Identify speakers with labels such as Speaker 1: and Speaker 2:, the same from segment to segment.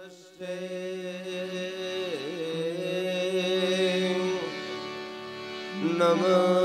Speaker 1: Namaste. Namaste.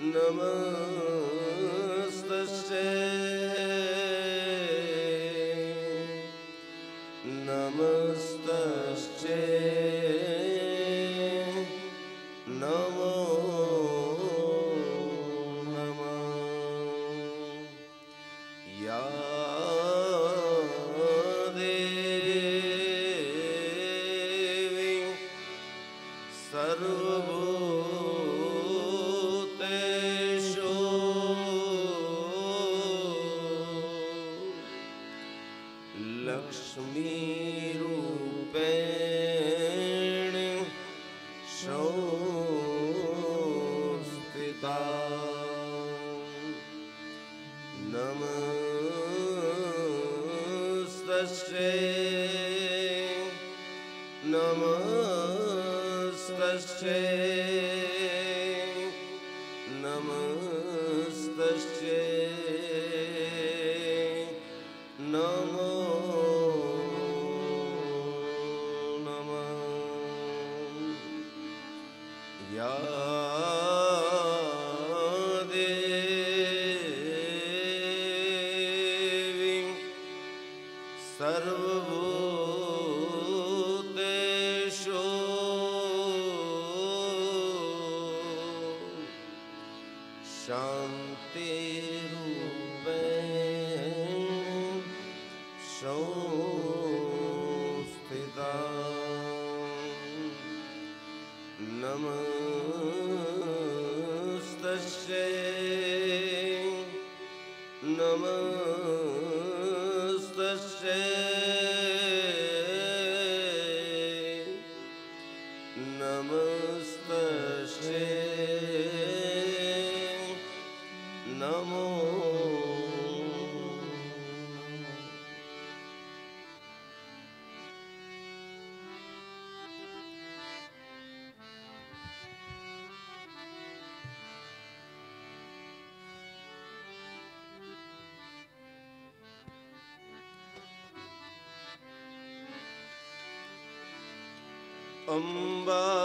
Speaker 1: नमः અંબા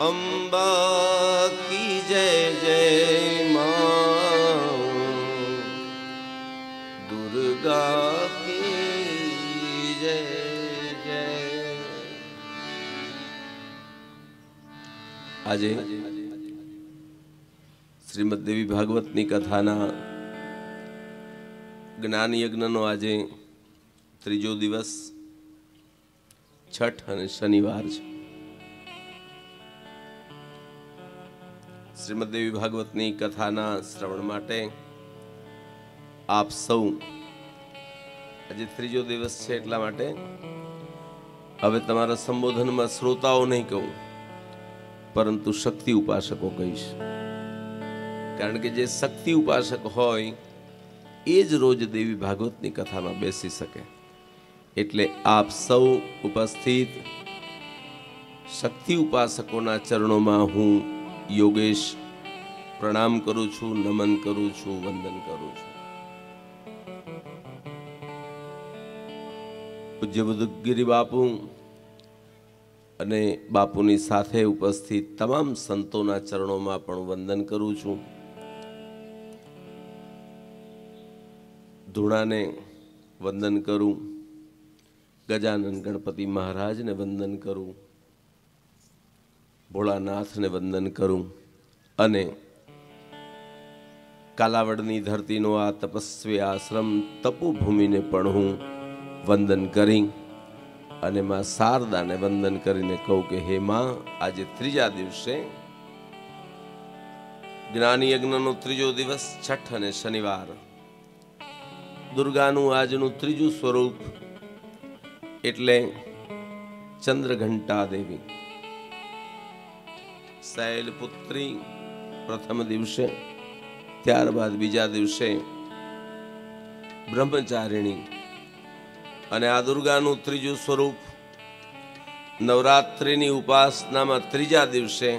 Speaker 2: અંબા જય જય મા દુર્ગા જય જય
Speaker 1: આજે શ્રીમદ દેવી ભાગવતની કથાના જ્ઞાન યજ્ઞનો આજે ત્રીજો દિવસ છઠ અને શનિવાર છે. શ્રીમદ દેવી ભાગવતની કથાના શ્રવણ માટે આપ સૌ આજે ત્રીજો દિવસ છે એટલા માટે હવે તમારા સંબોધનમાં શ્રોતાઓ નહીં કહું, પરંતુ શક્તિ ઉપાસકો કહીશ. કારણ કે જે શક્તિ ઉપાસક હોય, એ જ રોજ દેવી ભાગવતની કથામાં બેસી શકે. એટલે આપ સૌ ઉપસ્થિત શક્તિ ઉપાસકોના ચરણોમાં હું યોગેશ પ્રણામ કરું છું, નમન કરું છું, વંદન કરું છું. પૂજ્ય બાપુ અને બાપુની સાથે ઉપસ્થિત તમામ સંતોના ચરણોમાં પણ વંદન કરું છું. ધૂણાને વંદન કરું. ગજાનન ગણપતિ મહારાજને વંદન કરું, ભોળાનાથને વંદન કરું અને કાલાવડની ધરતીનો આ તપસ્વી આશ્રમ તપોભૂમિને પણ હું વંદન કરી અને માં શારદાને વંદન કરીને કહું કે, હે માં, આજે ત્રીજા દિવસે જ્ઞાની યજ્ઞનો ત્રીજો દિવસ, છઠ અને શનિવાર. દુર્ગાનું આજનું ત્રીજું સ્વરૂપ એટલે ચંદ્રઘંટા દેવી શૈલપુત્રી પ્રથમ દિવસે, ત્યારબાદ બીજા દિવસે બ્રહ્મચારિણી અને આ દુર્ગાનું ત્રીજું સ્વરૂપ નવરાત્રિની ઉપાસનામાં ત્રીજા દિવસે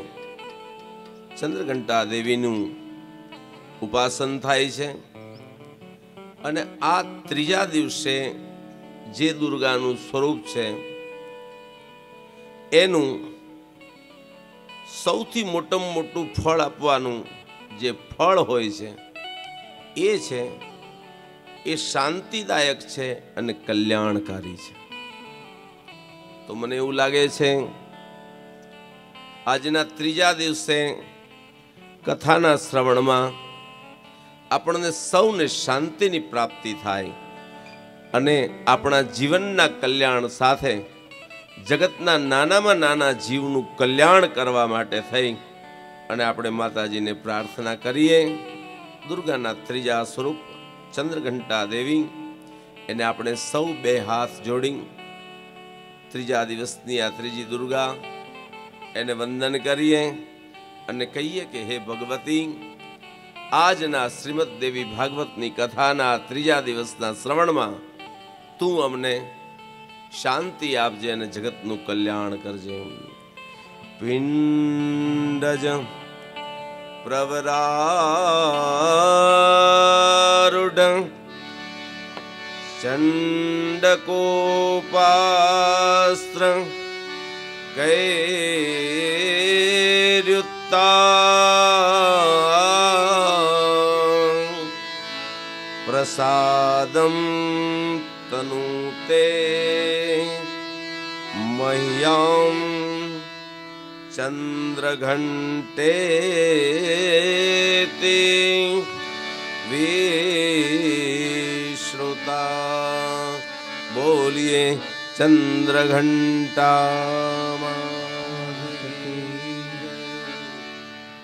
Speaker 1: ચંદ્રઘંટા દેવીનું ઉપાસન થાય છે. અને આ ત્રીજા દિવસે જે દુર્ગાનું સ્વરૂપ છે, એનું સૌથી મોટામાં મોટું ફળ આપવાનું જે ફળ હોય છે, એ છે, એ શાંતિદાયક છે અને કલ્યાણકારી છે. તો મને એવું લાગે છે, આજના ત્રીજા દિવસે કથાના શ્રવણમાં આપણને સૌને શાંતિની પ્રાપ્તિ થાય. અને આપણા જીવનના કલ્યાણ સાથે જગતના નાનામાં નાના જીવનું કલ્યાણ કરવા માટે થઈ અને આપણે માતાજીને પ્રાર્થના કરીએ. દુર્ગાના ત્રીજા સ્વરૂપ ચંદ્રઘંટા દેવી, એને આપણે સૌ બે હાથ જોડી ત્રીજા દિવસની આ ત્રીજી દુર્ગા એને વંદન કરીએ અને કહીએ કે હે ભગવતી, આજના શ્રીમદ દેવી ભાગવતની કથાના ત્રીજા દિવસના શ્રવણમાં તું અમને શાંતિ આપજે અને જગતનું કલ્યાણ કરજે. પિંડજ પ્રવરારુઢ ચંડકોપાસ્ત્ર કૈર્યુત્તા પ્રસાદમ તનુતે મહ્યામ ચંદ્રઘંટે વિશ્રુતા બોલીએ ચંદ્રઘંટા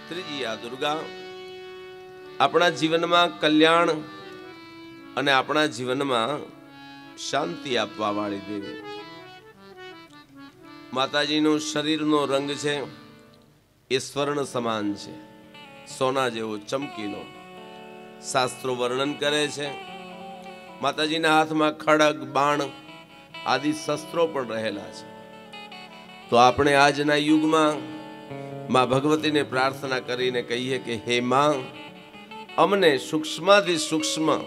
Speaker 1: ત્રીજી આ દુર્ગા આપણા જીવનમાં કલ્યાણ અને આપણા જીવનમાં શાંતિ આપવા વાળી દેવી. માતાજીનું શરીરનો રંગ છે એ સ્વર્ણ સમાન છે. સોના જેવો ચમકીનો. શાસ્ત્રો વર્ણન કરે છે. માતાજીના હાથમાં ખડગ બાણ આદિ શસ્ત્રો પણ રહેલા છે. તો આપણે આજના યુગમાં માં ભગવતીને પ્રાર્થના કરીને કહીએ કે, હે માં, અમને સૂક્ષ્માથી સૂક્ષ્મ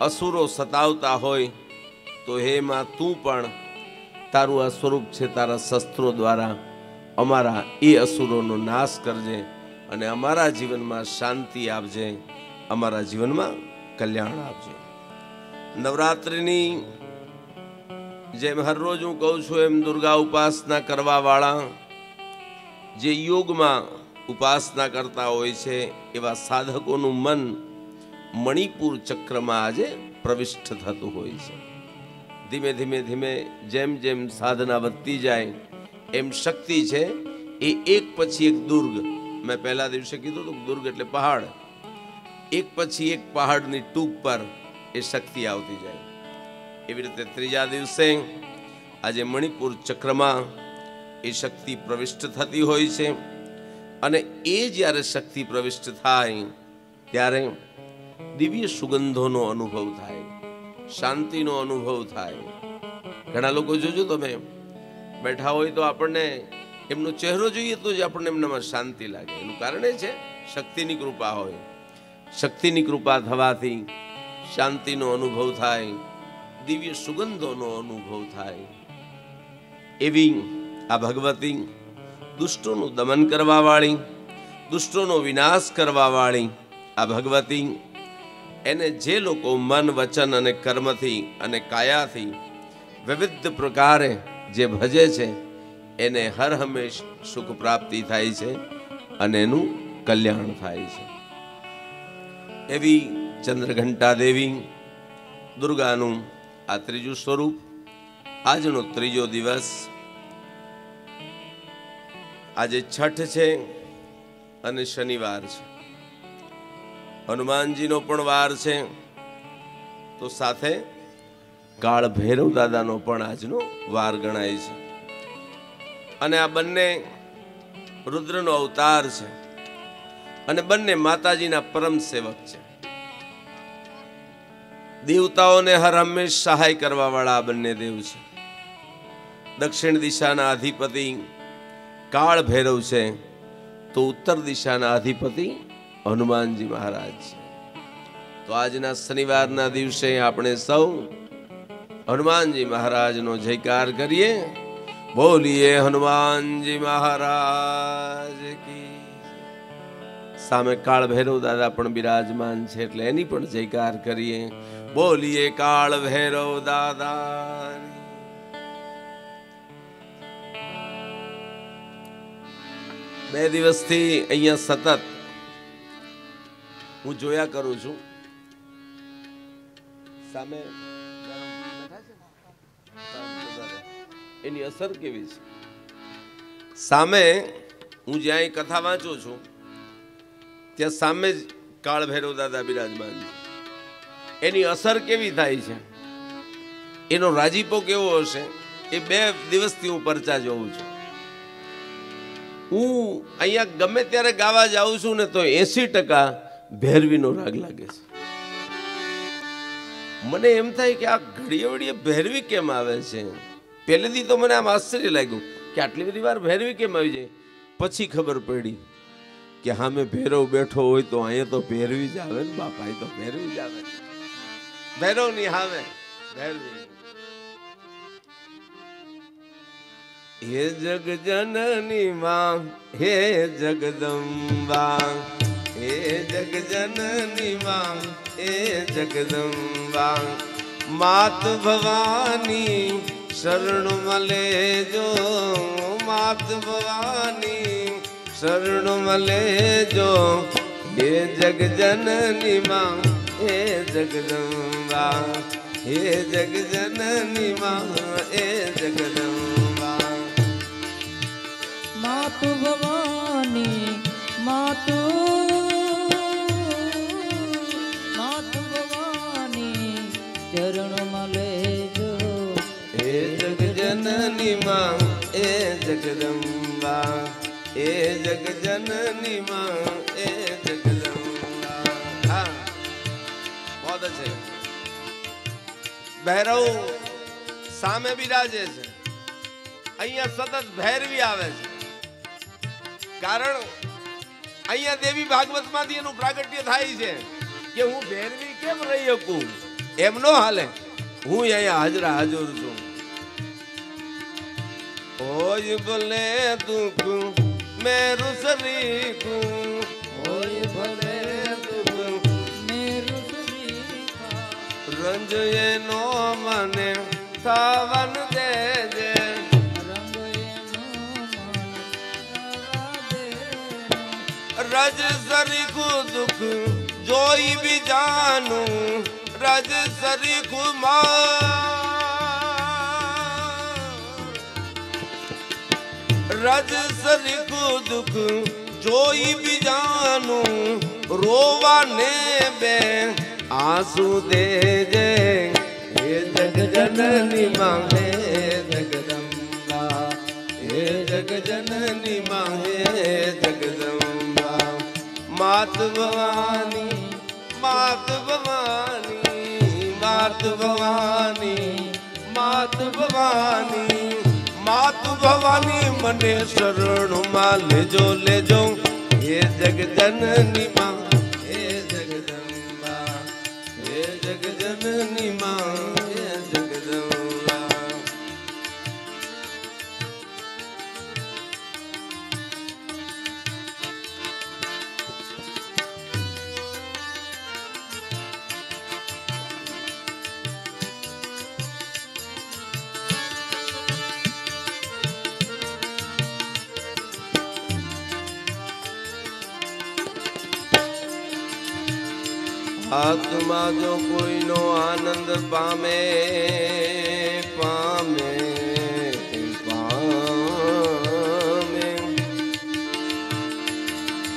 Speaker 1: અસુરો સતાવતા હોય તો હે માં, તું પણ તારું આ સ્વરૂપ છે તારા શસ્ત્રો દ્વારા અમારા એ અસુરોનો નાશ કરજે અને અમારા જીવનમાં શાંતિ આપજે, અમારા જીવનમાં કલ્યાણ આપજે. નવરાત્રિની જેમ હરરોજ હું કહું છું, એમ દુર્ગા ઉપાસના કરવા વાળા જે યોગમાં ઉપાસના કરતા હોય છે, એવા સાધકોનું મન મણિપુર ચક્રમાં આજે પ્રવિષ્ટ થતું હોય છે. ધીમે ધીમે ધીમે જેમ જેમ સાધના વધતી જાય, એમ શક્તિ છે, એ એક પછી એક દુર્ગ. મેં પહેલા દિવસે કીધું હતું દુર્ગ એટલે પહાડ. એક પછી એક પહાડની ટૂંક પર એ શક્તિ આવતી જાય. એવી રીતે ત્રીજા દિવસે આજે મણિપુર ચક્રમાં એ શક્તિ પ્રવિષ્ટ થતી હોય છે અને એ જ્યારે શક્તિ પ્રવિષ્ટ થાય, ત્યારે દિવ્ય સુગંધોનો અનુભવ થાય. શાંતિનો અનુભવ થાય. ઘણા લોકો જોજો તમે, બેઠા હોય તો આપણને એમનો ચહેરો જોઈએ તો જ આપણને એમનામાં શાંતિ લાગે. એનું કારણ એ છે, શક્તિની કૃપા હોય. શક્તિની કૃપા થવાથી શાંતિનો અનુભવ થાય, દિવ્ય સુગંધોનો અનુભવ થાય. એવી આ ભગવતી દુષ્ટોનું દમન કરવાવાળી, દુષ્ટોનો વિનાશ કરવાવાળી આ ભગવતી એને જે લોકો મન, વચન અને કર્મથી અને કાયાથી વિવિધ પ્રકારે જે ભજે છે, એને હર હંમેશ સુખ પ્રાપ્તિ થાય છે અને એનું કલ્યાણ થાય છે. એવી ચંદ્રઘંટા દેવી, દુર્ગાનું આ ત્રીજું સ્વરૂપ, આજનો ત્રીજો દિવસ, આજે છઠ છે અને શનિવાર છે. હનુમાનજીનો પણ વાર છે. તો સાથે કાળ ભૈરવ દાદાનો પણ આજનો વાર ગણાય છે. અને આ બંને રુદ્રનો અવતાર છે. અને બંને માતાજીના પરમ સેવક છે. દેવતાઓને હર હંમેશ સહાય કરવા વાળા આ બંને દેવ છે. દક્ષિણ દિશાના અધિપતિ કાળ ભૈરવ છે. તો ઉત્તર દિશાના અધિપતિ હનુમાનજી મહારાજ. તો આજના શનિવારના દિવસે આપણે સૌ હનુમાનજી મહારાજનો જયકાર કરીએ. બોલીએ હનુમાનજી મહારાજ સામે કાળ ભૈરવ દાદા પણ બિરાજમાન છે એટલે એની પણ જયકાર કરીએ. બોલીએ કાળ ભૈરવ દાદા બે દિવસથી અહીંયા સતત હું જોયા કરું છું. સામે એની અસર કેવી છે? સામે હું જ્યાં એ કથા વાંચું છું, ત્યાં સામે જ કાળ ભૈરવ દાદા બિરાજમાન એની અસર કેવી થાય છે? એનો રાજીપો કેવો હશે? એ બે દિવસથી હું પરચા જોઉં છું. હું અહીંયા ગમે ત્યારે ગાવા જાઉં છું ને તો એસી ટકા ભૈરવીનો રાગ લાગે છે. મને એમ થાય કે આ ઘડીએ વળીએ કેમ આવે છે? પહેલેથી તો મને આમ આશ્ચર્ય લાગ્યું કે આટલી બધી વાર ભેરવી કેમ આવી જાય? પછી ખબર પડી કે સામે ભેરવ બેઠો હોય તો અહીંયા તો ભેરવી જ આવે ને બાપા તો ભેરવી જ આવે. ભૈરવની હાવે ભેરવી. હે જગ જનની માં હે જગદંબા હે જગ જનની માં હે જગદંબા. માત ભવાની શરણ મલે જો, માત ભવાની શરણ મલે જો. હે જગ જનની માં હે જગદંબા. હે જગ જનની માં હે જગદંબા. બિરાજે છે. અહીંયા સતત ભૈરવી આવે છે. કારણ અહીંયા દેવી ભાગવતમાંથી એનું પ્રાગટ્ય થાય છે કે હું ભૈરવી કેમ રહી શકું? એમ હાલે. હું અહીંયા હાજરા હાજર છું. હોય ભલે દુઃખ મેરું શરીકું
Speaker 2: હોય ભલે
Speaker 1: દુઃખ
Speaker 2: મેરું સુરીખા
Speaker 1: રંજયે નો મને થાવન દેજે
Speaker 2: રંગ એનો મન રવા દેનો.
Speaker 1: રજ સરીખું દુઃખ જોઈ બી જાનું રજ સરીખું રજ સરીખું દુઃખ જોઈ બી જાનું રોવાને બે આંસુ દેજે હે જગજનની માં હે જગદંબા હે જગજનની માં હે જગદંબા માત ભવાની માત ભવાની માત ભવાની માત ભવાની માત ભવાની મને શરણમાં લેજો લેજો હે જગજનની માં હે જગદંબા હે જગજનની માં હે જગદંબા આત્મા જો કોઈનો આનંદ પામે પામે પામે.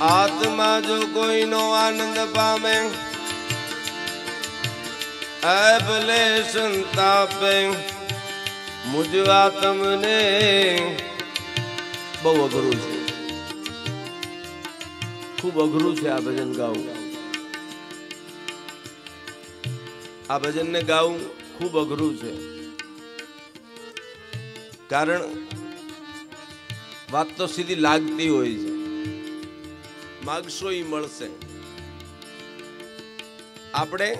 Speaker 1: આત્મા જો કોઈનો આનંદ પામે ભલે સંતાપે મુજવા તમને બહુ અઘરું છે. ખૂબ અઘરું છે આ ભજન ગાવું. આ ભજનને ગાવું ખૂબ અઘરું છે. કારણ વાત તો સીધી લાગતી હોય છે. માગશો ઈ મળશે. આપણે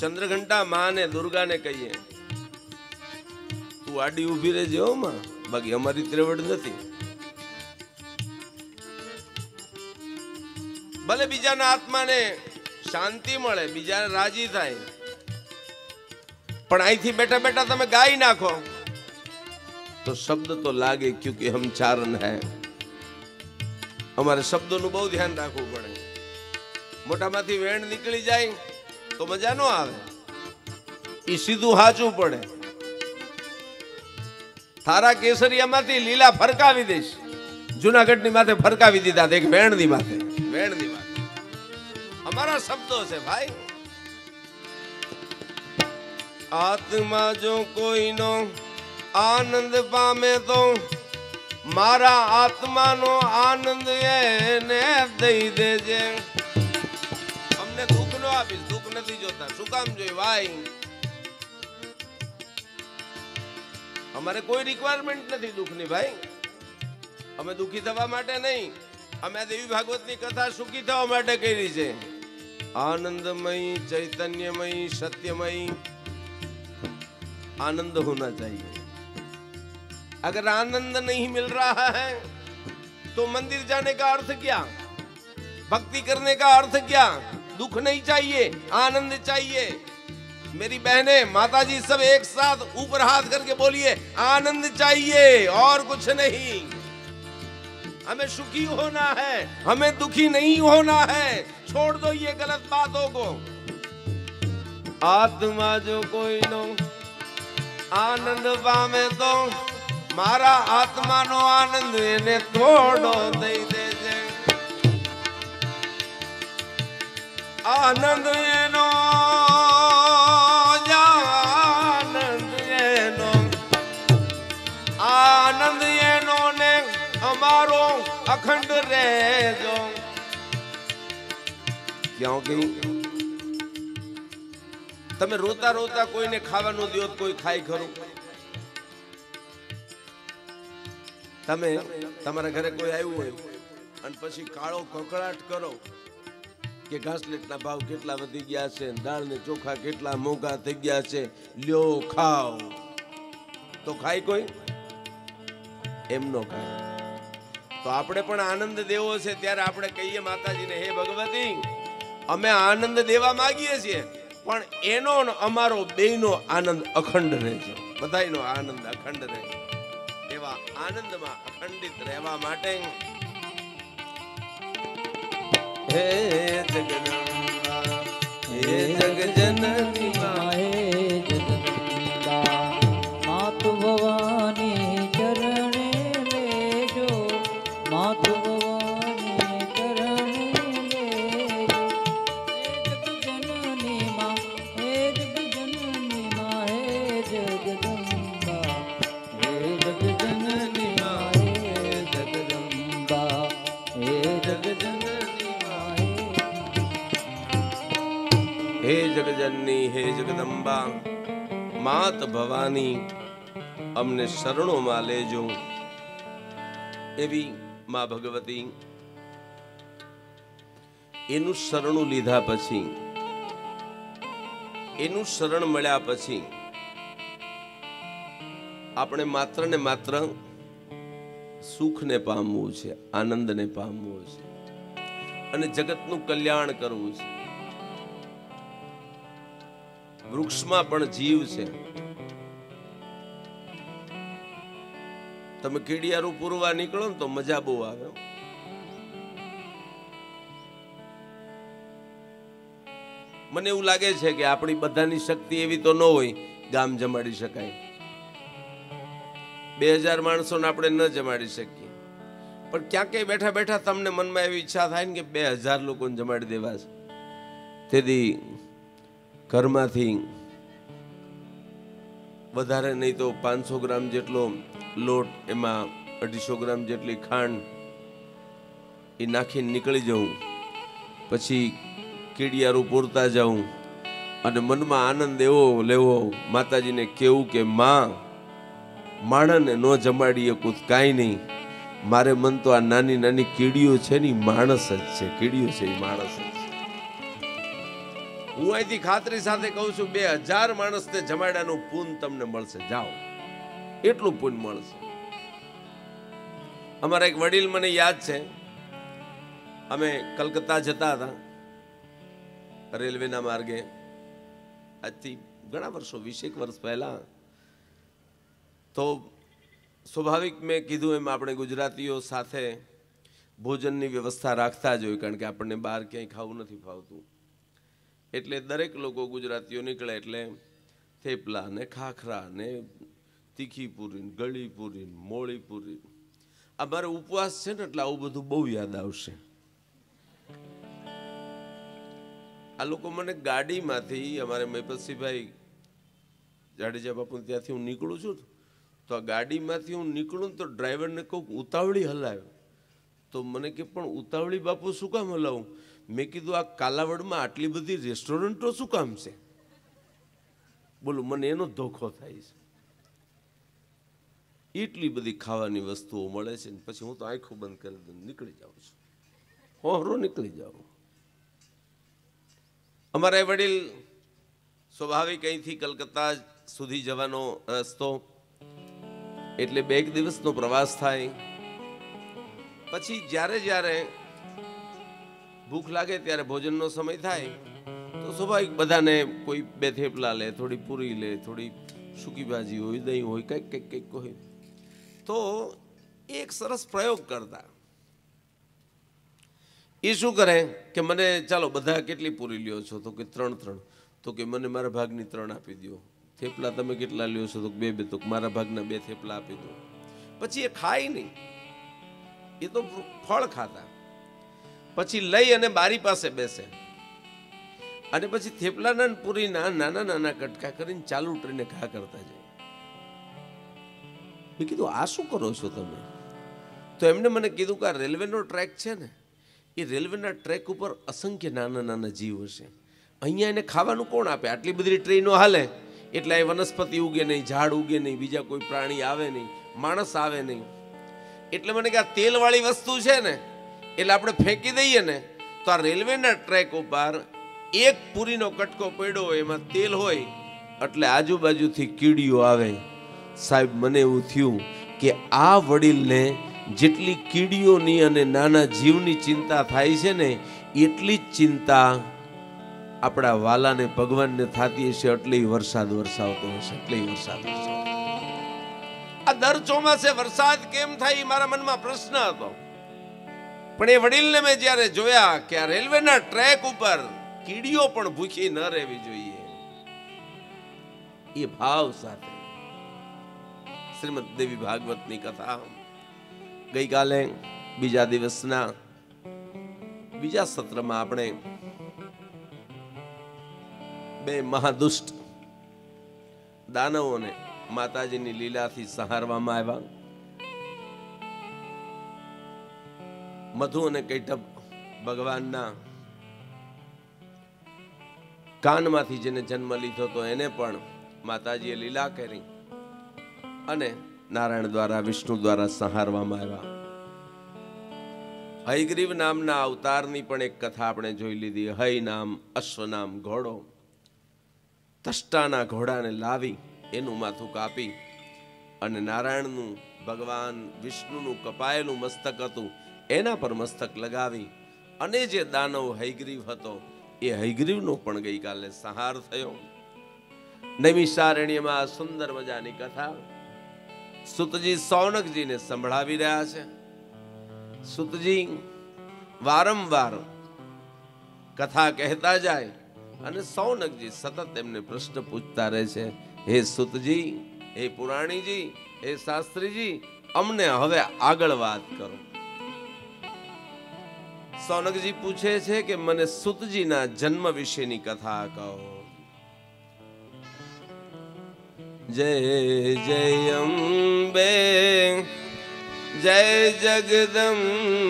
Speaker 1: ચંદ્રઘંટા માને દુર્ગાને કહીએ. તું આડી ઊભી રહેજે હો માં, બાકી અમારી ત્રેવડ નથી. ભલે બીજાના આત્માને શાંતિ મળે બીજાને રાજી થાય. પણ અહીંથી બેઠા બેઠા તમે ગાઈ નાખો. તો શબ્દ તો લાગે ક્योंकि હમ ચારણ હૈ. અમારે શબ્દોનું બહુ ધ્યાન રાખવું પડે. મોટામાંથી વેણ નીકળી જાય તો મજા ન આવે. એ સીધું હાચવું પડે. થારા કેસરિયામાંથી લીલા ફરકાવી દઈશ. જુનાગઢની માથે ફરકાવી દીધા એક વેણની માથે. વેણની માથે. અમારા શબ્દો છે ભાઈ. આત્મા જો કોઈનો આનંદ પામે તો મારા આત્માનો આનંદ એને દઈ દેજે. અમને દુઃખ નો આપીશ, દુઃખ નથી જોતા. શું કામ જોઈ ભાઈ અમારે કોઈ રિક્વાયરમેન્ટ નથી દુઃખની ભાઈ. અમે દુઃખી થવા માટે નહીં. અમે દેવી ભાગવતની કથા સુખી થવા માટે કરી છે. આનંદમય, ચૈતન્યમય, સત્યમય आनंद होना चाहिए। अगर आनंद नहीं मिल रहा है तो मंदिर जाने का अर्थ क्या? भक्ति करने का अर्थ क्या? दुख नहीं चाहिए, आनंद चाहिए। मेरी बहनें, माताजी सब एक साथ ऊपर हाथ करके बोलिए, आनंद चाहिए और कुछ नहीं। हमें सुखी होना है, हमें दुखी नहीं होना है। छोड़ दो ये गलत बातों को। आत्मा जो कोई नो આનંદ પામે તો મારા આત્માનો આનંદ એને થોડો દઈ દેજે. આનંદ એનો આનંદ એનો. આનંદ એનો ને અમારો અખંડ રહેજો. ક્યોંકि તમે રોતા રોતા કોઈને ખાવાનું દો કોઈ ખાય ખરું. તમે તમારા ઘરે કોઈ આવ્યું હોય અને પછી કાળો કકડાટ કરો કે ઘાસલેટના ભાવ કેટલા વધી ગયા છે દાળ ચોખા કેટલા મોંઘા થઈ ગયા છે, લ્યો ખાઓ. તો ખાય કોઈ? એમ નો ખાય. તો આપણે પણ આનંદ દેવો છે, ત્યારે આપણે કહીએ માતાજીને, હે ભગવતી, અમે આનંદ દેવા માંગીએ છીએ. પણ એનો અમારો બેનો આનંદ અખંડ રહે છે બધાયનો આનંદ અખંડ રહે એવા આનંદમાં અખંડિત રહેવા માટે હે જગદંબા હે જગજનની
Speaker 2: માતુ ભવાની માત ભવાની
Speaker 1: અમને શરણોમાં લેજો. એવી મા ભગવતી એનું શરણું લીધા પછી, એનું શરણ મળ્યા પછી આપણે માત્ર ને માત્ર સુખને પામવું છે, આનંદને પામવું છે અને જગતનું કલ્યાણ કરવું છે. વૃક્ષમાં પણ જીવ છે. તમે કીડિયારું પૂરવા નીકળો ને તો મજા બહુ આવે. મને એવું લાગે છે કે આપણી બધાની શક્તિ એવી તો ન હોય, ગામ જમાડી શકાય. બે હજાર માણસોને આપણે ન જમાડી શકીએ. પણ ક્યાંક બેઠા બેઠા તમને મનમાં એવી ઈચ્છા થાય ને કે બે હજાર લોકોને જમાડી દેવા છે તેથી ઘરમાંથી વધારે નહીં તો પાંચસો ગ્રામ જેટલો લોટ, એમાં અઢીસો ગ્રામ જેટલી ખાંડ એ નાખીને નીકળી જાઉં. પછી કીડિયારું પૂરતા જાઉં અને મનમાં આનંદ એવો લેવો, માતાજીને કેવું કે, માં માણસને ન જમાડીએ કુદ કાંઈ નહીં. મારે મન તો આ નાની નાની કીડીઓ છે ને માણસ જ છે, કીડીઓ છે એ માણસ જ હું અહીંથી ખાતરી સાથે કહું છું, બે હજાર માણસને જમાડ્યાનું પૂન તમને મળશે. જાઓ. એટલું પૂન મળશે. અમારા એક વડીલ મને યાદ છે. અમે કલકત્તા જતા હતા, રેલવેના માર્ગે. આજથી ઘણા વર્ષો વીસેક વર્ષ પહેલા. તો સ્વાભાવિક મેં કીધું એમ, આપણે ગુજરાતીઓ સાથે ભોજનની વ્યવસ્થા રાખતા જ હોય, કારણ કે આપણને બહાર ક્યાંય ખાવું નથી ફાવતું. એટલે દરેક લોકો ગુજરાતીઓ નીકળે એટલે થેપલા ને ખાખરા ને તીખી પૂરી ગળી પૂરી પૂરી અમારે ઉપવાસ છે ને એટલે આવું બધું બહુ યાદ આવશે. આ લોકો મને ગાડીમાંથી, અમારે મહેપતસિંહભાઈ જાડેજા બાપુ ત્યાંથી હું નીકળું છું તો આ ગાડીમાંથી હું નીકળું તો ડ્રાઈવરને કહું ઉતાવળી હલાવ્યો. તો મને કે, પણ ઉતાવળી બાપુ શું કામ હલાવું? મેં કીધું, આ કાલાવડમાં આટલી બધી રેસ્ટોરન્ટો શું કામ છે? બોલો, મને એનો ધોખો થાય છે. એટલી બધી ખાવાની વસ્તુઓ મળે છે પછી હું તો આંખો બંધ કરી દઉં નીકળી જાઉં છું. હોહરો નીકળી જાઉં. અમારા વડીલ સ્વાભાવિક અહીંથી કલકત્તા સુધી જવાનો રસ્તો, એટલે બે એક દિવસનો પ્રવાસ થાય. પછી જ્યારે જ્યારે ભૂખ લાગે ત્યારે ભોજનનો સમય થાય, તો સ્વાભાવિક બધાને કોઈ બે થેપલા લે, થોડી પૂરી લે, થોડી સૂકી ભાજી હોય, દહીં હોય, કંઈક કંઈક કંઈક હોય. તો એક સરસ પ્રયોગ કરતા. એ શું કરે કે મને ચાલો બધા કેટલી પૂરી લ્યો છો? તો કે ત્રણ ત્રણ. તો કે મને મારા ભાગની ત્રણ આપી દો થેપલા તમે કેટલા લ્યો છો? તો બે બે. તો મારા ભાગના બે થેપલા આપી દો પછી એ ખાય નહીં. એ તો ફળ ખાતા. પછી લઈ અને બારી પાસે બેસે. અને પછી થેપલાના પૂરીના નાના નાના કટકા કરીને ચાલુ ટ્રેને ઘા કરતા જાય. મેં કીધું, આ શું કરો છો તમે? તો એમને મને કીધું કે આ રેલવેનો ટ્રેક છે ને, એ રેલવેના ટ્રેક ઉપર અસંખ્ય નાના નાના જીવ હશે. અહીંયા એને ખાવાનું કોણ આપે? આટલી બધી ટ્રેનો હાલે. એટલે એ વનસ્પતિ ઉગે નહીં, ઝાડ ઉગે નહીં, બીજા કોઈ પ્રાણી આવે નહીં, માણસ આવે નહીં. એટલે મને કે આ તેલવાળી વસ્તુ છે ને એટલે આપણે ફેંકી દઈએ ને, તો આ રેલવેના ટ્રેક ઉપર એક પૂરીનો કટકો પડ્યો હોય, એમાં તેલ હોય, એટલે આજુબાજુથી કીડીઓ આવે. સાહેબ, મને એવું થયું કે આ વડીલને જેટલી કીડીઓની અને નાના જીવની ચિંતા થાય છે ને, એટલી જ ચિંતા આપણા વાલાને, ભગવાનને થતી હશે, એટલે વરસાદ વરસાવતો હશે, એટલે વરસાદ વરસાવતો આ દર ચોમાસે વરસાદ કેમ થાય એ મારા મનમાં પ્રશ્ન હતો. પણ એ વડીલને મેં જ્યારે જોયા કે આ રેલવેના ટ્રેક ઉપર કીડીઓ પણ ભૂખી ન રહેવી જોઈએ, એ ભાવ સાથે શ્રીમદ દેવી ભાગવતની કથા ગઈકાલે બીજા દિવસના બીજા સત્રમાં આપણે બે મહાદુષ્ટ દાનવોને માતાજીની લીલાથી સહારવામાં આવ્યા. મધુ અને કૈટબ ભગવાનના કાનમાંથી જેને જન્મ લીધો તો એને પણ માતાજીએ લીલા કરી અને નારાયણ દ્વારા, વિષ્ણુ દ્વારા સંહારવામાં આવ્યા. હયગ્રીવ નામના અવતારની પણ એક કથા આપણે જોઈ લીધી. હય નામ, અશ્વ નામ, ઘોડો. તષ્ટાના ઘોડાને લાવી એનું માથું કાપી અને નારાયણનું, ભગવાન વિષ્ણુનું કપાયેલું મસ્તક હતું. એના પર મસ્તક લગાવી અને જે દાનવ હૈગ્રીવ હતો, એ હૈગ્રીવનો પણ ગઈકાલે સંહાર થયો. નૈમિષારણ્યમાં સુંદર મજાની કથા સુતજી સૌનકજીને સંભળાવી રહ્યા છે. સુતજી, વારંવાર કથા કહેતા જાય અને સૌનકજી સતત એમને પ્રશ્ન પૂછતા રહે છે. હે સુતજી, હે પુરાણીજી, હે શાસ્ત્રીજી, અમને હવે આગળ વાત કરો. સૌનકજી પૂછે છે કે મને સુતજીના જન્મ વિશેની કથા કહો જય જય અંબે જય જગદંબે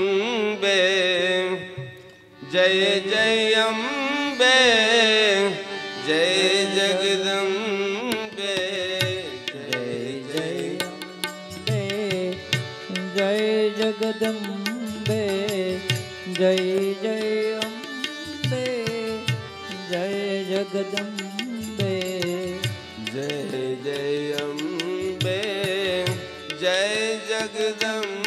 Speaker 1: જય જય અંબે જય જગદંબે
Speaker 2: જય જય અંબે જય જગદંબે જય જય અંબે જય જગદંબે.
Speaker 1: જય જય અંબે જય જગદંબે.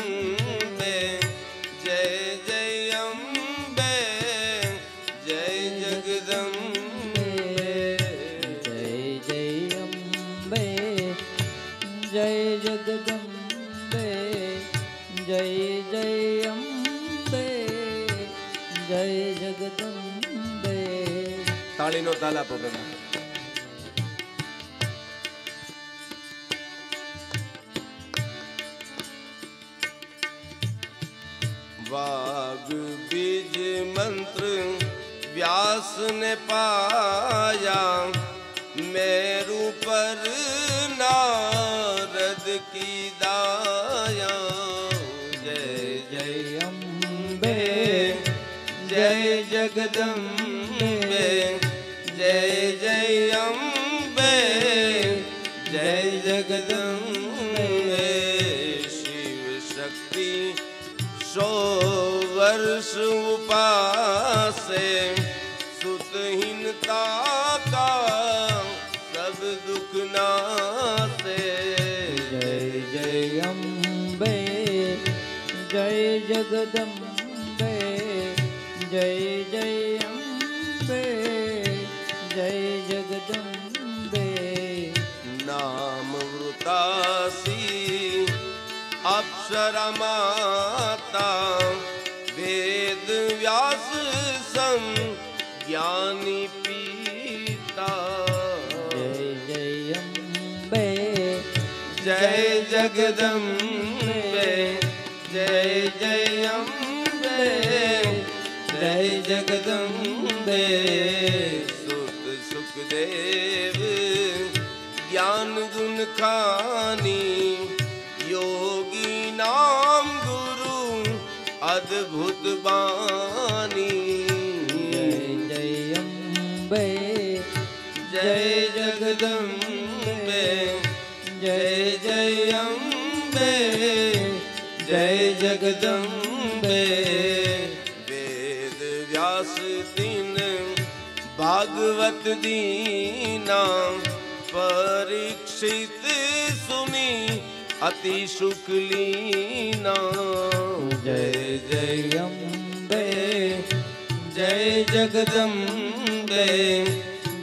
Speaker 1: તાળીનો તાલ આપો બધા વાગ, બીજ, મંત્ર વ્યાસ ને પાયા, મેરુ પર નારદ કી દાયા. જય જય
Speaker 2: અંબે,
Speaker 1: જય જગદંબે. જગદંબે
Speaker 2: જય જય અંબે. જય જગદંબે.
Speaker 1: નામ વૃતાસી અક્ષરા માતા વેદ વ્યાસ સં જ્ઞાની પિતા.
Speaker 2: જય જય અંબે
Speaker 1: જય જગદંબે જય જય અંબે જય જગદંબે. સુખદેવ જ્ઞાન ગુણ ખાની યોગી નામ ગુરુ અદ્ભુત બાની
Speaker 2: જય અંબે
Speaker 1: જય જગદંબે જય જય અંબે જય જગદંબે
Speaker 2: भगवत दीना परीक्षित सुनी अति शुक्लीना जय
Speaker 1: जय अम्बे जय जगदम्बे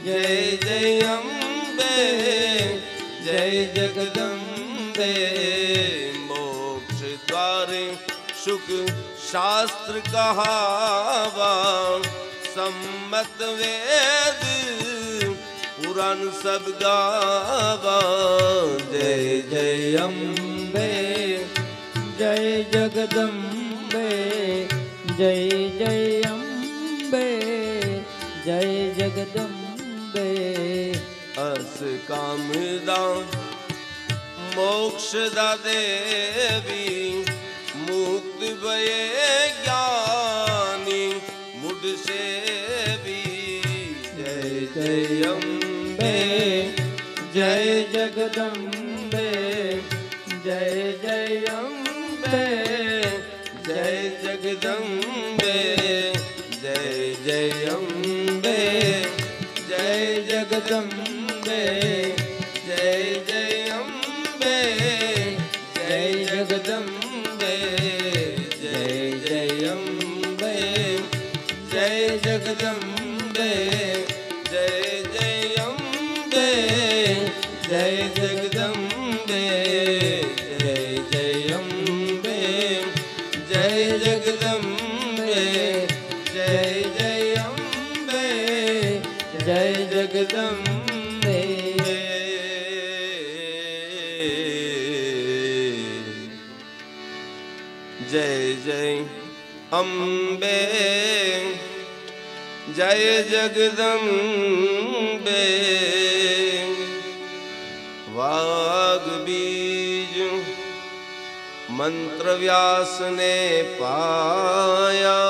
Speaker 1: जय जय अम्बे जय जगदम्बे मोक्ष द्वारे शुक
Speaker 2: शास्त्र कहावा ਸੰਮਤ ਵੇਦ, ਪੁਰਾਨ
Speaker 1: ਸਭ ਗਾਵਾ ਜੈ ਜੈ ਅੰਬੇ, ਜੈ ਜਗਦੰਬੇ, ਜੈ ਜੈ ਅੰਬੇ, ਜੈ ਜਗਦੰਬੇ। ਅਸ ਕਾਮ ਦਾ ਮੋਕਸ਼ ਦਾ ਦੇਵੀ, ਮੁਕਤ ਭਏ ਗਿਆਨੀ, ਮੁਢ ਸੇ जयम्बे जय जगदम्बे जय जयम्बे जय जगदम्बे
Speaker 2: जय जयम्बे
Speaker 1: जय जगदम्बे। અંબે જય જગદંબે. વાગ બીજ મંત્ર વ્યાસને પાયા.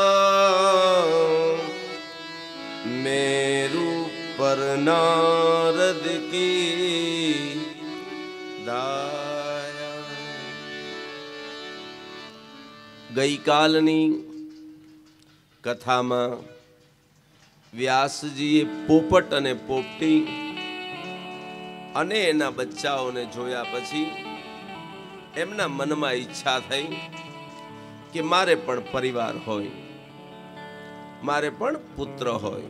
Speaker 1: મેરુ પર નારદ કી દાયા. ગઈકાલની કથામાં વ્યાસજીએ પોપટ અને પોપટી અને એના બચ્ચાઓને જોયા પછી એમના મનમાં ઈચ્છા થઈ કે મારે પણ પરિવાર હોય, મારે પણ પુત્ર હોય.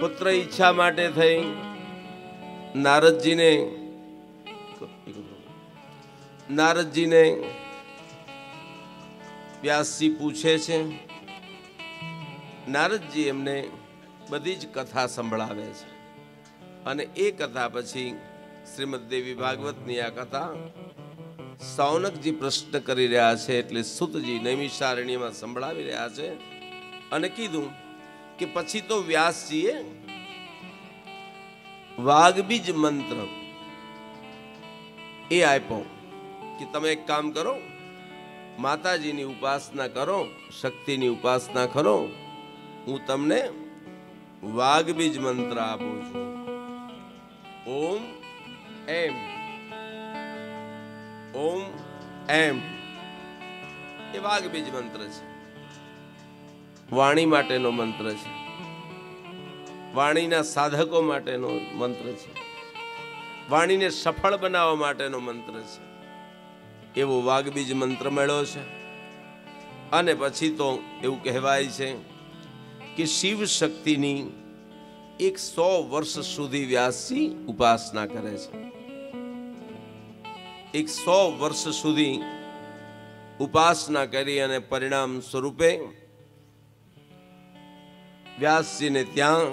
Speaker 1: પુત્ર ઈચ્છા માટે થઈ નારદજીને નારદજીને વ્યાસજી પૂછે છે નારદજી એમને બધી જ કથા સંભળાવે છે. અને એ કથા પછી શ્રીમદ દેવી ભાગવતની આ કથા સૌનકજી પ્રશ્ન કરી રહ્યા છે એટલે સુતજી નૈમિષારણ્યમાં સંભળાવી રહ્યા છે અને કીધું કે પછી તો વ્યાસજીએ વાઘબીજ મંત્ર એ આપ્યો કે તમે એક કામ કરો, માતાજીની ઉપાસના કરો, શક્તિની ઉપાસના કરો હું તમને વાઘબીજ મંત્ર આપું છું. ઓમ એમ. ઓમ એમ. એ વાઘબીજ મંત્ર છે. વાણી માટેનો મંત્ર છે. વાણીના સાધકો માટેનો મંત્ર છે. વાણીને સફળ બનાવવા માટેનો મંત્ર છે. એવો વાઘબીજ મંત્ર મળ્યો છે. અને પછી તો એવું કહેવાય છે કે શિવ શક્તિની એક સો વર્ષ સુધી વ્યાસજી ઉપાસના કરે છે. એક સો વર્ષ સુધી ઉપાસના કરી અને પરિણામ સ્વરૂપે વ્યાસજીને ત્યાં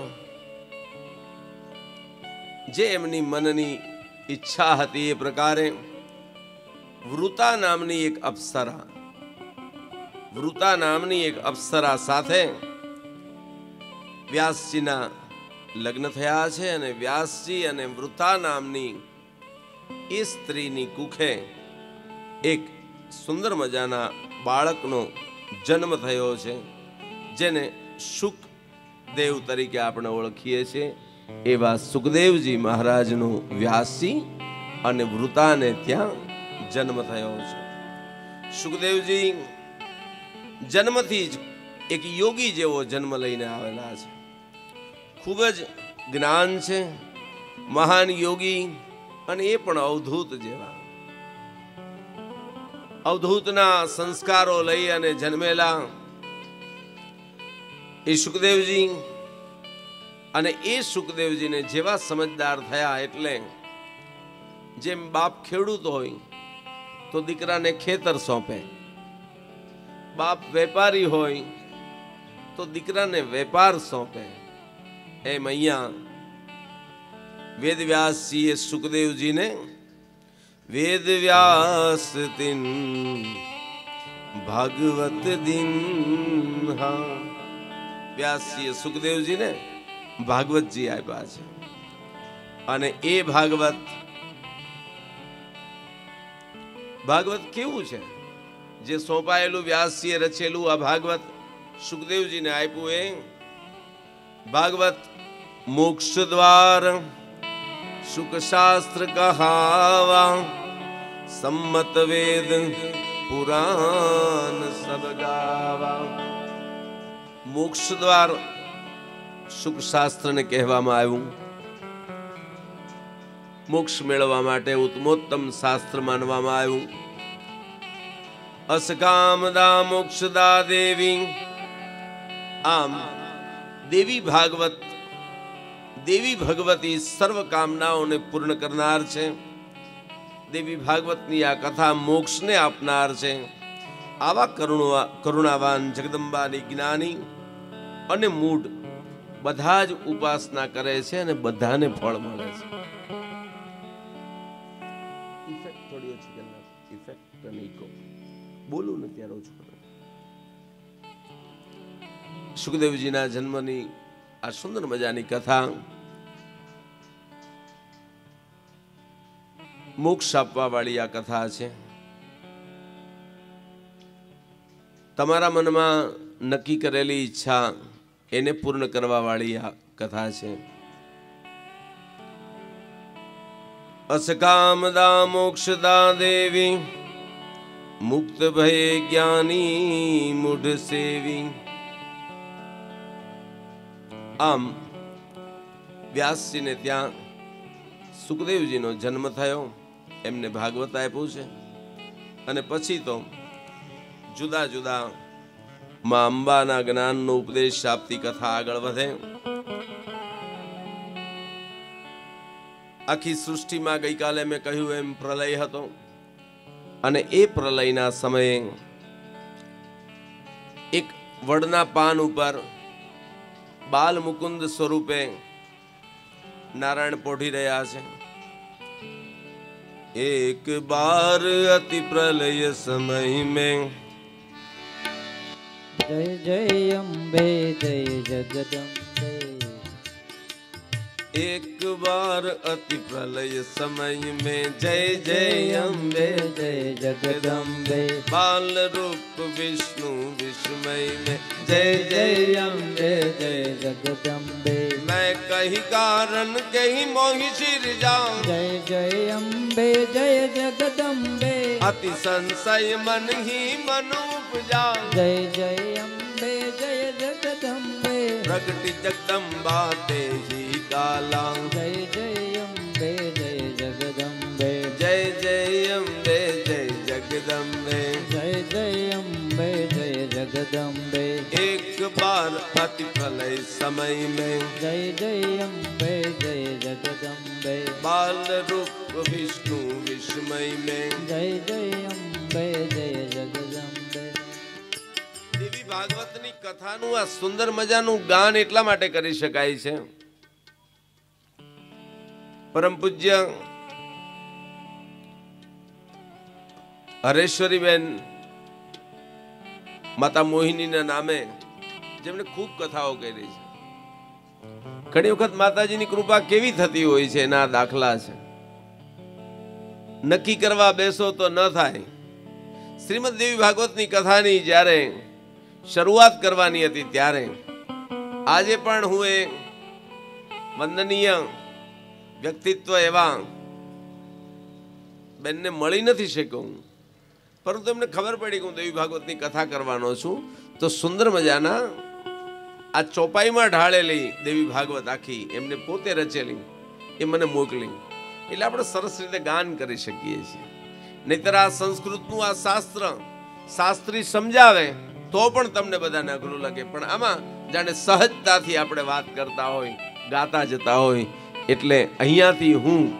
Speaker 1: જે એમની મનની ઈચ્છા હતી એ પ્રકારે વૃતા નામની એક અપ્સરા, વૃતા નામની એક અપ્સરા સાથે વ્યાસજીના લગ્ન થયા છે અને વ્યાસજી અને વૃતા નામની એ સ્ત્રીની કુખે એક સુંદર મજાના બાળકનો જન્મ થયો છે, જેને સુખદેવ તરીકે આપણે ઓળખીએ છીએ. એવા સુખદેવજી મહારાજનું વ્યાસજી અને વૃતાને ત્યાં જન્મ થયો છે. સુખદેવજી જન્મથી જ એક યોગી જેવો જન્મ લઈને આવેલા છે. ખૂબ જ જ્ઞાન છે, મહાન યોગી અને એ પણ અવધૂત જેવા. અવધૂતના સંસ્કારો લઈ અને જન્મેલા એ સુખદેવજી અને એ સુખદેવજીને જેવા સમજદાર થયા એટલે જેમ બાપ ખેડૂત હોય તો દીકરાને ખેતર સોંપે. બાપ વેપારી હોય તો દીકરાને વેપાર સોંપે. એમ અહીંયા વેદવ્યાસજીએ સુખદેવજીને, વેદ વ્યાસ દિન ભાગવત દિન, હા. વ્યાસજીએ સુખદેવજીને ભાગવતજી આપ્યા છે. અને એ ભાગવત ભાગવત કેવું છે? જે સોંપાયેલું વ્યાસજીએ રચેલું આ ભાગવત સુખદેવજીને આપ્યું એ, ભાગવત મોક્ષ દ્વાર શાસ્ત્ર કહાવા સંમત વેદ પુરાણ સબ ગાવા મોક્ષ દ્વાર શાસ્ત્રને કહેવામાં આવ્યું. મોક્ષ મેળવવા માટે ઉત્તમોત્તમ શાસ્ત્ર માનવામાં આવ્યું. અસકામદા મોક્ષદા દેવી. આમ દેવી ભાગવત દેવી ભગવતી સર્વ કામનાઓને પૂર્ણ કરનાર છે. દેવી ભાગવતની આ કથા મોક્ષને આપનાર છે. આવા કરુણા, કરુણાવાન જગદંબાની જ્ઞાની અને મૂઢ બધા જ ઉપાસના કરે છે અને બધાને ફળ મળે છે. ઇફેક્ટ થોડી ઇફેક્ટ અને. બોલું ને ત્યારે ઓછું સુખદેવજીના જન્મની આ સુંદર મજાની કથા મોક્ષ આપવા વાળી આ કથા છે. તમારા મનમાં નક્કી કરેલી ઈચ્છા એને પૂર્ણ કરવા વાળી આ કથા છે. અસકામદા મોક્ષદા દેવી, મુક્ત ભય જ્ઞાની મૂઢ સેવી. આમ વ્યાસજીને ત્યાં સુખદેવજીનો જન્મ થયો. એમને ભાગવત આપ્યું છે. અને પછી તો જુદા જુદા માં અંબાના જ્ઞાનનો ઉપદેશ આપતી કથા આગળ વધે. આખી સૃષ્ટિમાં ગઈકાલે મેં કહ્યું એમ પ્રલય હતો. અને એ પ્રલયના સમયે એક વડના પાન ઉપર બાલ મુકુંદ સ્વરૂપે નારાયણ પોઢી રહ્યા છે. એક બાર અતિ પ્રલય સમય મેં
Speaker 2: જય જય અંબે જય જગદંબે
Speaker 1: एक बार अति प्रलय समय में जय जय अम्बे
Speaker 2: जय जगदम्बे
Speaker 1: बाल रूप विष्णु विस्मय में जय जय
Speaker 2: अम्बे जय जगदम्बे
Speaker 1: मैं कही कारण कही मोहि सिर जाऊं
Speaker 2: जय जय अम्बे जय जगदम्बे
Speaker 1: अति संशय मन ही मन उपजा
Speaker 2: जय जय अम्बे
Speaker 1: પ્રગટી જગદંબા તે હી કાલા
Speaker 2: જય જય અંબે જય જગદંબે.
Speaker 1: જય જય અંબે જય જગદંબે.
Speaker 2: જય જય અંબે જય જગદંબે.
Speaker 1: એક બાર અતિ પ્રલય સમય મે
Speaker 2: જય જય અંબે જય જગદંબે.
Speaker 1: બાલ રૂપ વિષ્ણુ વિસ્મય મે
Speaker 2: જય જય અંબે જય જગદંબે.
Speaker 1: ભાગવતની કથાનું આ સુંદર મજાનું ગાન એટલા માટે કરી શકાય છે. પરમ પૂજ્ય હરેશ્વરીબેન માતા મોહિનીના નામે જેમણે ખૂબ કથાઓ કરી છે. ઘણી વખત માતાજીની કૃપા કેવી થતી હોય છે એના દાખલા છે. નક્કી કરવા બેસો તો ન થાય. શ્રીમદ દેવી ભાગવતની કથાની જ્યારે શરૂઆત કરવાની હતી ત્યારે. આજે પણ હું એ વંદનીય વ્યક્તિત્વ એવા બેનને મળી નથી શક્યો હું. પરંતુ એમને ખબર પડી કે હું દેવી ભાગવતની કથા કરવાનો છું. તો સુંદર મજાના આ ચોપાઈમાં ઢાળેલી દેવી ભાગવત આખી એમને પોતે રચેલી, એ મને મોકલી. એટલે આપણે સરસ રીતે ગાન કરી શકીએ છીએ. નહીતર આ સંસ્કૃતનું આ શાસ્ત્ર શાસ્ત્રી સમજાવે તો પણ તમને બધાને અઘરું લાગે. પણ આમાં જાણે સહજતાથી આપણે વાત કરતા હોય, ગાતા જતા હોય, એટલે અહીંયાથી હું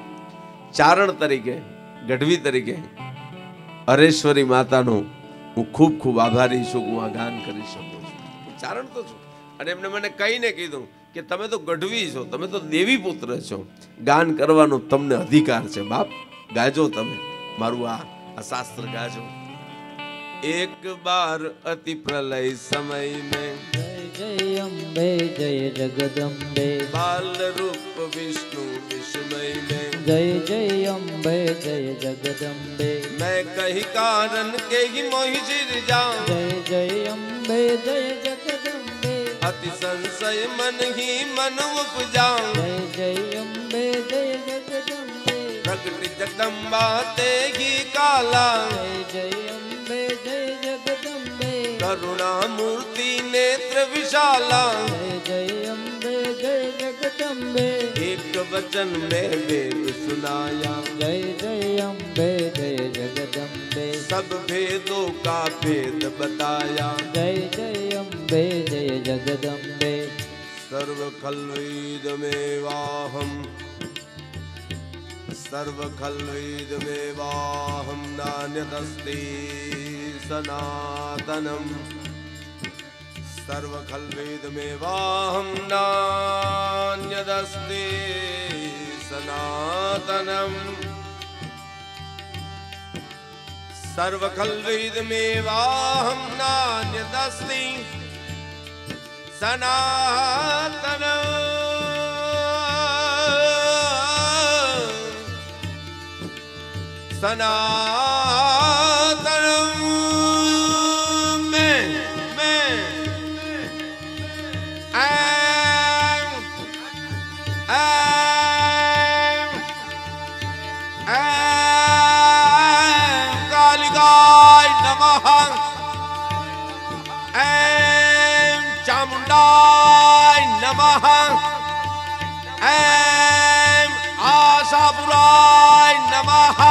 Speaker 1: ચારણ તરીકે, ગઢવી તરીકે હરેશ્વરી માતાનો હું ખૂબ ખૂબ આભારી છું હું આ ગાન કરી શકું છું. ચારણ તો છું. અને એમને મને કહીને કીધું કે તમે તો ગઢવી છો, તમે તો દેવી પુત્ર છો. ગાન કરવાનો તમને અધિકાર છે. બાપ, ગાજો તમે. મારું આ શાસ્ત્ર ગાજો. एक बार अति प्रलय समय में।
Speaker 2: जय जय अम्बे जय जगदम्बे।
Speaker 1: बाल रूप विष्णु विस्मय में।
Speaker 2: जय जय अम्बे जय जगदम्बे।
Speaker 1: मैं कही कारण के ही मोहि सिर जाऊँ।
Speaker 2: जय जय अम्बे जय जगदम्बे।
Speaker 1: अति संशय मन ही मन उपजाऊं।
Speaker 2: जय जय अम्बे जय जगदम्बे।
Speaker 1: प्रकृति जगदम्बा ते ही काला।
Speaker 2: जय जय जय जगदम्बे
Speaker 1: करुणा मूर्ति नेत्र विशाला।
Speaker 2: जय अम्बे जय जगदम्बे
Speaker 1: एक वचन में वेद सुनाया।
Speaker 2: जय जय अम्बे जय जगदम्बे
Speaker 1: सब भेदों का भेद बताया।
Speaker 2: जय जय अम्बे जय जगदम्बे
Speaker 1: सर्व सर्वखल्वीदमेवाहम् सर्वखल्विदमेवाहं नान्यदस्ति सनातनम् सर्वखल्विदमेवाहं नान्यदस्ति सनातनम् सर्वखल्विदमेवाहं नान्यदस्ति सनातनम् सनातनम मैं मैं am am am कालिकाय नमः am चामुंडाय नमः am आशापुराय नमः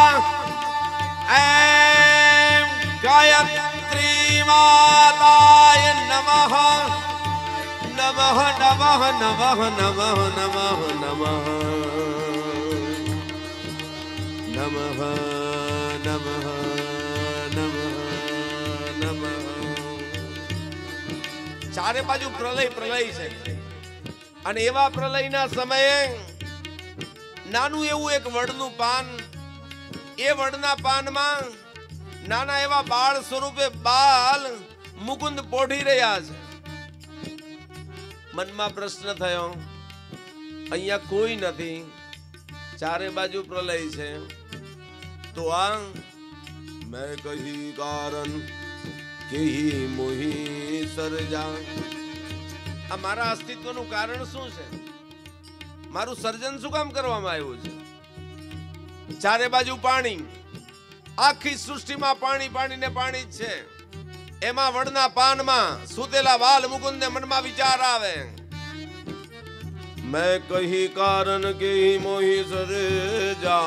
Speaker 1: ऐं गायत्री माताय नमः नमः नमः नमः नमः नमः नमः नमः नमः नमः नमः ચારે બાજુ પ્રલય પ્રલય છે અને એવા પ્રલયના સમયે નાનું એવું એક વડનું પાન એ વડના પાનમાં નાના એવા બાળ સ્વરૂપે બાલ મુકુંદ પોઢી રહ્યા છે. મનમાં પ્રશ્ન થયો, અહીંયા કોઈ નથી, ચારે બાજુ પ્રલય છે. તો આ, મેં કહી કારણ કે મોહી સર્જા. આ મારા અસ્તિત્વનું કારણ શું છે? મારું સર્જન શું કામ કરવામાં આવ્યું છે? ચારે બાજુ પાણી. આખી સૃષ્ટિમાં પાણી પાણી ને પાણી જ છે. એમાં વડના પાનમાં સુતેલા વાલ મુકુંદ ને મનમાં વિચાર આવે. મેં કહી કારણ કે મોહી સરે જા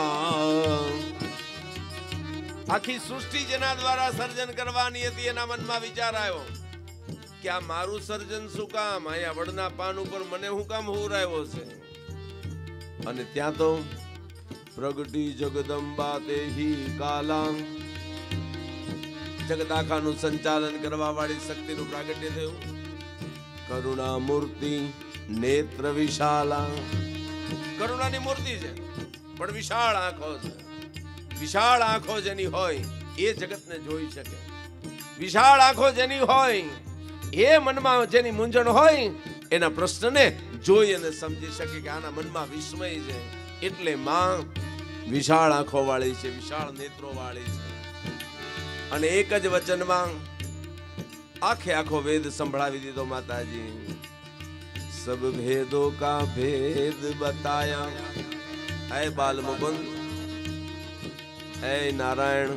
Speaker 1: આખી સૃષ્ટિ જેના દ્વારા સર્જન કરવાની હતી એના મનમાં વિચાર આવ્યો. કે આ મારું સર્જન શું કામ? અહીંયા વડના પાન ઉપર મને શું કામ હોરાયો છે? અને ત્યાં તો પ્રગટી જગદંબા તેહી કાલા જગદાખાનું સંચાલન કરવા વાળી શક્તિનું પ્રાગટ્ય થયું. કરુણા મૂર્તિ નેત્ર વિશાલા. કરુણાની મૂર્તિ છે, પણ વિશાળ આંખો છે. વિશાળ આંખો જેની હોય એ જગતને જોઈ શકે. વિશાળ આંખો જેની હોય એ મનમાં જેની મૂંઝણ હોય એના પ્રશ્નને જોઈ અને સમજી શકે કે આના મનમાં વિસ્મય છે. એટલે માં વિશાળ આંખો વાળી છે, વિશાળ નેત્રો વાળી છે. અને એક જ વચનમાં આખે આખો વેદ સંભળાવી દીધો માતાજી. સબ ભેદો કા ભેદ બતાયા. હે બાલ મુકુંદ હે નારાયણ,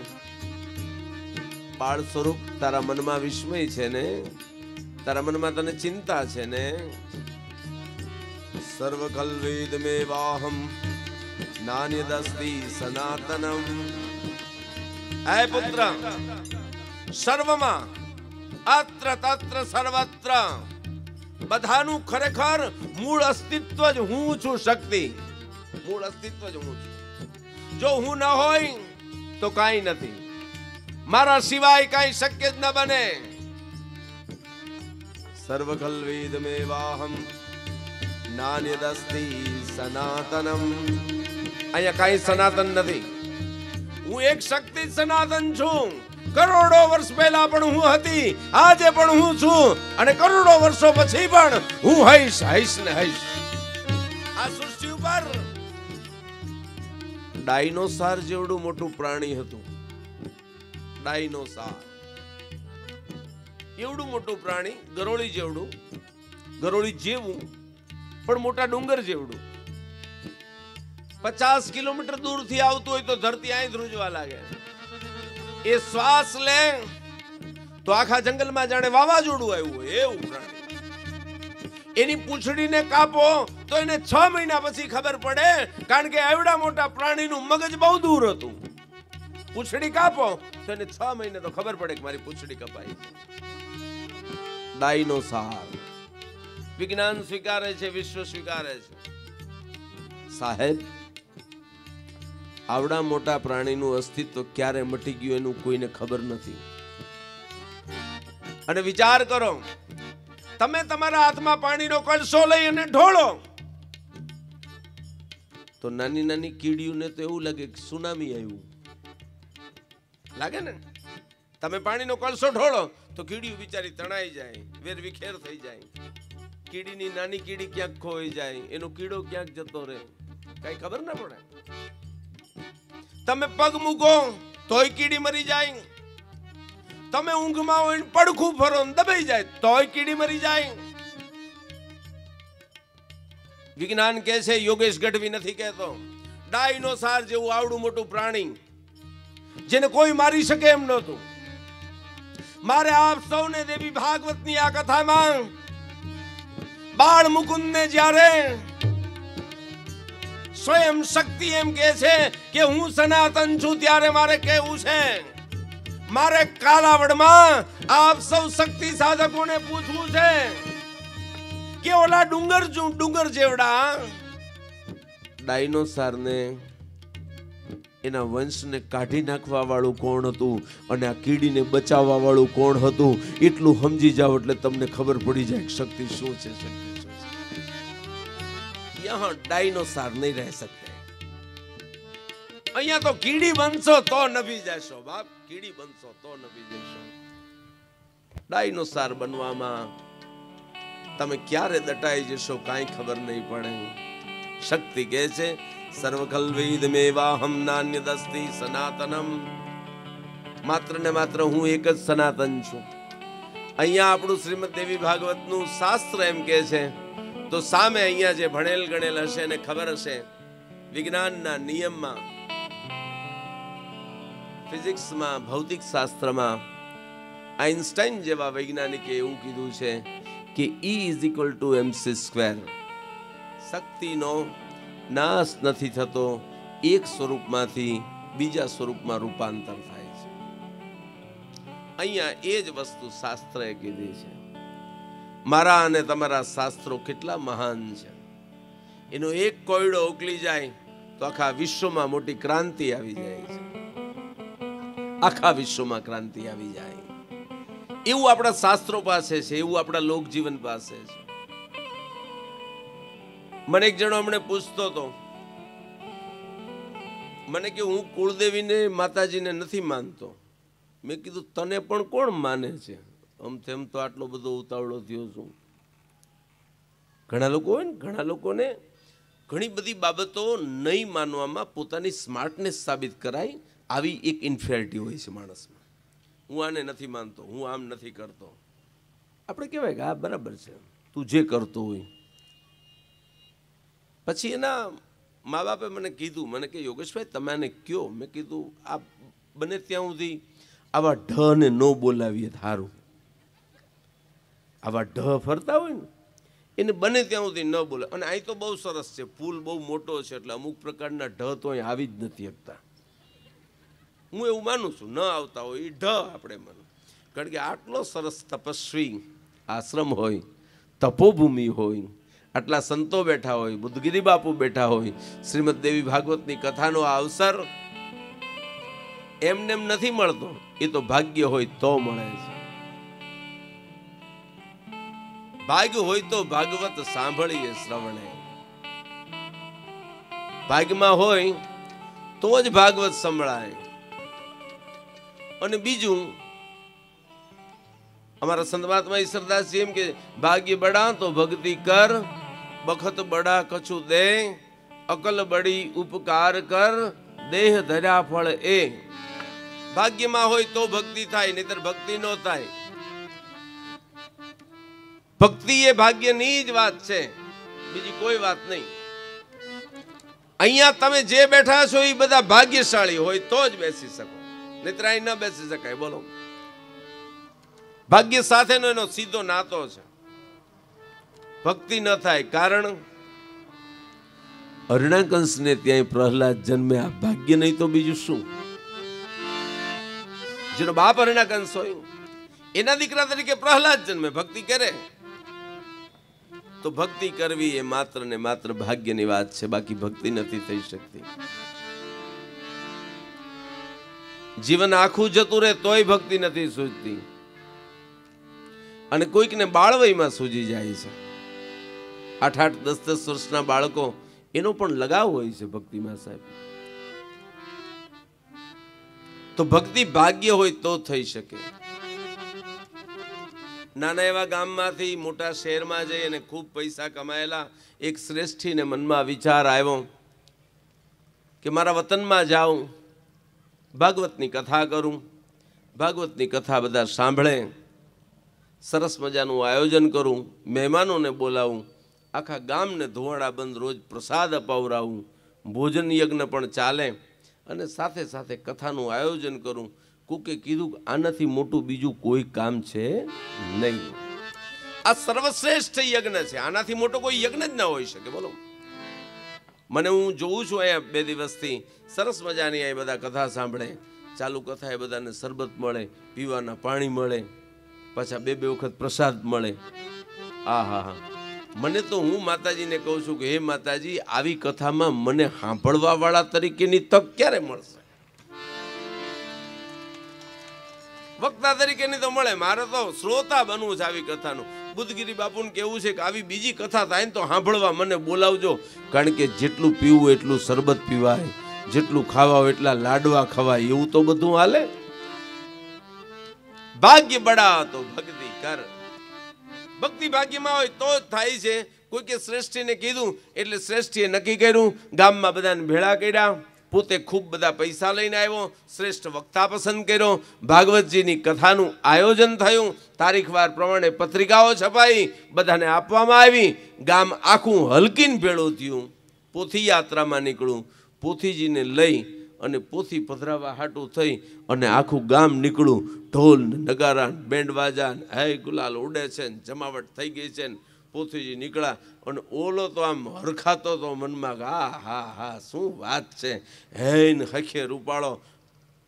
Speaker 1: બાળ સ્વરૂપ તારા મનમાં વિસ્મય છે ને? તારા મનમાં તને ચિંતા છે ને? સર્વ કલ્વેદ મે વાહમ નાન્યદસ્તિ સનાતનમ હે પુત્ર સર્વમાં અત્ર તત્ર સર્વત્ર બધાનું ખરેખર મૂળ અસ્તિત્વ જ હું છું શક્તિ મૂળ અસ્તિત્વ જ હું છું જો હું ન હોય તો કાંઈ નથી મારા સિવાય કાંઈ શક્ય જ ન બને સર્વકલ્વેદ નાન્યદસ્તી નાન્યદસ્તિ સનાતનમ અહીંયા કાંઈ સનાતન નથી. હું એક શક્તિ સનાતન છું. કરોડો વર્ષ પહેલા પણ હું હતી, આજે પણ હું છું. અને કરોડો વર્ષો પછી પણ હું હઈશ હઈશ ને હઈશ. આ સૃષ્ટિ ઉપર ડાયનોસાર જેવડું મોટું પ્રાણી હતું. ડાયનોસાર. એવડું મોટું પ્રાણી? ગરોળી જેવડું. ગરોળી જેવું, પણ મોટા ડુંગર જેવડું. પચાસ કિલોમીટર દૂરથી આવતું હોય તો ધરતી અહીં ધ્રુજવા લાગે એ શ્વાસ લે તો આખા જંગલમાં જાણે વાવાઝોડું આવ્યું હોય, એવું પ્રાણી. એની પૂંછડીને કાપો તો એને છ મહિના પછી ખબર પડે, કારણ કે એવડા મોટા પ્રાણીનું મગજ બહુ દૂર હતું. પૂંછડી કાપો તો એને છ મહિને તો ખબર પડે કે મારી પૂંછડી કપાઈ ડાયનોસાર. વિજ્ઞાન સ્વીકારે છે, વિશ્વ સ્વીકારે છે. સાહેબ આવડા મોટા પ્રાણીનું અસ્તિત્વ ક્યારે મટી ગયું એનું કોઈને ખબર નથી. અને વિચાર કરો, તમે તમારા હાથમાં પાણીનો કળશો લઈ અને ઢોળો. તો નાની નાની કીડીઓને તો એવું લાગે કે સુનામી આવ્યું. લાગે ને? તમે પાણીનો કળશો ઢોળો, તો કીડીઓ બિચારી તણાઈ જાય વેર વિખેર થઈ જાય. કીડીની નાની કીડી ક્યાંક ખોઈ જાય, એનો કીડો ક્યાંક જતો રહે. કઈ ખબર ના પડે? તમે પગ મૂકો, તોય કીડી મરી જાય. તમે ઊંઘમાં હોય પડખું ફરો દબાઈ જાય, તોય કીડી મરી જાય. વિજ્ઞાન કહે છે, યોગેશ ગઢવી નથી કહેતો. ડાયનોસાર જેવું આવડું મોટું પ્રાણી, જેને કોઈ મારી શકે એમ નહોતું. મારે આપ સૌને દેવી ભાગવતની આ કથામાં, બાળ મુકુંદને જ્યારે સ્વયં શક્તિ એમ કે છે કે હું સનાતન છું ત્યારે મારે કહેવું છે? મારે કાલાવડમાં આપ સૌ શક્તિ સાધકોને પૂછવું છે કે ઓલા ડુંગર ડુંગર જેવડા. ડાયનોસારને, એના વંશને કાઢી નાખવા વાળું કોણ હતું અને આ કીડીને બચાવવા વાળું કોણ હતું, એટલું સમજી જાવ એટલે તમને ખબર પડી જાય શક્તિ શું છે, શક્તિ શું છે યહાં ડાયનોસાર નહીં રહી सकते અહીંયા તો કીડી બનશો તો નભી જશો બાપ કીડી બનશો તો નભી જશો ડાયનોસાર બનવામાં તમે ક્યારે દટાઈ જશો કાંઈ ખબર નહીં પડે શક્તિ કહે છે સર્વકલ્વેદ મેવાહમ નાન્યદસ્તિ સનાતનમ માત્ર ને માત્ર હું એક જ સનાતન છું અહીંયા આપણું શ્રીમદ દેવી ભાગવતનું શાસ્ત્ર એમ કે છે તો સામે અહીંયા જે ભણેલ ગણેલ હશે ને ખબર હશે, વિજ્ઞાનના નિયમમાં, ફિઝિક્સમાં, ભૌતિક શાસ્ત્રમાં આઇન્સ્ટાઈન જેવા વૈજ્ઞાનિકે એવું કીધું છે કે E is equal to MC square શક્તિનો નાશ નથી થતો, એક સ્વરૂપમાંથી બીજા સ્વરૂપમાં રૂપાંતર થાય છે. અહીંયા એ જ વસ્તુ શાસ્ત્રએ કીધી છે. મારા અને તમારા શાસ્ત્રો કેટલા મહાન છે. એનો એક કોયડો ઉકલી જાય તો આખા વિશ્વમાં મોટી ક્રાંતિ આવી જાય છે. આખા વિશ્વમાં ક્રાંતિ આવી જાય. એવું આપણા શાસ્ત્રો પાસે છે, એવું આપણા લોકજીવન પાસે છે. મને એક જણો હમણે પૂછતો હતો. મને કે હું કુળદેવીને માતાજીને નથી માનતો. મેં કીધું, તને પણ કોણ માને છે? આમ તેમ તો આટલો બધો ઉતાવળો થયો છું. ઘણા લોકો હોય ને, ઘણા લોકોને ઘણી બધી બાબતો નહીં માનવામાં પોતાની સ્માર્ટનેસ સાબિત કરાય આવી એક ઇન્ફેરિટી હોય છે માણસમાં. હું આને નથી માનતો, હું આમ નથી કરતો. આપણે કહેવાય કે હા, બરાબર છે. તું જે કરતો હોય. પછી એના મા બાપે મને કીધું, મને કે, યોગેશભાઈ, તમે આને કયો? મેં કીધું, આ બને ત્યાં સુધી આવા ઢને ન બોલાવીએ સારું આવા ઢ ફરતા હોય ને, એને બને ત્યાં સુધી ન બોલે. અને અહીં તો બહુ સરસ છે, પુલ બહુ મોટો છે એટલે અમુક પ્રકારના ઢ તો અહીં આવી જ નથી શકતા. હું એવું માનું છું, ન આવતા હોય એ ઢ આપણે માનું કારણ કે આટલો સરસ તપસ્વી આશ્રમ હોય, તપોભૂમિ હોય, આટલા સંતો બેઠા હોય, બુદ્ધગીરી બાપુ બેઠા હોય, શ્રીમદ દેવી ભાગવતની કથાનો આ અવસર એમને એમ નથી મળતો, એ તો ભાગ્ય હોય તો મળે છે. ભાગ્ય હોય તો ભાગવત સાંભળીએ શ્રવણે. ભાગ્યમાં હોય તો જ ભાગવત સંભળાય. અને બીજું, અમારા સંતમાત્મા ઈશ્વરદાસજી એમ કે, ભાગ્ય બડા તો ભક્તિ કર, બખત બડા કછુ દે, અકલ બડી ઉપકાર કર, દેહ ધર્યા ફળ એ. ભાગ્યમાં હોય તો ભક્તિ થાય, નહીતર ભક્તિ ન થાય. ભક્તિ એ ભાગ્યની જ વાત છે. બીજી કોઈ વાત નહીં. અહીંયા તમે જે બેઠા છો એ બધા ભાગ્યશાળી હોય તો જ બેસી શકો. નહીતર અહીં ન બેસી શકાય, બોલો. ભાગ્ય સાથેનો એનો સીધો નાતો છે. ભક્તિ ન થાય કારણ અરણાકંસને ત્યાં પ્રહલાદ જન્મ્યા ભાગ્ય નહીં તો બીજું શું? જેનો બાપ અરણાકંસ હોય, એના દીકરા તરીકે પ્રહલાદ જન્મે. ભક્તિ કરે. તો ભક્તિ કરવી એ માત્ર ને માત્ર ભાગ્યની વાત છે, બાકી ભક્તિ નથી થઈ શકતી. જીવન આખું જતું રહે તોય ભક્તિ નથી સૂજતી અને કોઈકને બાળવયમાં સૂજી જાય છે. આઠ આઠ દસ દસ વર્ષના બાળકો, એનો પણ લગાવ હોય છે ભક્તિમાં સાહેબ. તો ભક્તિ ભાગ્ય હોય તો થઈ શકે. નાના એવા ગામમાંથી મોટા શહેરમાં જઈ અને ખૂબ પૈસા કમાયેલા એક શ્રેષ્ઠીને મનમાં વિચાર આવ્યો કે મારા વતનમાં જાઉં, ભાગવતની કથા કરું, ભાગવતની કથા બધા સાંભળે, સરસ મજાનું આયોજન કરું, મહેમાનોને બોલાવું, આખા ગામને ધોવાડા બંધ રોજ પ્રસાદ અપાવરાવું, ભોજન યજ્ઞ પણ ચાલે અને સાથે સાથે કથાનું આયોજન કરું. કોકે કીધું આનાથી મોટું બીજું કોઈ કામ છે નહીં. આ સર્વશ્રેષ્ઠ યજ્ઞ છે. આનાથી મોટો કોઈ યજ્ઞ જ ના હોઈ શકે. બોલો. મને હું જોઉં છું અહીંયા બે દિવસથી. સરસ મજાની અહીં બધા કથા સાંભળે. ચાલુ કથા એ બધાને શરબત મળે, પીવાના પાણી મળે. પાછા બે બે વખત પ્રસાદ મળે. આ હા હા. મને તો હું માતાજીને કહું છું કે, હે માતાજી, આવી કથામાં મને સાંભળવા વાળા તરીકેની તક ક્યારે મળશે? વક્તા તરીકેની તો મળે. મારે તો શ્રોતા બનવું છે આવી કથાનું. બુદ્ધગીરી બાપુને કેવું છે કે આવી બીજી કથા થાય ને તો સાંભળવા મને બોલાવજો. કારણ કે જેટલું પીવું એટલું શરબત પીવાય. જેટલું ખાવા હોય એટલા લાડવા ખવાય. એવું તો બધું હાલે? ભાગ્ય બડા તો ભક્તિ કર. ભક્તિ ભાગ્યમાં હોય તો જ થાય છે. કોઈ કે શ્રેષ્ઠીને કીધું એટલે શ્રેષ્ઠીએ નક્કી કર્યું. ગામમાં બધાને ભેળા કર્યા. પોતે ખૂબ બધા પૈસા લઈને આવ્યો, શ્રેષ્ઠ વક્તા પસંદ કર્યો. ભાગવતજીની કથાનું આયોજન થયું. તારીખવાર પ્રમાણે પત્રિકાઓ છપાઈ, બધાને આપવામાં આવી. ગામ આખું હલકીને ભેળું થયું. પોથી યાત્રામાં નીકળું. પોથીજીને લઈ અને પોથી પધરાવા હાટું થઈ અને આખું ગામ નીકળું. ઢોલ નગારા બેન્ડ વાજા હે ગુલાલ, ઉડે છે જમાવટ થઈ ગઈ છે ને. પોથીજી નીકળ્યા અને ઓલો તો આમ હરખાતો તો મનમાં કે હા હા હા, શું વાત છે? હૈન હખે રૂપાળો.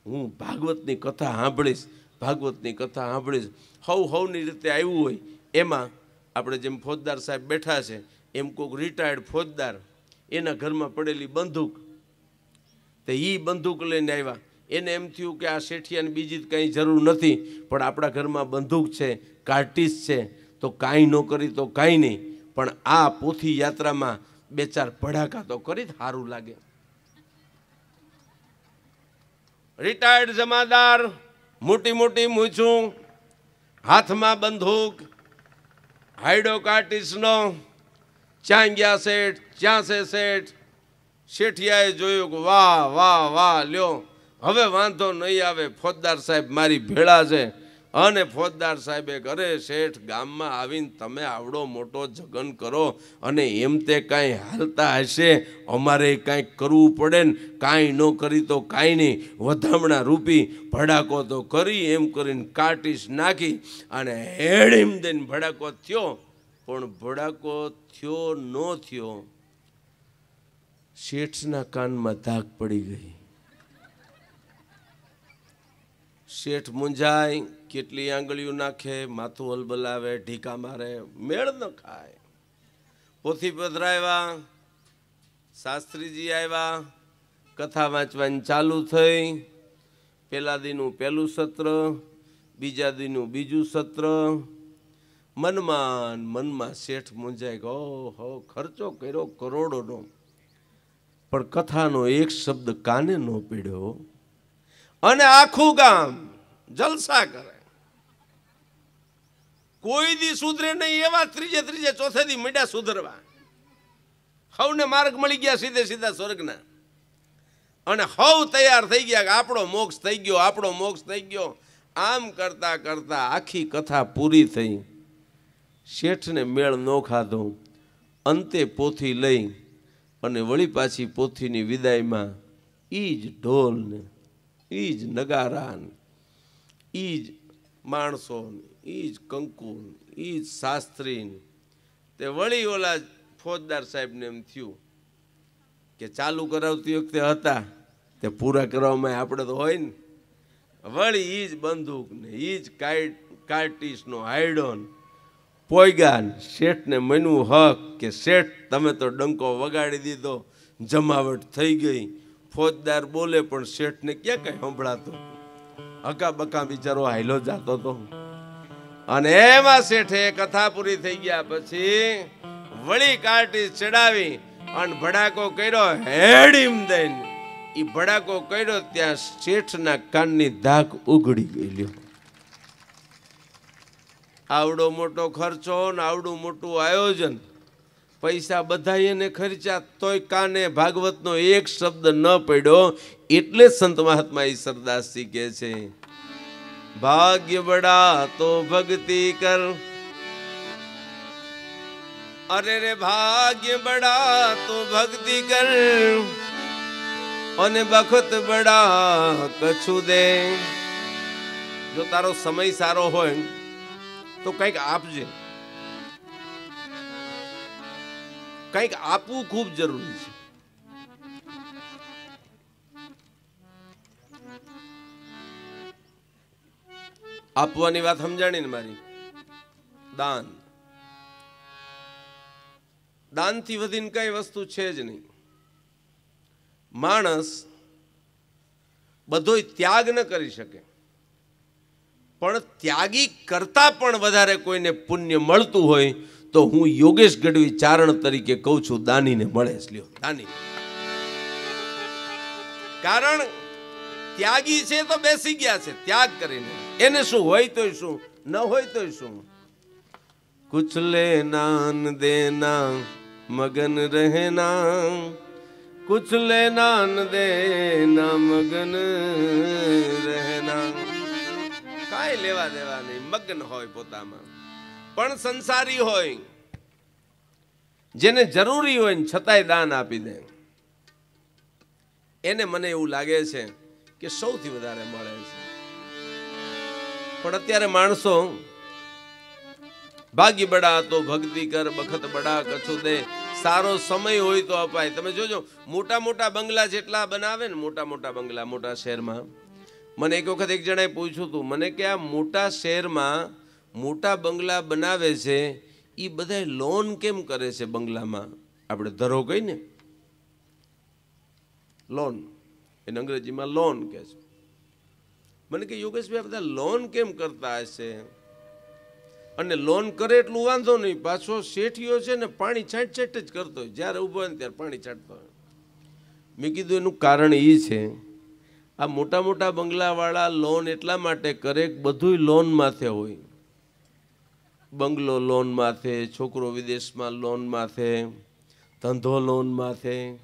Speaker 1: હું ભાગવતની કથા સાંભળીશ, ભાગવતની કથા સાંભળીશ. હવ હવની રીતે આવ્યું હોય, એમાં આપણે જેમ ફોજદાર સાહેબ બેઠા છે, એમ કોઈક રિટાયર્ડ ફોજદાર, એના ઘરમાં પડેલી બંદૂક. તે એ બંદૂક લઈને આવ્યા. એને એમ થયું કે આ શેઠિયાને બીજી જ કંઈ જરૂર નથી, પણ આપણા ઘરમાં બંદૂક છે કાર્ટીસ છે. તો કાંઈ ન કરી તો કાંઈ નહીં. પણ આ પોથી યાત્રામાં બે ચાર ભડાકા તો કરી જ સારું લાગે. રિટાયર્ડ જમાદાર, મોટી મોટી મૂછું, હાથમાં બંદૂક હાઈડો કાર્ટીસનો ક્યાં ગયા શેઠ, ચાંસે શેઠ, શેઠિયાએ જોયું કે વાહ વાહ વાહ, લ્યો. હવે વાંધો નહીં આવે, ફોજદાર સાહેબ મારી ભેળા છે. અને ફોજદાર સાહેબે ઘરે શેઠ ગામમાં આવીને તમે આવડો મોટો જગન કરો અને એમ તે કાંઈ હાલતા હશે? અમારે કાંઈક કરવું પડે ને? કાંઈ ન કરી તો કાંઈ નહીં. વધામણા રૂપી ભડાકો તો કરી એમ કરીને કાટીશ નાખી અને હેડીમ દઈને ભડાકો થયો. પણ ભડાકો થયો ન થયો, શેઠના કાનમાં ધાક પડી ગઈ. શેઠ મૂંઝાય કેટલી આંગળીઓ નાખે, માથું હલબલાવે, ઢીકા મારે, મેળ ન ખાય. પોથી પધરાવ્યા શાસ્ત્રીજી આવ્યા, કથા વાંચવાની ચાલુ થઈ. પહેલા દીનું પહેલું સત્ર, બીજા દીનું બીજું સત્ર. મનમાં મનમાં શેઠ મૂંઝાય કે હો ખર્ચો કર્યો કરોડોનો. પણ કથાનો એક શબ્દ કાને ન પીડ્યો? અને આખું ગામ જલસા કરે. કોઈ દી સુધરે નહીં, એવા ત્રીજે ત્રીજે ચોથે દી મીડા સુધરવા. હવને માર્ગ મળી ગયા સીધે સીધા સ્વર્ગના. અને હવ તૈયાર થઈ ગયા કે આપણો મોક્ષ થઈ ગયો, આપણો મોક્ષ થઈ ગયો. આમ કરતા કરતા આખી કથા પૂરી થઈ. શેઠને મેળ ન ખાધો. અંતે પોથી લઈ અને વળી પાછી પોથીની વિદાયમાં ઈ જ ઢોલને ઈ જ નગારાન એ જ માણસો ઈ જ કંકુ, ઈ જ શાસ્ત્રી તે વળી ઓલા ફોજદાર સાહેબને એમ થયું કે ચાલુ કરાવતી વખતે હતા, તે પૂરા કરવામાં આપણે તો હોય ને. વળી ઈ જ બંદૂક ને ઈ જ કાઈટ કાર્ટિસનો હાઈડોન ને પોઈગાન શેઠને મનવું હક કે શેઠ, તમે તો ડંકો વગાડી દીધો, જમાવટ થઈ ગઈ. ફોજદાર બોલે પણ શેઠને ક્યાં કઈ સંભળાતો? હકા બકા બિચારો હાઈલો જાતો તો. અને એમાં શેઠે કથા પૂરી થઈ ગયા પછી વળી કાટી ચડાવી અને ભડાકો કર્યો હેડીમ દઈને. એ ભડાકો કર્યો ત્યાં શેઠના કાનની ધાક ઉઘડી ગયેલી. આવડો મોટો ખર્ચો ને આવડું મોટું આયોજન. પૈસા બધા એને ખર્ચા તોય કાને ભાગવતનો એક શબ્દ ન પડ્યો. એટલે સંત મહાત્મા ઈશ્વરદાસજી કહે છે ભાગ્ય બડા તો ભક્તિ કર. અરે રે ભાગ્ય બડા તો ભક્તિ કર. અને બખત બડા કછું દે. જો તારો સમય સારો હોય તો કંઈક આપજે. કંઈક આપવું ખૂબ જરૂરી છે. આપવાની વાત સમજાણી ને મારી? દાન. દાનથી વધીને કઈ વસ્તુ છે જ નહીં. માણસ બધોય ત્યાગ ન કરી શકે. પણ ત્યાગી કરતા પણ વધારે કોઈને પુણ્ય મળતું હોય તો હું યોગેશ ગઢવી ચારણ તરીકે કહું છું, દાનીને મળે દાની. કારણ ત્યાગી છે તો બેસી ગયા છે, ત્યાગ કરીને. એને શું હોય તોય શું, ન હોય તોય શું? કુછ લેના ન દેના મગન રહેના કુછ લેના ન દેના મગન રહેના કાંઈ લેવા દેવા નહીં, મગ્ન હોય પોતામાં. પણ સંસારી હોય, જેને જરૂરી હોય ને છતાંય દાન આપી દે. એને મને એવું લાગે છે કે સૌથી વધારે મળે છે. પણ અત્યારે માણસો ભાગી બડા તો ભક્તિ કર, બખત બડા કછો દે. સારો સમય હોય તો અપાય. તમે જોજો, મોટા મોટા બંગલા જેટલા બનાવે ને, મોટા મોટા બંગલા, મોટા શહેરમાં. મને એક વખત એક જણાએ પૂછ્યું હતું મને કે આ મોટા શહેરમાં મોટા બંગલા બનાવે છે એ બધા લોન કેમ કરે છે બંગલામાં? આપણે ધરો કહીને. લોન. એને અંગ્રેજીમાં લોન કહે છે. મને કે યોગેશભાઈ બધા લોન કેમ કરતા હશે? અને લોન કરે એટલું વાંધો નહીં. પાછો શેઠિયો છે ને, પાણી છાંટ છાંટ જ કરતો હોય. જ્યારે ઊભો હોય ને, ત્યારે પાણી છાંટતો હોય. મેં કીધું, એનું કારણ એ છે, આ મોટા મોટા બંગલાવાળા લોન એટલા માટે કરે કે બધુંય લોન માથે હોય. બંગલો લોન માથે, છોકરો વિદેશમાં લોન માથે, ધંધો લોન માથે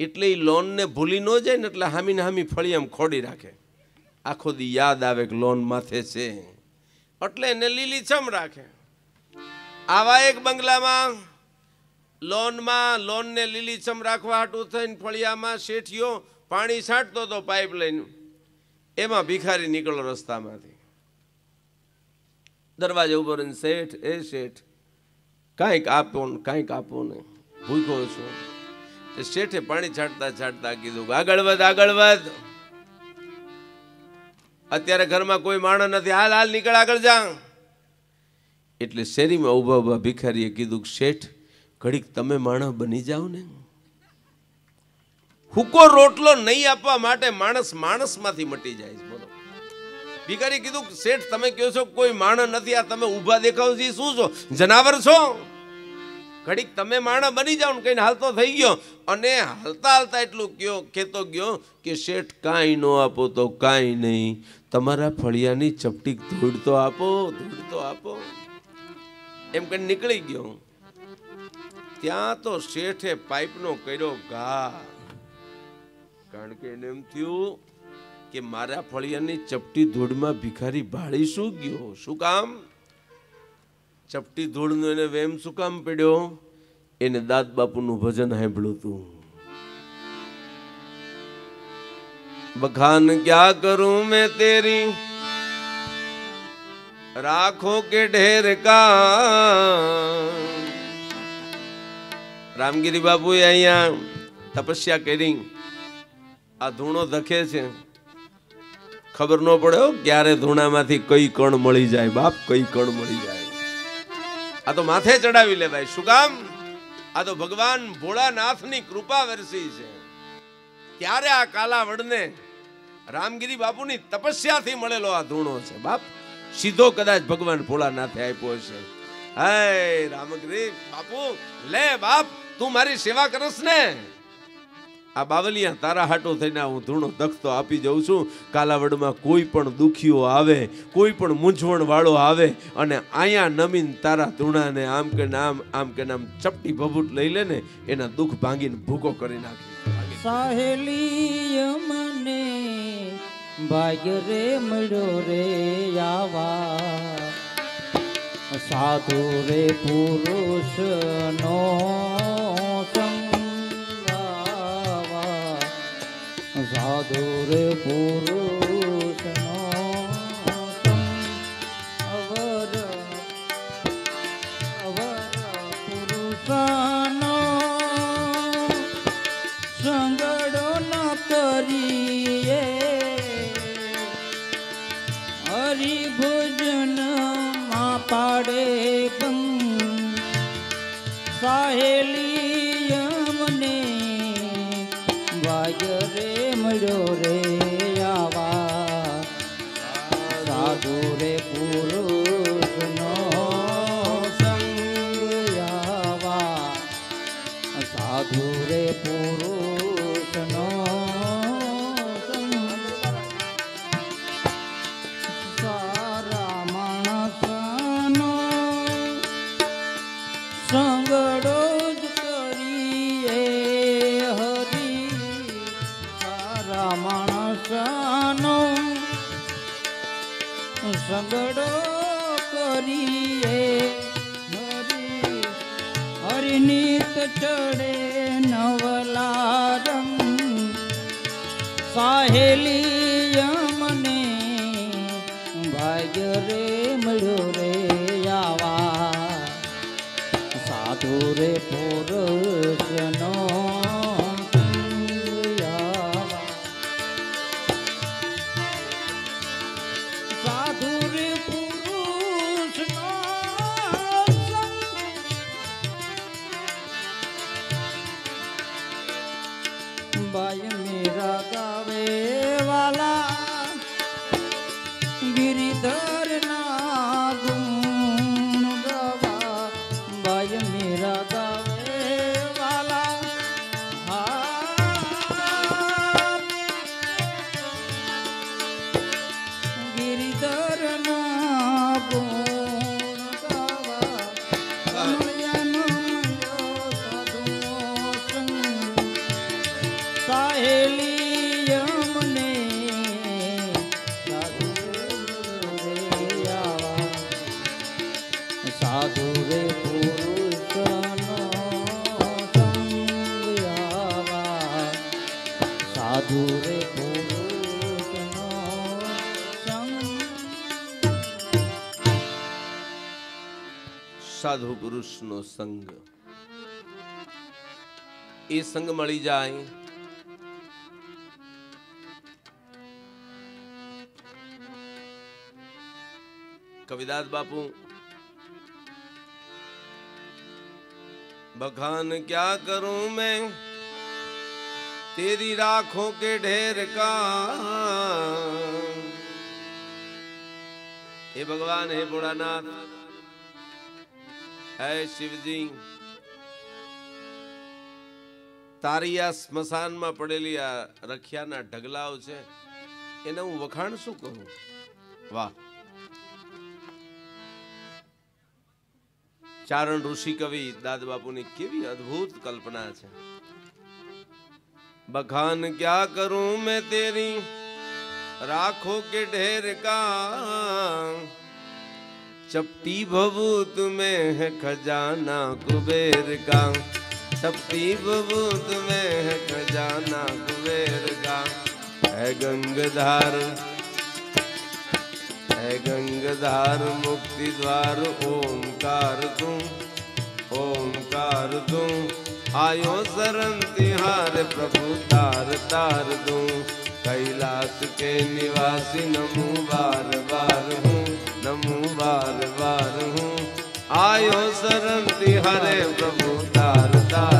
Speaker 1: એટલે એ લોનને ભૂલી ન જાય ને એટલે હામીને હામી ફળી આમ ખોડી રાખે. આખો દી યાદ આવે કે લોન માથે છે. એટલે એને લીલીછમ રાખે. આવા એક બંગલામાં લોનમાં લોનને લીલીછમ રાખવા હાટું થઈને ફળિયામાં શેઠિયો પાણી છાંટતો હતો પાઇપ લઈને એમાં ભિખારી નીકળો રસ્તામાંથી. દરવાજે ઊભો રહીને શેઠ, એ શેઠ, કાંઈક આપો ને, કાંઈક આપો ને, ભૂખ્યો છું. શેઠે પાણી છાંટતા છાંટતા કીધું આગળ વધ આગળ વધ. અત્યારે ઘરમાં કોઈ માણસ નથી. હાલ હાલ, નીકળ, આગળ જા. એટલે શેરીમાં ઊભા ઊભા ભિખારીએ કીધું શેઠ, ઘડીક તમે માણસ બની જાઓ ને. હુકો રોટલો નહીં આપવા માટે માણસ માણસમાંથી મટી જાય છે, બોલો. ભિખારી કીધું શેઠ, તમે કહો છો કોઈ માણસ નથી. આ તમે ઊભા દેખાવ છો શું છો? જનાવર છો? ઘડીક તમે માણા બની જાઓ ને કહીને હાલતો થઈ ગયો. અને હાલતા હાલતા એટલું કયો, કહેતો ગયો કે શેઠ કાંઈ ન આપો તો કાંઈ નહીં. તમારા ફળિયાની ચપટી ધૂળ તો આપો, ધૂળ તો આપો. એમ કરીને નીકળી ગયો ત્યાં તો શેઠે પાઇપનો કર્યો ઘા. કારણ કે એને એમ થયું કે મારા ફળિયાની ચપટી ધૂળમાં ભિખારી ભાળી શું ગયો? શું કામ? ચપટી ધૂળનો એને વેમ શું કામ પડ્યો? એને દાદ બાપુનું ભજન સાંભળ્યું તું બખાન ક્યાં કરું મેં તેરી? રાખો કે ઢેર કા રામગીરી બાપુએ અહીંયા તપસ્યા કરી. આ ધૂણો ધકે છે. ખબર ન પડ્યો ક્યારે ધૂણામાંથી કઈ કણ મળી જાય બાપ, કઈ કણ મળી જાય. આ તો માથે ચડાવી લે ભાઈ, શું કામ? આ તો ભગવાન ભોળાનાથની કૃપા વરસી છે. ત્યારે આ કાલાવડને રામગીરી બાપુની તપસ્યાથી મળેલો આ ધૂણો છે? બાપ, સીધો કદાચ ભગવાન ભોળાનાથે આપ્યો છે. હાય રામગીરી બાપુ, લે બાપ, તું મારી સેવા કરસ ને. આ બાવલિયા, તારા હાટો થઈને હું ધૂણો દખતો આપી જાઉં છું. કાલાવડમાં કોઈ પણ દુખીઓ આવે, કોઈ પણ મૂંઝવણ વાળો આવે અને અહીંયા નમીન તારા ધૂણાને આમ કે નામ આમ કે નામ ચપટી ભભૂટ લઈ લે ને, એના દુઃખ ભાંગીને ભૂકો કરી નાખે.
Speaker 2: સાહેલી મને ભાગ્ય રે મળ્યો રે આવા. સાધુ રે પુરુષ નો સંગાવા સાધુ રે પુરુષ નો અવર અવર પુરુષનો સંગડો ન કરીએ. હરિભોજન પાડે સાહેલી મને ભાગ્ય રે
Speaker 1: પુરુષનો સંગ એ સંગ મળી જાય કવિદાસ બાપુ बखान क्या करूं मैं तेरी राखों के ढेर का हे भगवान हे भोलानाथ હે શિવજી, તારી આ સ્મશાનમાં પડેલી આ રખિયાના ઢગલાઓ છે, એને હું વખાણ શું કહું વાહ. ચારણ ઋષિ કવિ દાદ બાપુની કેવી અદ્ભુત કલ્પના છે. બખાન ક્યા કરું મેં તેરી? રાખો કે ઢેર કા चपटी भभूत में है खजाना कुबेर का। चपटी भभूत में है खजाना कुबेर का। है गंगधार है गंगधार मुक्ति द्वार, ओंकार तू ओंकार तू आयो शरण तिहार प्रभु तार तार दू। कैलाश के निवासी नमो बार बार हूँ। નમુ વાર વાર હું. આયો શરણ હરે પ્રભુ તાર તાર.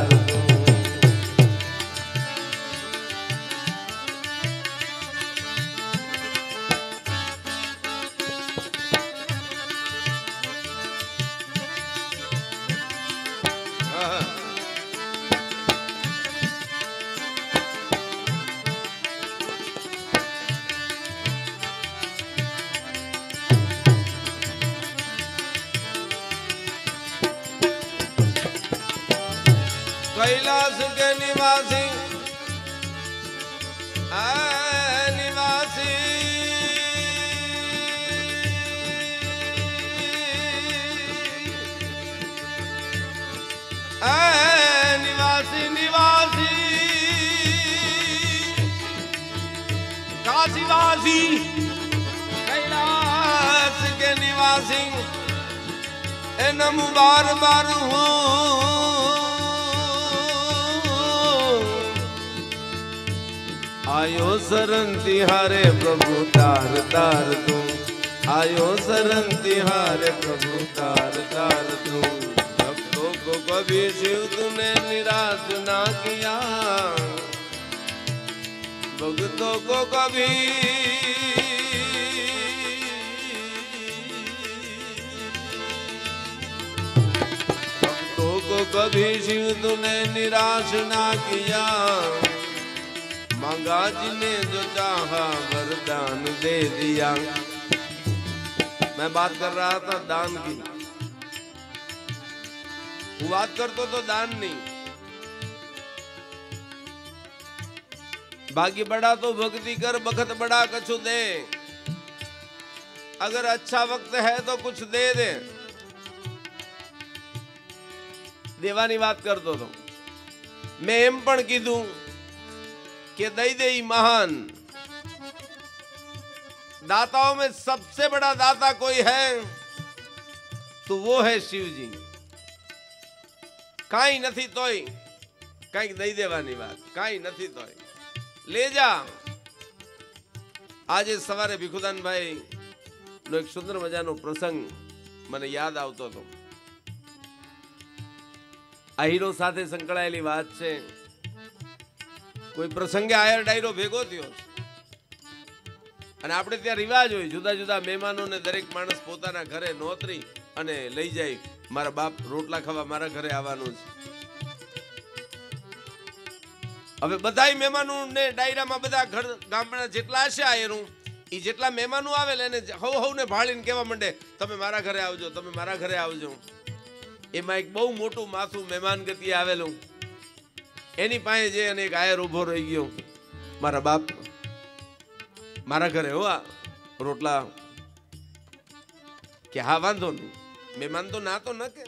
Speaker 1: પ્રેમ બાર બાર હો. આયો સરંતી હારે પ્રભુ તાર તાર તું. આયો સરંતી હારે પ્રભુ તાર તાર તું. ભક્તો કો કભી શિવ તુને નિરાશ ના કિયા. ભક્તો કો કભી कभी शिव तूने निराश ना किया। मंगा जी ने जो चाहा वरदान दे दिया। मैं बात कर रहा था दान की। वो बात कर तो, तो दान नहीं। बाकी बड़ा तो भक्ति कर बखत बड़ा कछु दे। अगर अच्छा वक्त है तो कुछ दे दे। દેવાની વાત કરતો હતો મેં એમ પણ કીધું कि दई दई महान दाताओं में सबसे बड़ा दाता कोई है तो वो है शिव जी કાંઈ નથી તોય કાંઈક દઈ દેવાની વાત કાંઈ નથી તોય લે જા આજે સવારે ભીખુદાનભાઈ નો એક સુંદર મજાનો પ્રસંગ મને યાદ આવતો હતો આ હીરો સાથે સંકળાયેલી વાત છે. કોઈ પ્રસંગે આયર ડાયરો ભેગો થયો. અને આપણે ત્યાં રિવાજ હોય, જુદા જુદા મહેમાનોને દરેક માણસ પોતાના ઘરે નોતરી અને લઈ જાય, મારા બાપ રોટલા ખાવા મારા ઘરે આવવાનું છે. હવે બધાય મહેમાનો ને ડાયરામાં બધા ઘર ગામના જેટલા હશે આયરું એ જેટલા મહેમાનો આવે એને હવ હવને ભાળીને કહેવા માંડે, તમે મારા ઘરે આવજો, તમે મારા ઘરે આવજો. એમાં એક બહુ મોટું માથું મહેમાન ગતિએ આવેલું. એની પાસે જે અને એક આયર ઊભો રહી ગયો. મારા બાપ, મારા ઘરે હો રોટલા. કે હા, વાંધો નહીં. મહેમાન તો ના તો ન કે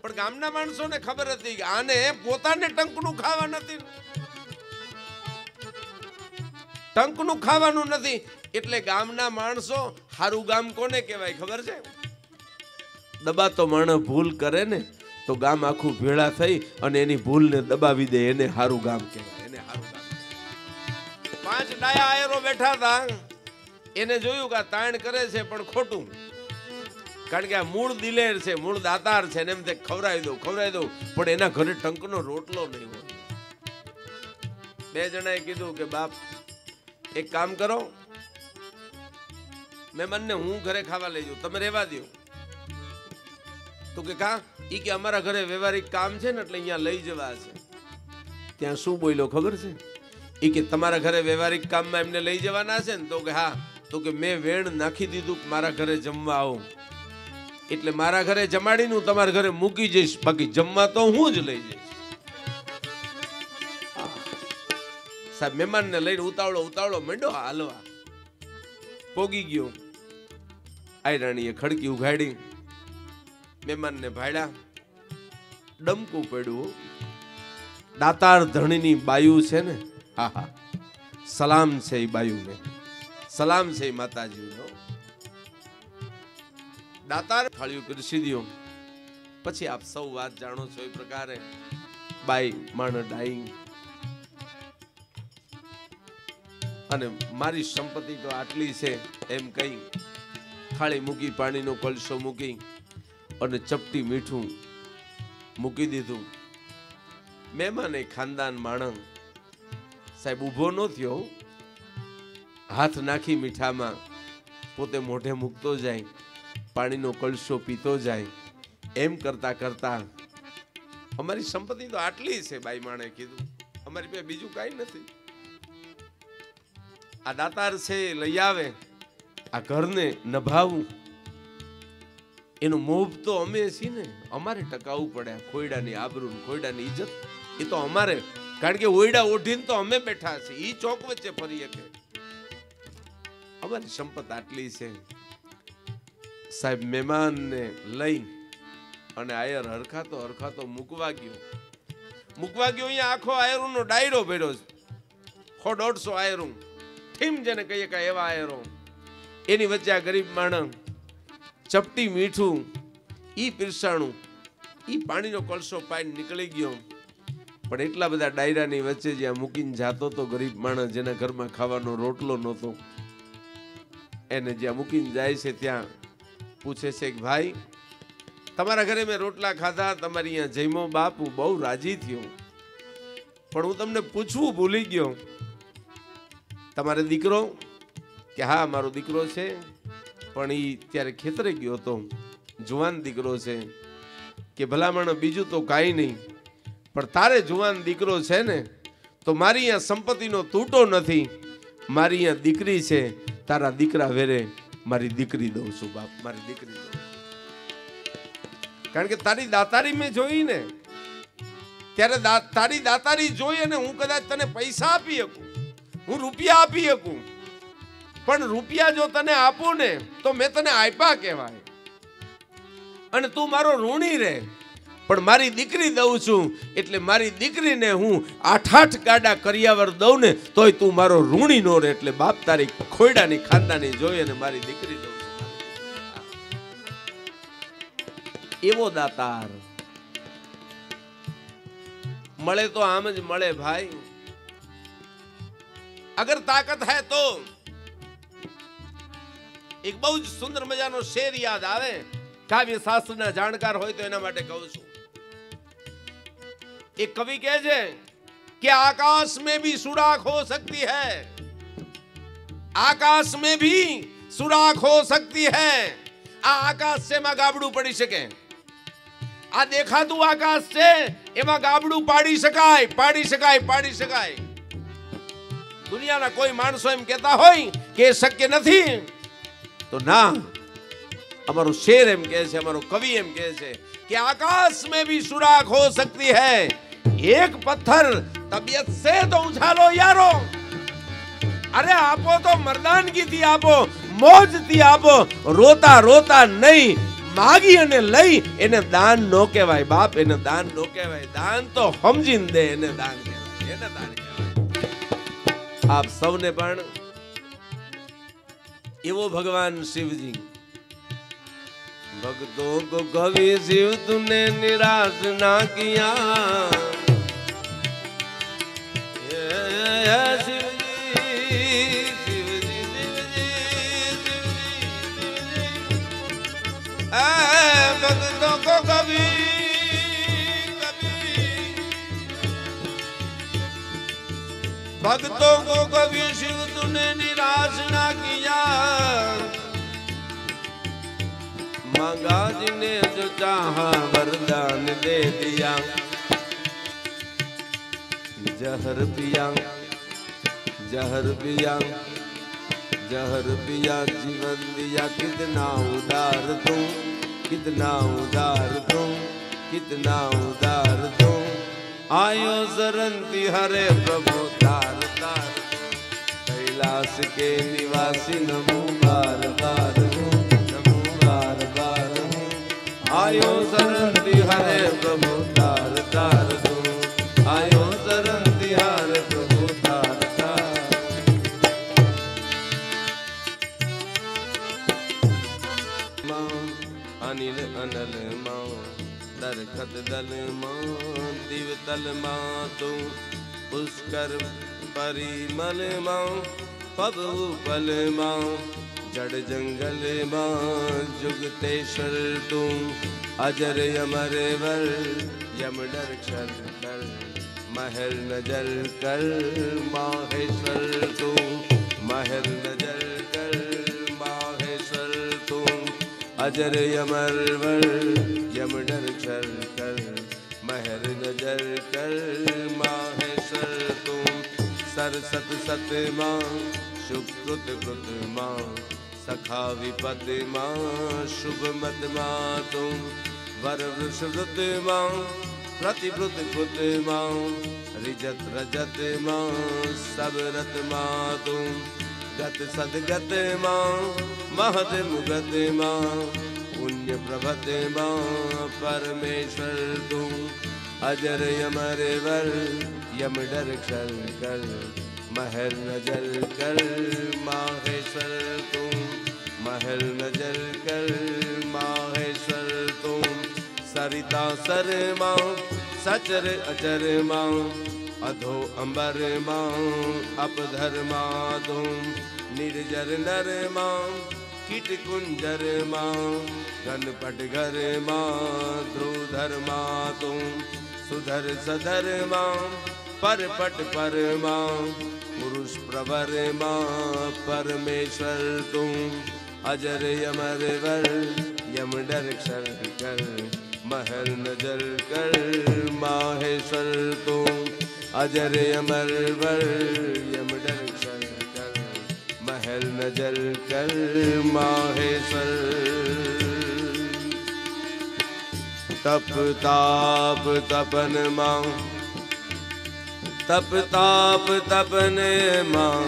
Speaker 1: પણ ગામના માણસોને ખબર હતી કે આને પોતાને ટંકનું ખાવા નથી. ટંકનું ખાવાનું નથી. એટલે ગામના માણસો સારું ગામ કોને કહેવાય? ખબર છે? દબાતો માણસ ભૂલ કરે ને, તો ગામ આખું ભેળા થઈ અને એની ભૂલને દબાવી દે, એને હારું ગામ કહેવાય, એને હારું ગામ પાંચ ડાયા આયરો બેઠા હતા એને જોયું કે તાણ કરે છે પણ ખોટું. કારણ કે આ મૂળ દિલેર છે, મૂળ દાતાર છે ને એમ તે ખવડાવી દઉં ખવરાવી દઉં, પણ એના ઘરે ટંકનો રોટલો નહીં હોય. બે જણાએ કીધું કે, બાપ, એક કામ કરો, મેં મનને હું ઘરે ખાવા લઈ જાઉં, તમે રહેવા દો તો કે કા? એ કે અમારા ઘરે વ્યવહારિક કામ છે ને એટલે અહીંયા લઈ જવા છે. ત્યાં શું બોલ્યો ખબર છે? એ કે તમારા ઘરે વ્યવહારિક કામમાં એમને લઈ જવાના છે ને તો કે હા, તો કે મેં વેણ નાખી દીધું કે મારા ઘરે જમવા આવું. એટલે મારા ઘરે જમાડીને હું તમારા ઘરે મૂકી જઈશ. બાકી જમવા તો હું જ લઈ જઈશ. સાહેબ, મહેમાનને લઈને ઉતાવળો ઉતાવળો મંડો હાલવા. પોગી ગયો. આઈરાણીએ ખડકી ઉઘાડી. મહેમાનને ભાડ્યા ડમકું પડ્યું દાતાર ધણીની બાયુ છે ને? હા હા. સલામ છે એ બાયુને. સલામ છે એ માતાજીનો દાતાર થાળીઓ પીરસી દ્યો પછી આપ સૌ વાત જાણો છો એ પ્રકારે. બાઈ માણ ડાઈંગ અને મારી સંપત્તિ તો આટલી છે એમ કહી. ખાલી મૂકી પાણીનો કલશો મૂકી. અને ચપટી મીઠું મૂકી દીધું. મહેમાને ખાનદાન માણસ સાહેબ, ઊભો ન થયો. હાથ નાખી મીઠામાં. પોતે મોઢે મૂકતો જાય, પાણીનો કળશો પીતો જાય. એમ કરતા કરતા અમારી સંપત્તિ તો આટલી છે, બાઈ માણે કીધું. અમારી પાસે બીજું કાંઈ નથી. આ દાતાર છે, લઈ આવે. આ ઘરને નભાવવું એનો મોભ તો અમે છીએ ને અમારે ટકાવવું પડે ખોયડાની આબરૂ ખોયડાની ઇજ્જત એ તો અમારે, કારણ કે ઓયડા ઓઢીને તો અમે બેઠા છીએ. એ ચોક વચ્ચે ફરી શકે. અમારી સંપત આટલી છે. સાહેબ, મહેમાનને લઈ અને આયર હરખાતો હરખાતો મૂકવા ગયો. મૂકવા ગયો અહીંયા આખો આયરોનો ડાયરો ભેડો છે. ખો દોઢસો આયરું. થીમ જેને કહીએ કે એવા આયરો. એની વચ્ચે આ ગરીબ માણસ ચપટી મીઠું એ પીરસાણું એ પાણીનો કોલસો પાઈને નીકળી ગયો. પણ એટલા બધા ડાયરાની વચ્ચે જ્યાં મૂકીને જાતો તો ગરીબ માણસ જેના ઘરમાં ખાવાનો રોટલો નહોતો, એને જ્યાં મૂકીને જાય છે ત્યાં પૂછે છે કે, ભાઈ, તમારા ઘરે મેં રોટલા ખાધા, તમારી અહીંયા જઈમો બાપુ, બહુ રાજી થયો. પણ હું તમને પૂછવું ભૂલી ગયો. તમારે દીકરો? કે, હા, મારો દીકરો છે. પણ એ ત્યારે ખેતરે ગયો હતો. જુવાન દીકરો છે કે ભલામણ બીજું તો કાંઈ નહીં. પણ તારે જુવાન દીકરો છે ને, તો મારી અહીંયા સંપત્તિનો તૂટો નથી. મારી અહીંયા દીકરી છે, તારા દીકરા વેરે મારી દીકરી દઉં છું બાપ, મારી દીકરી દઉં છું. કારણ કે તારી દાતારી મેં જોઈ ને, ત્યારે તારી દાતારી જોઈ અને હું કદાચ તને પૈસા આપી શકું, હું રૂપિયા આપી શકું. પણ રૂપિયા જો તને આપું ને, તો મેં તને આપ્યા કહેવાય. અને તું મારો ઋણી રહે. પણ મારી દીકરી દઉં છું, એટલે મારી દીકરીને હું આઠ આઠ ગાડા કર્યાવર દઉં ને, તોય તું મારો ઋણી નો રહે, એટલે બાપ તારી ખોયડાની ખાનદાની જોઈ અને મારી દીકરી દઉં છું. એવો દાતાર. મળે તો આમ જ મળે ભાઈ. અગર તાકાત હે તો એક બહુ જ સુંદર મજાનો શેર યાદ આવે કાવ્ય શાસ્ત્રના જાણકાર હોય તો એના માટે કહું છું એક કવિ કહે છે कि आकाश में भी सुराख हो सकती है આકાશ में भी સુરાખ हो सकती है આ આકાશ છે એમાં ગાબડું પડી શકે આ દેખાતું આકાશ છે એમાં ગાબડું પાડી શકાય પાડી શકાય પાડી શકાય દુનિયાના કોઈ માણસો એમ કહેતા હોય કે એ શક્ય નથી તો ના અમારું શેર એમ કહે છે અમારો કવિ એમ કહે છે કે આકાશ में भी सुराख हो सकती है एक पत्थर तबीयत से तो उछालो यारो અરે આપો તો મર્દાનગીથી આપો મોજથી આપો રોતા રોતા નહીં માગી અને લઈ એને દાન નો કહેવાય બાપ એને દાન નો કહેવાય દાન તો સમજીને દે એને દાન કહેવાય એને દાન કહેવાય આપ સૌને પણ ये वो भगवान शिव जी भक्तों को कवि शिव तूने निराश ना किया। भक्तों को कभी भक्तों को कभी शिव तूने निराश ना किया। मांगा जिने जो चाहा वरदान दे दिया। जहर पिया जहर पिया जहर पिया, जीवन दिया कितना उदार तू, कितना उदार तू, कितना उदार तू। आयो सरंती हरे प्रभु तार तार कैलाश के निवासी नमो बार बार हूँ नमो बार बार हूँ आयो सरंती हरे प्रभु तार तार तू आयो सरंती हरे प्रभु तार तार माँ अनिल अनल माँ दरखत दल माँ દલમાં તું પુષ્કર પરિમલમાં પબુ પલમાં જડ જંગલમાં જુગતેશ્વર તું અજર અમર વર યમડર ક્ષર કર મહેર નજર કર માહેશ્વર તું મહેર નજર કર માહેશ્વર તું અજર અમર વર યમડર ક્ષર कर महर नजर कर माहेश्वर तू सरसत सत माँ सुकृत कृत माँ सखा विपद माँ शुभ मत माँ तुम वर वृषृत माँ प्रतिभृत कृत माँ रिजत रजत माँ सब रत माँ तुम गत सदगत माँ महत मुगत माँ पुण्य प्रभत माँ परमेश्वर तुम अजर यमर वर यम डर क्षर कर महर नजर कर माहेश्वर तुम महर नजर कर माहेश्वर तुम सरिता सर माँ सचर अचर माँ अधो अंबर माँ अपधर माँ तुम निर्जर नर माँ कीट कुंजर माँ गणपट घर माँ ध्रुधर माँ तुम સુધર સધરમાં પરપટ પરમાં પુરુષ પ્રવરમાં પરમેશ્વર તું અજર યમર વર યમ ડર કર મહર નજર કર માહેશ્વર તું અજર અમર વર યમ ડર કર મહર નજર કર માહેશ્વર તપ તાપ તપનમાં તપ તાપ તપનમાં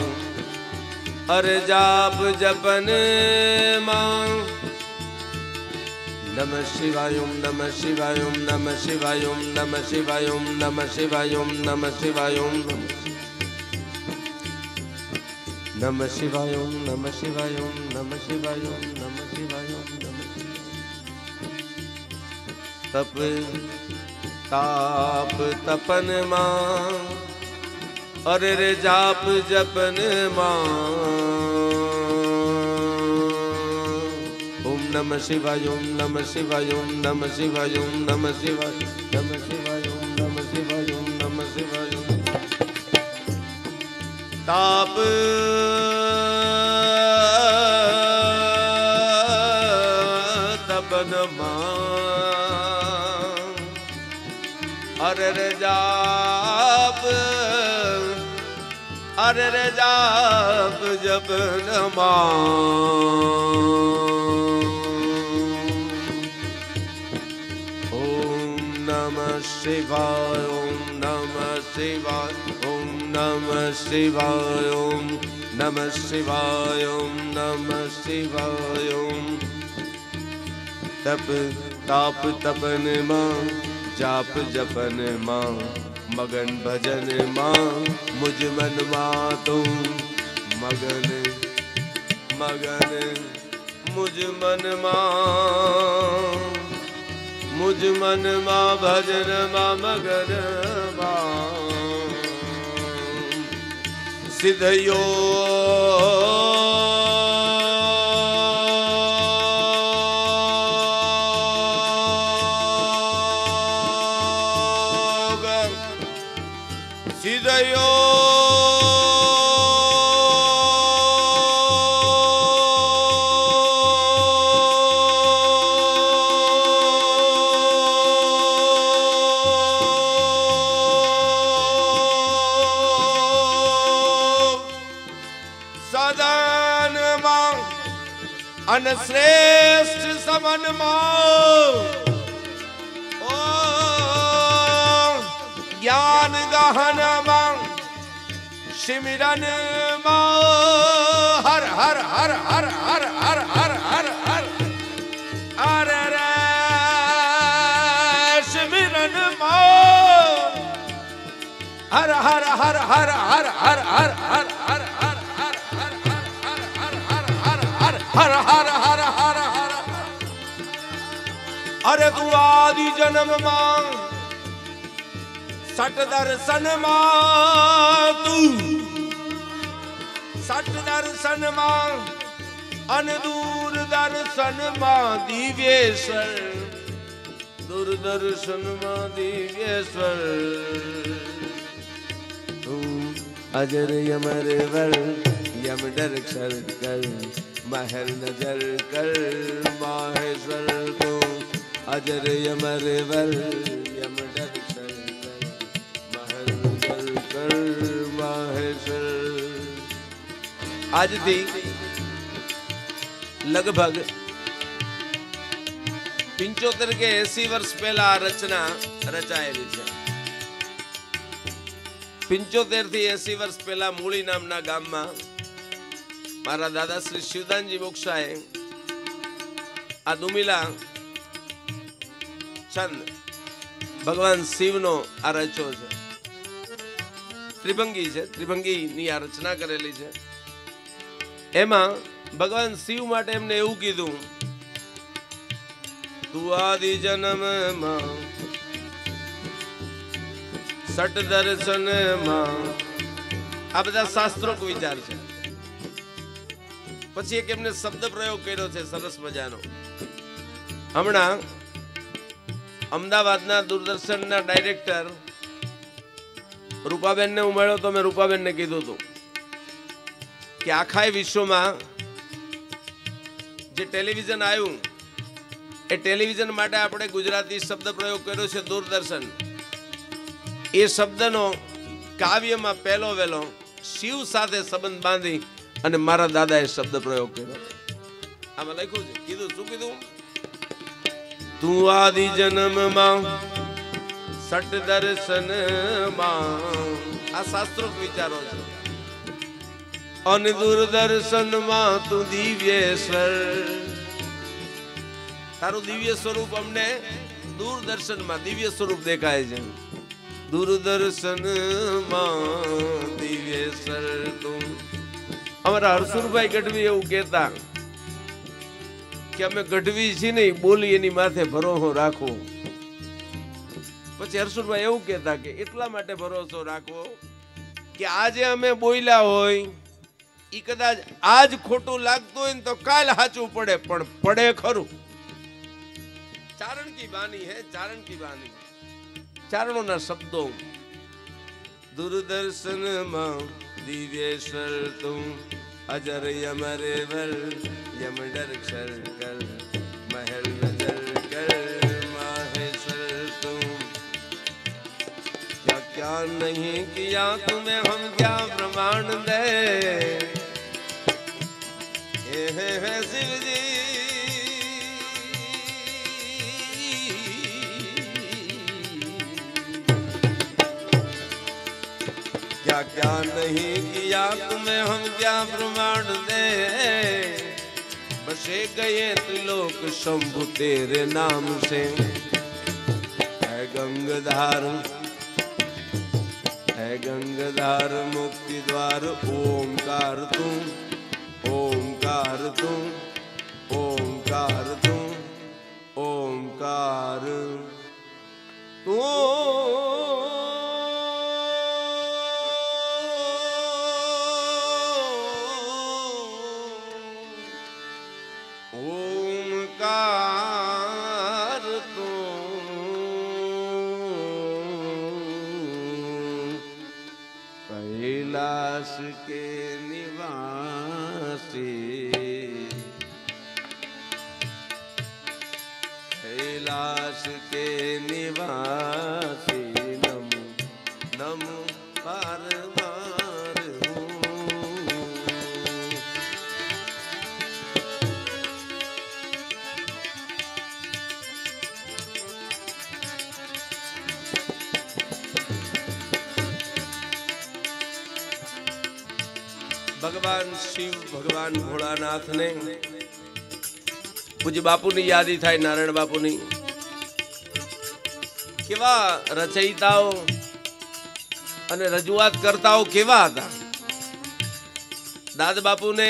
Speaker 1: અર જાપ જપનમાં નમ શિવાયુમ નમ શિવાયુમ નમ શિવાયુમ નમ શિવાયુમ નમ શિવાયુમ નમ શિવાયુમ નમ શિવાયુમ નમ શિવાયુમ નમ શિવાયુમ નમ શિવાય तप ताप तपन मां अरे रे जाप जपन मां ओम नम शिवाय ओम नम शिवाय ओम नम शिवाय ओम नम शिवाय नम शिवाय ओम नम शिवाय ओम नम शिवाय ताप हर रे जाप जप नमा ओम नम शिवाय ओम नम शिवाय ओम नम शिवाय ओम नम शिवाय ओम नम शिवाय ओम तप ताप तपन मां जाप जपन मां मगन भजन मां मुझ मन मां तू मगन मगन मुझ मन मां मुझ मन मां भजन मां मगन मां सिधयो સિમરનમાં હર હર હર હર હર હર હર હર હર અરે રે સિમરનમાં હર હર હર હર હર હર હર હર હર હર હર હર હર હર હર હર અરે તું આદિ જન્મમાં ਸੱਟ ਦਰਸ਼ਨ ਮਾ ਤੂੰ। ਸੱਟ ਦਰਸ਼ਨ ਮਾ ਅਨਦੂਰ ਦਰਸ਼ਨ ਮਾ ਦੀ ਵੇਸਰ ਦੁਰ ਦਰਸ਼ਨ ਮਾ ਦੀ ਵੇਸਰ ਤੂੰ ਅਜਰ ਯਮਰ ਵਰ ਯਮ ਡਰ ਖਰ ਕਰ ਮਹਿਰ ਨਜ਼ਰ ਕਰ ਮਾਹੇ ਸਰ ਤੂੰ ਅਜਰ ਯਮਰ ਵਰ ਯਮ આજથી લગભગ પિંચોતેર કે એસી વર્ષ પહેલા આ રચના રચાયેલી છે પિંચોતેરથી એસી વર્ષ પહેલા મૂળી નામના ગામમાં મારા દાદા શ્રી શિવદાનજી બોક્ષાએ આ દુમિલા છંદ ભગવાન શિવનો આ રચ્યો છે ત્રિભંગી છે, ત્રિભંગીની આ રચના કરેલી છે. એમાં ભગવાન શિવ માટે એમને એવું કીધું, તું આદિ જન્મમાં, સટ દર્શનમાં. આ બધા શાસ્ત્રોક વિચાર છે. પછી એક એમને શબ્દ પ્રયોગ કર્યો છે, સરસ મજાનો. હમણાં અમદાવાદના દૂરદર્શનના ડાયરેક્ટર રૂપાબેનને હું મળ્યો તો મેં રૂપાબેનને કીધું હતું કે આખા વિશ્વમાં જે ટેલિવિઝન આવ્યું, એ ટેલિવિઝન માટે આપણે ગુજરાતી શબ્દ પ્રયોગ કર્યો છે દૂરદર્શન. એ શબ્દનો કાવ્યમાં પહેલો વહેલો શિવ સાથે સંબંધ બાંધી અને મારા દાદાએ શબ્દ પ્રયોગ કર્યો. આમાં લખ્યું છે, કીધું, શું કીધું? તું આદિ જન્મમાં સટ દર્શનમાં આ શાસ્ત્રોક વિચારો છે. અને દૂરદર્શનમાં તું દિવ્યેશ્વર. તારું દિવ્ય સ્વરૂપ અમને દૂરદર્શનમાં દિવ્ય સ્વરૂપ દેખાય છે. દૂરદર્શનમાં દિવ્યેશ્વર તું. અમારા હરસુરભાઈ ગઢવી એવું કહેતા કે અમે ગઢવી છીએ ને બોલી એની માથે ભરોહો રાખો. પછી હર્ષુભાઈ એવું કહેતા કે એટલા માટે ભરોસો રાખવો કે આજે અમે બોલ્યા હોય, ઈ કદાચ આજ ખોટું લાગતું હોય ને તો કાલ સાચું પડે, પણ પડે ખરું. ચારણ કી બાની હે, ચારણ કી બાની. ચારણોના શબ્દો. દૂરદર્શનમાં દિવ્યેશ્વર તું, અજર યમરે વર યમ ડર ક્ષર કર, મહેલ क्या नहीं किया, तुम्हें हम क्या प्रमाण दे? हे हे हे शिव जी क्या क्या नहीं किया, तुम्हें हम क्या प्रमाण दे? बसे गए त्रिलोक शंभु तेरे नाम से। है गंगधार જય ગંગધાર મુક્તિ દ્વાર ઓમકાર તું ઓમકાર તું ઓમકાર તું ઓમકાર તું ભગવાન શિવ ભગવાન ભોળાનાથને. પૂજ્ય બાપુની યાદી થાય નારાયણ બાપુની. કેવા રચયિતાઓ અને રજૂઆત કરતાઓ કેવા હતા. દાદ બાપુને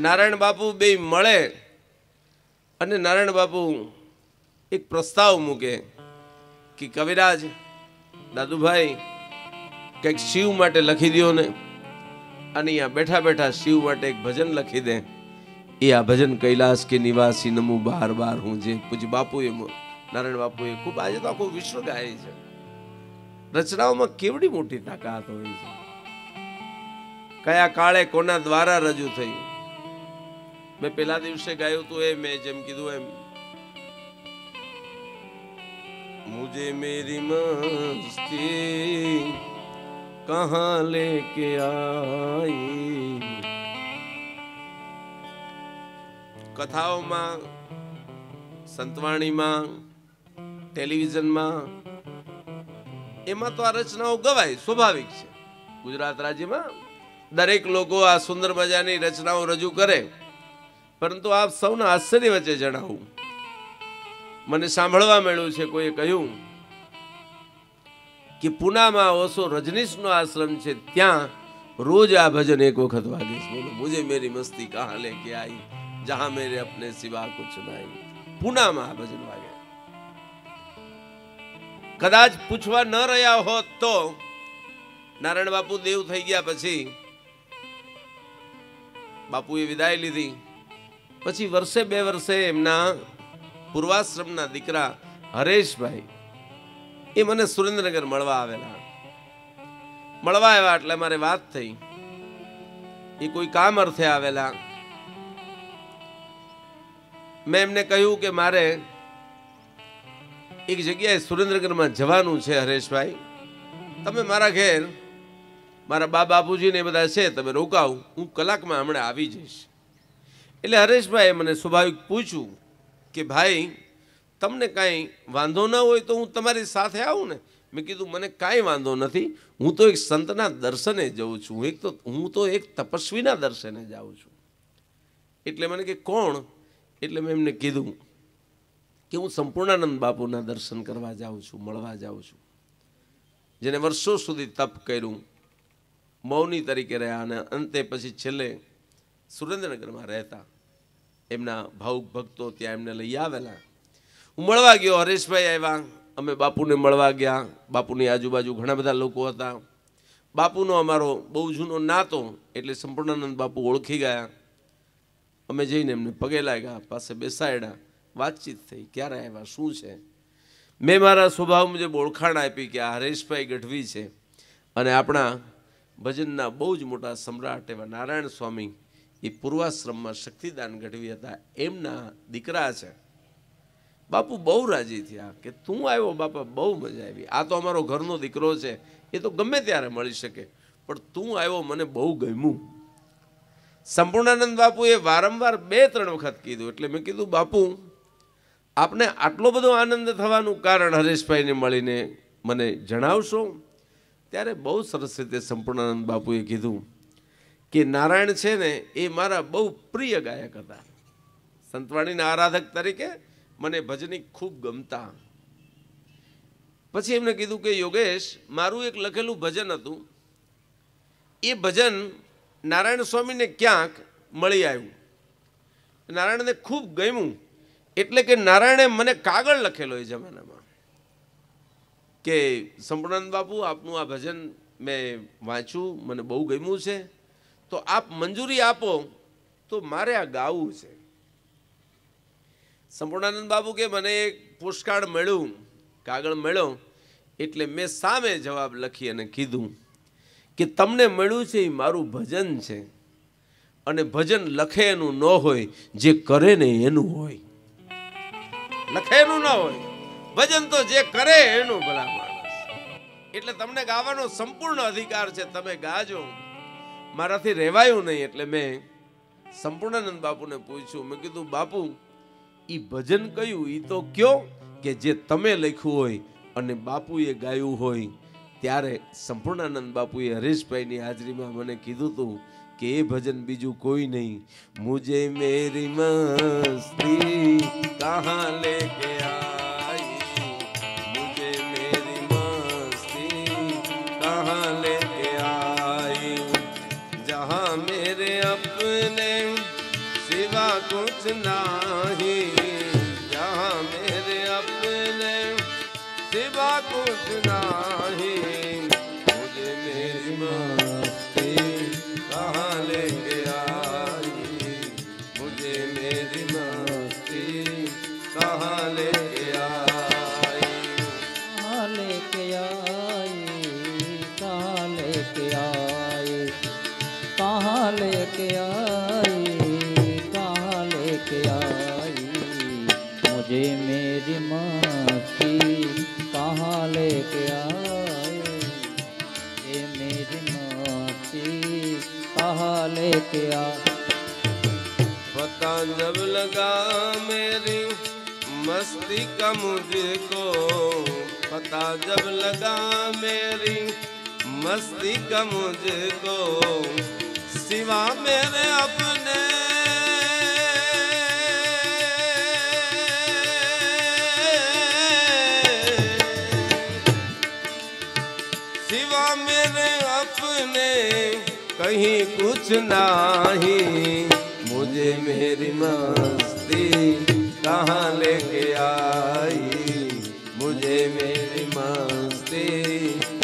Speaker 1: નારાયણ બાપુ બે મળે અને નારાયણ બાપુ એક પ્રસ્તાવ મૂકે કે કવિરાજ, દાદુભાઈ, કંઈક શિવ માટે લખી દ્યો ને. અને અહીંયા બેઠા બેઠા શિવ માટે એક ભજન લખી દે. એ આ ભજન કૈલાસ કે નિવાસી નમુ બાર બાર હું જે પૂજ બાપુએ નારાયણ બાપુએ ખૂબ આજે તો આખું વિશ્વ ગાય છે. રચનાઓમાં કેવડી મોટી તાકાત હોય છે. કયા કાળે કોના દ્વારા રજૂ થયું? મેં પેલા દિવસે ગાયું હતું એ મેં જેમ કીધું એમ. મુજે મેરી મસ્તી कहाँ लेके आई કથાઓમાં સંતવાણીમાં ટેલિવિઝનમાં એમાં તો આ રચનાઓ ગવાય સ્વાભાવિક છે ગુજરાત રાજ્યમાં દરેક લોકો આ સુંદર મજાની રચનાઓ રજૂ કરે પરંતુ આપ સૌના આશ્ચર્ય વચ્ચે જણાવું મને સાંભળવા મળ્યું છે કોઈએ કહ્યું કે પૂનામાં ઓસો રજનીશનો આશ્રમ છે, ત્યાં રોજ આ ભજન એક વખત વાગે બોલો, મુજે મેરી મસ્તી કહા લે કે આઈ, જહા મેરે અપને સિવા કુછ નહીં પૂનામાં આ ભજન વાગે. કદાચ પૂછવા ન રહ્યા હોત તો નારાયણ બાપુ દેવ થઈ ગયા પછી બાપુએ વિદાય લીધી. પછી વર્ષે બે વર્ષે એમના પૂર્વાશ્રમના દીકરા હરેશભાઈ એ મને સુરેન્દ્રનગર મળવા આવેલા. મળવા આવ્યા એટલે મારે વાત થઈ. એ કોઈ કામ અર્થે આવેલા. મેં એમને કહ્યું કે મારે એક જગ્યાએ સુરેન્દ્રનગરમાં જવાનું છે હરેશભાઈ. તમે મારા ઘેર, મારા બા બાપુજીને એ બધા છે, તમે રોકાવ, હું કલાકમાં હમણાં આવી જઈશ. એટલે હરેશભાઈએ મને સ્વાભાવિક પૂછ્યું કે ભાઈ તમને કાંઈ વાંધો ન હોય તો હું તમારી સાથે આવું ને. મેં કીધું, મને કાંઈ વાંધો નથી. હું તો એક સંતના દર્શને જઉં છું. એક તો, હું તો એક તપસ્વીના દર્શને જાઉં છું. એટલે મને કે, કોણ? એટલે મેં એમને કીધું કે, હું સંપૂર્ણાનંદ બાપુના દર્શન કરવા જાઉં છું, મળવા જાઉં છું. જેને વર્ષો સુધી તપ કર્યું, મૌની તરીકે રહ્યા અને અંતે પછી છેલ્લે સુરેન્દ્રનગરમાં રહેતા. એમના ભાવુક ભક્તો ત્યાં એમને લઈ આવેલા. હું મળવા ગયો, હરેશભાઈ આવ્યા. અમે બાપુને મળવા ગયા. બાપુની આજુબાજુ ઘણા બધા લોકો હતા. બાપુનો અમારો બહુ જૂનો નાતો, એટલે સંપૂર્ણાનંદ બાપુ ઓળખી ગયા. અમે જઈને એમને પગે લાગ્યા, પાસે બેસાડ્યા. વાતચીત થઈ, ક્યારે આવ્યા, શું છે? મેં મારા સ્વભાવ મુજબ ઓળખાણ આપી કે આ હરેશભાઈ ગઢવી છે. અને આપણા ભજનના બહુ જ મોટા સમ્રાટ એવા નારાયણ સ્વામી એ પૂર્વાશ્રમમાં શક્તિદાન ગઢવી હતા. એમના દીકરા છે. બાપુ બહુ રાજી થયા કે તું આવ્યો બાપા, બહુ મજા આવી. આ તો અમારો ઘરનો દીકરો છે, એ તો ગમે ત્યારે મળી શકે, પણ તું આવ્યો મને બહુ ગમ્યું. સંપૂર્ણાનંદ બાપુએ વારંવાર બે, ત્રણ વખત કીધું, એટલે મેં કીધું, બાપુ, આપને આટલો બધો આનંદ થવાનું કારણ હરેશભાઈને મળીને મને જણાવશો? ત્યારે બહુ સરસ રીતે સંપૂર્ણાનંદ બાપુએ કીધું કે, નારાયણ છે ને, એ મારા બહુ પ્રિય ગાયક હતા. સંતવાણીના આરાધક તરીકે મને ભજની ખૂબ ગમતા. પછી એમને કીધું કે, યોગેશ, મારું એક લખેલું ભજન હતું. એ ભજન નારાયણ સ્વામીને ક્યાંક મળી આવ્યું. નારાયણને ખૂબ ગમ્યું. એટલે કે નારાયણે મને કાગળ લખેલો એ જમાનામાં. કે, સંપૂર્ણાનંદ બાપુ, આપનું આ ભજન મેં વાંચ્યું, મને બહુ ગમ્યું છે. તો આપ મંજૂરી આપો, તો મારે આ ગાવું છે. સંપૂર્ણાનંદ બાબુ કે મને એક પુષ્કાળ મળ્યું, કાગળ મળ્યો, એટલે મેં સામે જવાબ લખી અને કીધું કે તમને મળ્યું છે એ મારું ભજન છે. અને ભજન લખે એનું ન હોય, જે કરે ને એનું હોય. લખે એનું ન હોય, ભજન તો જે કરે એનું ભલા માણસ. એટલે તમને ગાવાનો સંપૂર્ણ અધિકાર છે, તમે ગાજો. મારાથી રહેવાયું નહીં, એટલે મેં સંપૂર્ણાનંદ બાપુને પૂછ્યું. મેં કીધું, બાપુ એ ભજન કયું? એ તો કયો કે જે તમે લખ્યું હોય અને બાપુએ ગાયું હોય. ત્યારે સંપૂર્ણાનંદ બાપુએ હરેશભાઈની હાજરીમાં મને કીધું હતું કે એ ભજન બીજું કોઈ નહીં. મુજે મેરી મસ્તી કહા લેકે આઈ? મુજે कहाँ लेके आई पता जब लगा मेरी मस्ती का मुझको पता जब लगा मेरी मस्ती का मुझको सिवा मेरे अपने कहीं कुछ नाही। मुझे मेरी मस्ती कहाँ लेके आई? मुझे मेरी मस्ती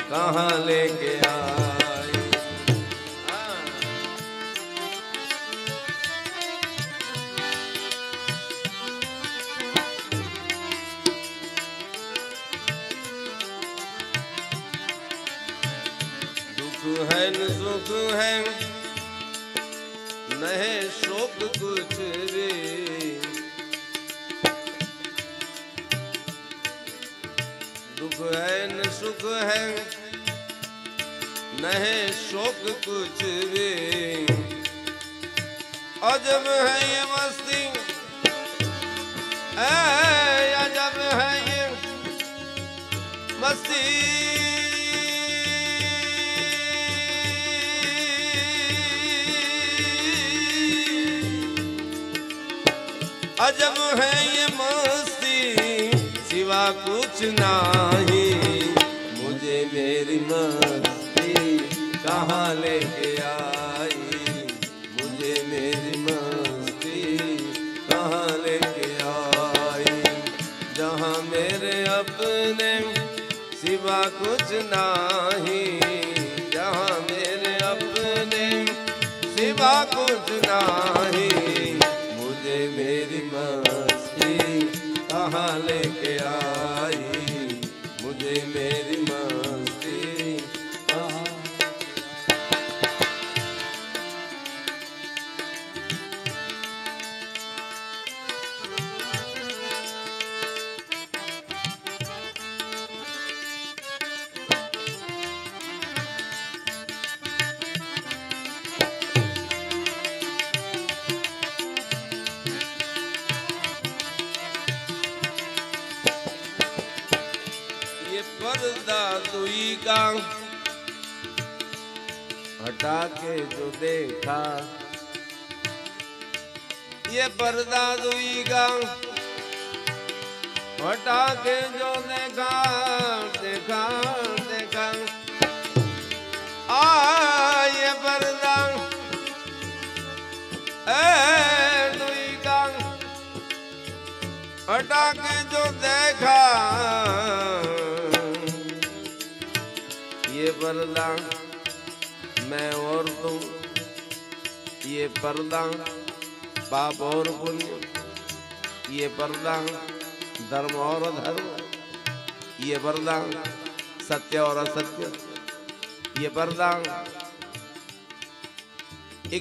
Speaker 1: कहाँ लेके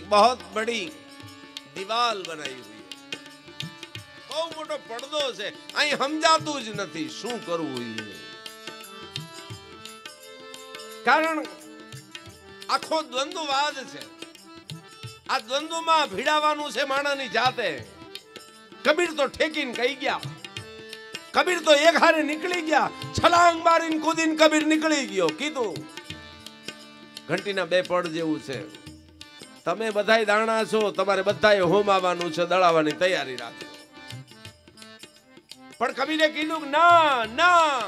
Speaker 1: बहुत बड़ी दीवाल बनाई हुई है બહુ મોટો પડદો છે અહીં સમજાતું જ નથી શું કરવું એ કારણ આખો દ્વંદ્વવાદ છે આ દ્વંદ્વમાં ભીડાવાનું છે માણાની જાતે કબીર તો ઠેકીને કહી ગયા કબીર તો એક હારે નીકળી ગયા છલાંગ મારીને કૂદીને કબીર નીકળી ગયો કીધું ઘંટીના બે પડ જેવું છે તમે બધા દાણા છો, તમારે બધા હોમ આવવાનું છે, દળાવાની તૈયારી રાખો. પણ કવિને કીધું ના ના.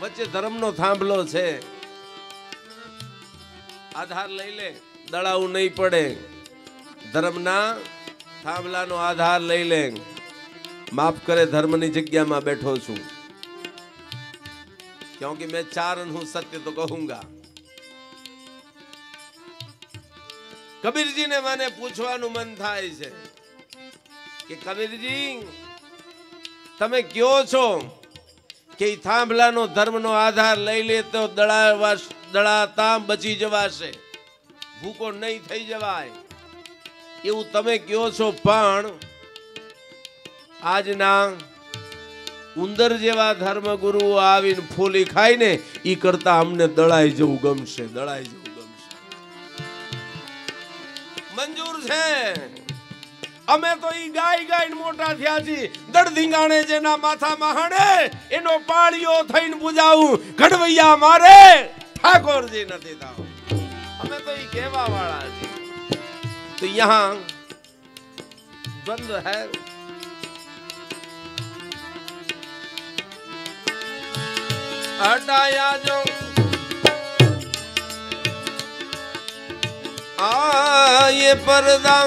Speaker 1: વચ્ચે ધર્મનો થાંભલો છે. આધાર લઈ લે, દળાવું નહીં પડે. ધર્મના થાંભલાનો આધાર લઈ લે. માફ કરે, ધર્મની જગ્યામાં બેઠો છું. ક્યોંકि મેં ચાર હું સત્ય તો કહુંગા. કબીરજીને મને પૂછવાનું મન થાય છે કે કબીરજી, તમે કયો છો કે થાંભલાનો ધર્મનો આધાર લઈ લે તો દળાવા દળાતા બચી જવાશે. ભૂકો નહીં થઈ જવાય. એવું તમે કયો છો પણ આજના ઉંદર જેવા ધર્મગુરુઓ આવીને ફોલી ખાઈને ઈ કરતા અમને દળાઈ જવું ગમશે દળાઈ જવું. મંજૂર છે. અમે તો ઈ ગાય ગાય મોટા થયા છે છીએ. દડધીંગાણે જેના માથામાં હણે એનો પાળિયો થઈને બુજાવું. ઘડવૈયા મારે ઠાકોરજી નથી થાવ. અમે તો ઈ કહેવા વાળા છે તો યહાં બંધ હૈ. હટાયા જો. आ ये पर्दा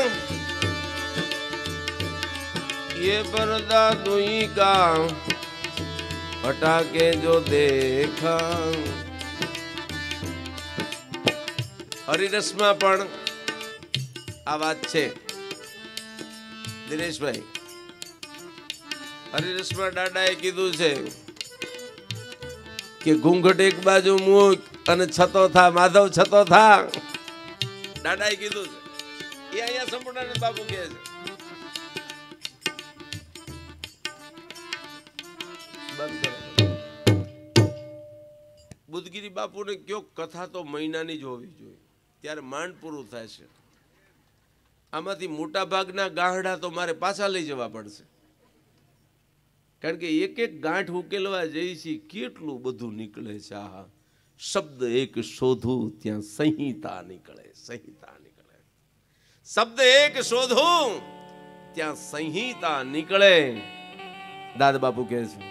Speaker 1: ये पर्दा दुई का हटा के जो देखा હરિરસમાં પણ આ વાત છે દિનેશભાઈ હરિરસમાં દાદાએ કીધું છે કે ઘૂંઘટ એક બાજુ મૂક અને છતો થા માધવ છતો થા દાદાએ કીધું છે. એ અહીંયા સંપૂર્ણાનંદ બાપુ કહે છે. બુદ્ધગીરી બાપુને કયો કથા તો મહિનાની જ હોવી જોઈએ. ત્યારે માંડ પૂરું થાય છે. આમાંથી મોટા ભાગના ગાહડા તો મારે પાછા લઈ જવા પડશે. કારણ કે એક એક ગાંઠ ઉકેલવા જઈ છીએ કેટલું બધું નીકળે છે, આહા. શબ્દ એક શોધું, ત્યાં સંહિતા નીકળે સંહિતા નીકળે. શબ્દ એક શોધું, ત્યાં સંહિતા નીકળે. દાદા બાપુ કહે છે,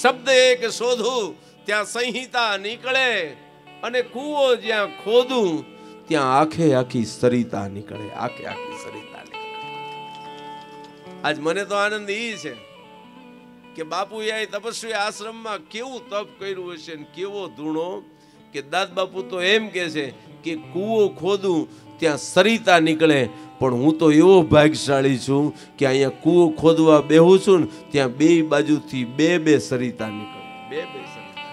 Speaker 1: શબ્દ એક શોધું, ત્યાં સંહિતા નીકળે અને કૂવો જ્યાં ખોદું, ત્યાં આખે આખી સરિતા નીકળે, આખે આખી સરિતા નીકળે. આજ મને તો આનંદ ઈ છે કે બાપુએ તપસ્વી આશ્રમમાં કેવું તપ કર્યું હશે ને કેવો ધૂણો? કે દાદ તો એમ કે છે કે કૂવો ખોદું, ત્યાં સરિતા નીકળે. પણ હું તો એવો ભાગ્યશાળી છું કે અહીંયા કૂવો ખોદવા બેહું છું ને, ત્યાં બે બાજુથી બે બે સરિતા નીકળે. બે બે સરિતા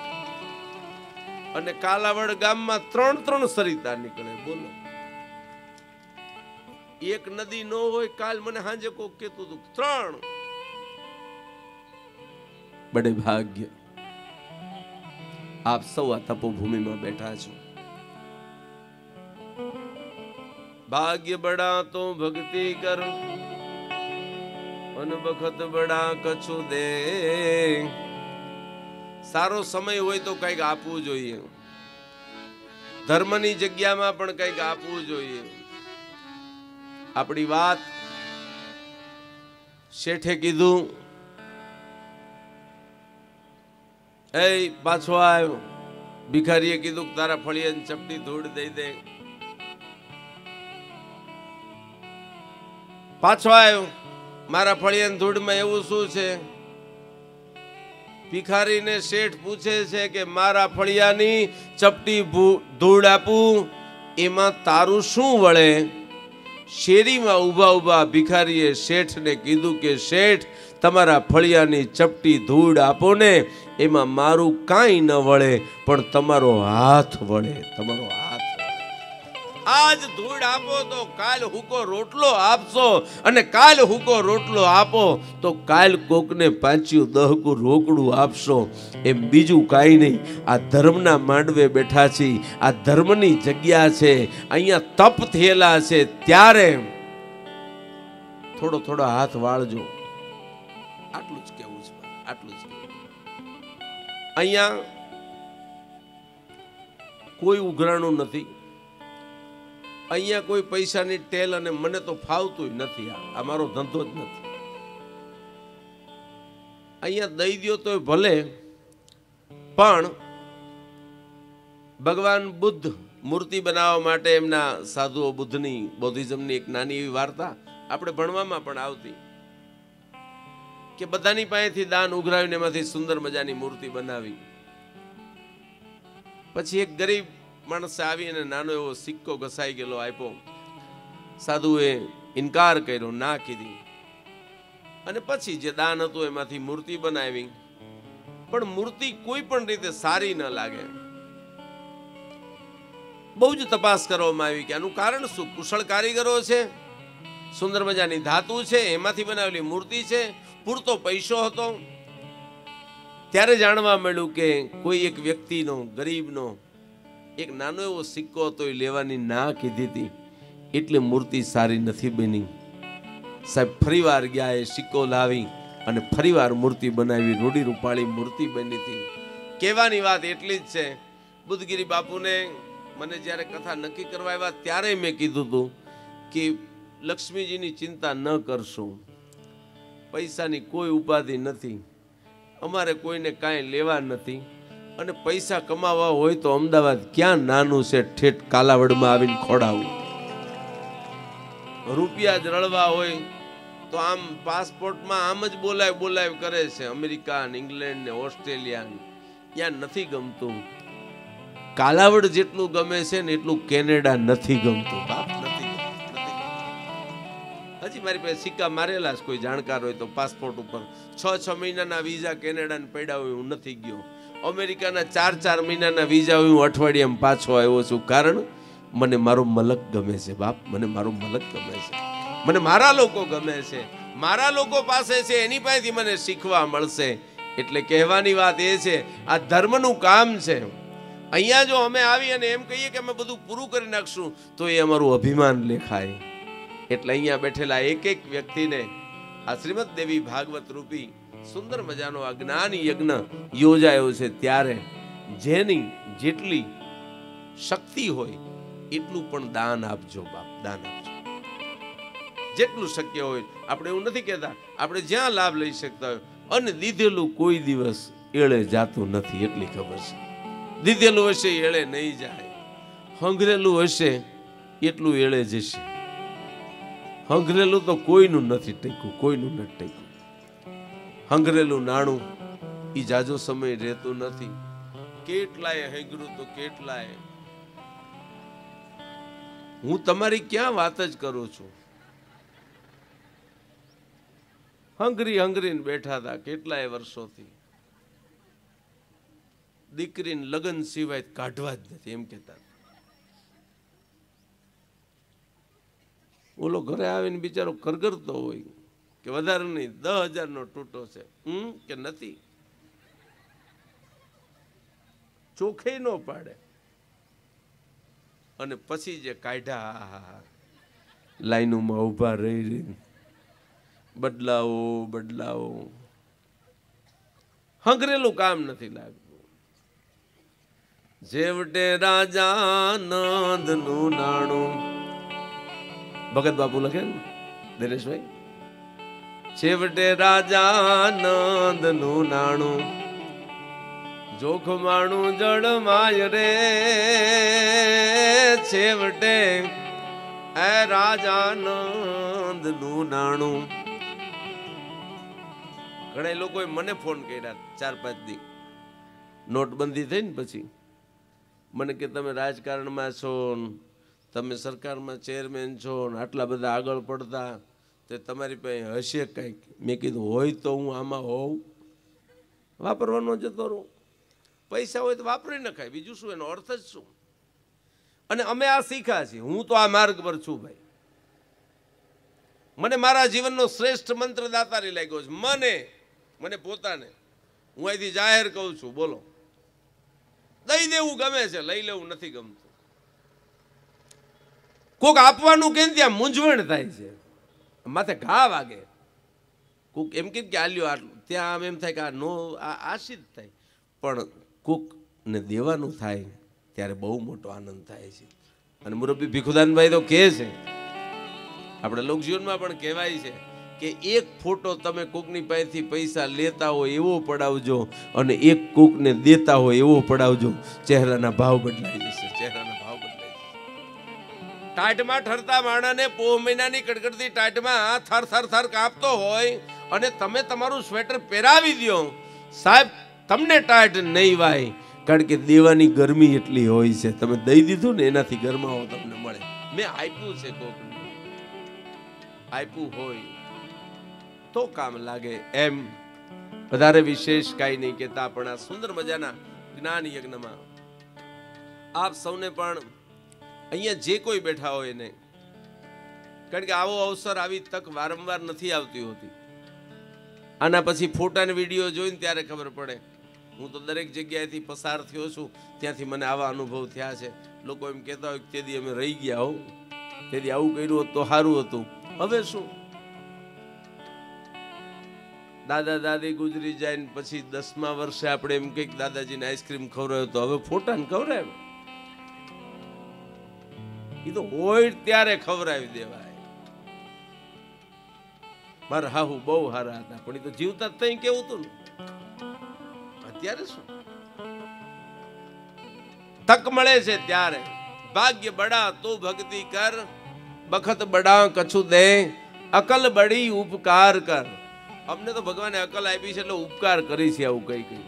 Speaker 1: અને કાલાવડ ગામમાં ત્રણ ત્રણ સરિતા નીકળે. બોલો. એક નદી ન હોય, કાલ મને હાંજે કોક કેતું હતું ત્રણ બડે ભાગ્ય આપ સૌ આ તપોભૂમિમાં બેઠા છો ભાગ્ય બડા તો ભક્તિ કર અન વખત બડા કछु દે સારો સમય હોય તો કંઈક આપવું જોઈએ ધર્મની જગ્યામાં પણ કંઈક આપવું જોઈએ આપણી વાત શેઠે કીધું એ પાછો આવ્યો ભિખારીએ કીધું કે તારા ફળિયાની ચપટી ધૂળ દઈ દે. પાછો આવ્યો મારા ફળિયાની ધૂળમાં એવું શું છે? ભિખારીને શેઠ પૂછે છે કે મારા ફળિયાની ચપટી ધૂળ આપું? એમાં તારું શું વળે? શેરીમાં ઊભા ઊભા ભિખારીએ શેઠને કીધું કે શેઠ, તમારા ફળિયાની ચપટી ધૂળ આપો ને એમાં મારું કાંઈ ન વળે, પણ તમારો હાથ વળે, તમારો હાથ આજ ધૂળ આપો તો કાલ હુકો રોટલો આપશો, અને કાલ હુકો રોટલો આપો તો કાલ કોકને પાંચ્યું દહકું રોકડું આપશો. એમ બીજું કાંઈ નહીં. આ ધર્મના માંડવે બેઠા છીએ. આ ધર્મની જગ્યા છે. અહીંયા તપ થયેલા છે. ત્યારે થોડો થોડો હાથ વાળજો. અહીંયા કોઈ ઉઘરાણું નથી. અહીંયા કોઈ પૈસાની ટેલ અને મને તો ફાવતું નથી આ. મારો ધંધો જ નથી. અહીંયા દઈ દ્યો તો ભલે, પણ ભગવાન બુદ્ધ મૂર્તિ બનાવવા માટે એમના સાધુઓ બુદ્ધની બૌદ્ધિઝમની એક નાની એવી વાર્તા આપણે ભણવામાં પણ આવતી. કે બધાની પાસેથી દાન ઉઘરાવીને એમાંથી સુંદર મજાની મૂર્તિ બનાવી. પછી એક ગરીબ માણસે આવી અને નાનો એવો સિક્કો ઘસાઈ ગયેલો આપ્યો. સાધુએ ઇનકાર કર્યો, ના કીધી. અને પછી જે દાન હતું એમાંથી મૂર્તિ બનાવી. પણ મૂર્તિ કોઈ પણ રીતે સારી ન લાગે. બહુ જ તપાસ કરવામાં આવી કે આનું કારણ શું? કુશળ કારીગરો છે, સુંદર મજાની ધાતુ છે, એમાંથી બનાવેલી મૂર્તિ છે પૂરતો પૈસો હતો. ત્યારે જાણવા મળ્યું કે કોઈ એક વ્યક્તિનો, ગરીબનો એક નાનો એવો સિક્કો હતો, એ લેવાની ના કીધી હતી. એટલે મૂર્તિ સારી નથી બની. સાહેબ, ફરીવાર ગયા એ સિક્કો લાવી અને ફરીવાર મૂર્તિ બનાવી. રૂડી રૂપાળી મૂર્તિ બની હતી. કહેવાની વાત એટલી જ છે. બુદ્ધગીરી બાપુને મને જ્યારે કથા નક્કી કરવા આવ્યા, ત્યારે મેં કીધું હતું કે લક્ષ્મીજીની ચિંતા ન કરશો. પૈસાની કોઈ ઉપાધિ નથી. અમારે કોઈને કાંઈ લેવા નથી. અને પૈસા કમાવા હોય તો અમદાવાદ ક્યાં નાનું છે ઠેઠ કાલાવડમાં આવીને ખોડાવું? રૂપિયા જ રળવા હોય તો આમ પાસપોર્ટમાં આમ જ બોલાય બોલાય કરે છે અમેરિકા ને ઇંગ્લેન્ડ ને ઓસ્ટ્રેલિયા ત્યાં નથી ગમતું. કાલાવડ જેટલું ગમે છે ને એટલું કેનેડા નથી ગમતું. બાપ હજી મારી પાસે સિક્કા મારેલા છે કોઈ જાણકાર હોય તો પાસપોર્ટ ઉપર. છ છ મહિનાના વિઝા કેનેડાને પડ્યા હોય હું નથી ગયો. અમેરિકાના ચાર ચાર મહિનાના વિઝા હોય હું અઠવાડિયામાં પાછો આવ્યો છું. કારણ મને મારો મલક ગમે છે, બાપ. મને મારો મલક ગમે છે. મને મારા લોકો ગમે છે. મારા લોકો પાસે છે, એની પાસેથી મને શીખવા મળશે. એટલે કહેવાની વાત એ છે, આ ધર્મનું કામ છે. અહીંયા જો અમે આવી અને એમ કહીએ કે અમે બધું પૂરું કરી નાખશું, તો એ અમારું અભિમાન લેખાય. એટલે અહીંયા બેઠેલા એક એક વ્યક્તિને આ શ્રીમદ દેવી ભાગવત રૂપી સુંદર મજાનો આ યજ્ઞ યોજાયો છે ત્યારે જેની જેટલી શક્તિ હોય એટલું પણ દાન આપજો બાપ, દાન આપજો. જેટલું શક્ય હોય, આપણે એવું નથી કહેતા, આપણે જ્યાં લાભ લઈ શકતા હોય, અને દીધેલું કોઈ દિવસ એળે જાતું નથી એટલી ખબર છે. દીધેલું હશે એળે નહીં જાય, હંગરેલું હશે એટલું એળે જશે. હંગરેલું તો કોઈનું નથી ટેક્યું, કોઈનું નથી ટેક્યું. હંગરેલું નાણું એ જાજો સમય રહેતું નથી. કેટલાય હેંગરું તો કેટલાય. હું તમારી ક્યાં વાત જ કરું છું? હંગરી હંગરીને બેઠા હતા કેટલાય વર્ષોથી. દીકરીને લગ્ન સિવાય કાઢવા જ નથી, એમ કહેતા ઓલો ઘરે આવીને બિચારો કરગરતો હોય કે વધારે નહીં, દસ હજારનો ટૂટો છે. હમ? કે નથી? ચોખે ન પાડે. અને પછી જે કાઢ્યા લાઈનોમાં ઊભા રહી રહી બદલાવો બદલાવો. હંગરેલું કામ નથી લાગતું. જેવટે રાજા નંદનું નાણું ભગત બાપુ લખે ને દિનેશભાઈ છેવટે રાજા નંદનું નાણું, જોખમાણું જળમાય રે. છેવટે એ રાજા નંદનું નાણું. ઘણા લોકોએ મને ફોન કર્યા ચાર પાંચ દી. નોટબંધી થઈ ને પછી. મને કે, તમે રાજકારણમાં છો ને તમે સરકારમાં ચેરમેન છો ને આટલા બધા આગળ પડતા, તે તમારી પાસે હશે કંઈક? મેં કીધું, હોય તો હું આમાં હોઉં. વાપરવાનો જતો રહું પૈસા હોય તો વાપરી નખાય. બીજું શું? એનો અર્થ જ શું? અને અમે આ શીખ્યા છીએ. હું તો આ માર્ગ પર છું ભાઈ. મને મારા જીવનનો શ્રેષ્ઠ મંત્ર દાતારી લાગ્યો છે. મને મને પોતાને. હું અહીંથી જાહેર કહું છું, બોલો. દઈ દેવું ગમે છે, લઈ લેવું નથી ગમતું. કોક આપવાનું કે ત્યાં મૂંઝવણ થાય છે? માથે ઘા વાગે. કોક એમ કે આલ્યો આટલું ત્યાં આમ એમ થાય કે આ નો, આ આશિત થાય. પણ કોકને દેવાનું થાય ત્યારે બહુ મોટો આનંદ થાય છે. અને મુરબ્બી ભીખુદાનભાઈ તો કહે છે, આપણે લોકજીવનમાં પણ કહેવાય છે કે એક ફોટો તમે કોકની પાસેથી પૈસા લેતા હોય એવો પડાવજો અને એક કોકને દેતા હોય એવો પડાવજો. ચહેરાના ભાવ બદલાઈ જશે, ચહેરાના ટાટમાં ઠરતા માણાને પોહ મહિનાની કડકડતી ટાટમાં થર થર થર કાપતો હોય અને તમે તમારું સ્વેટર પહેરાવી દો. સાહેબ, તમને ટાટ નહીં વાય, કારણ કે દેવાની ગરમી એટલી હોય છે. તમે દઈ દીધું ને એનાથી ગરમાવો તમને મળે. મેં આપ્યું છે કોકને. આપ્યું હોય તો કામ લાગે એમ. વધારે વિશેષ કાંઈ નહીં કહેતા પણ આ સુંદર મજાના જ્ઞાન યજ્ઞમાં આપ સૌને પણ અહીંયા જે કોઈ બેઠા હોય એને. કારણ કે આવો અવસર આવી તક વારંવાર નથી આવતી હોતી. આના પછી ફોટા ને વીડિયો જોઈને ત્યારે ખબર પડે. હું તો દરેક જગ્યાએથી પસાર થયો છું, ત્યાંથી મને આવા અનુભવ થયા છે. લોકો એમ કહેતા હોય કે તેથી અમે રહી ગયા હો. તેથી આવું કર્યું હોત તો સારું હતું. હવે શું? દાદા દાદી ગુજરી જાય ને પછી દસમા વર્ષે આપણે એમ કંઈક દાદાજીને આઈસ્ક્રીમ ખવડાવ્યો તો હવે ફોટાને ખવડાવે એ તો હોય ત્યારે ખવડાવી દેવાય. મારા હાહુ બહુ સારા હતા, પણ એ તો જીવતા તઈ કેવું હતું અત્યારે શું? તક મળે છે ત્યારે. ભાગ્ય બડા, તું ભક્તિ કર. બખત બડા કછું દે. અકલ બડી ઉપકાર કર. અમને તો ભગવાને અકલ આપી છે એટલે ઉપકાર કરી છે આવું કઈ કઈ.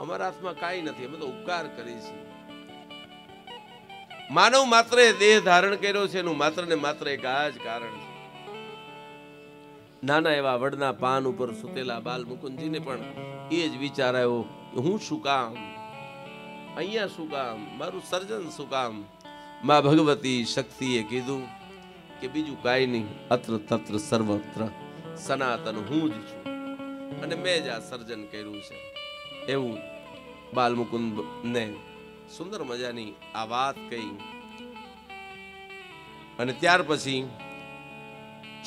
Speaker 1: અમારા હાથમાં કાંઈ નથી, અમે તો ઉપકાર કરી છે માનવ માત્ર દેહ ધારણ કર્યો છે, એનું માત્ર ને માત્ર એક આ જ કારણ નાના એવા વડના પાન ઉપર સુતેલા બાલ મુકુંદજીને પણ એ જ વિચાર આવ્યો હું શું કામ? અહીંયા શું કામ? મારું સર્જન શું કામ? માં ભગવતી શક્તિએ કીધું કે બીજું કાંઈ નહીં, અત્ર તત્ર સર્વત્ર સનાતન હું જ છું. અને મેં જ આ સર્જન કર્યું છે. એવું બાલમુકુંદ ને સુંદર મજાની આ વાત કહી. અને ત્યાર પછી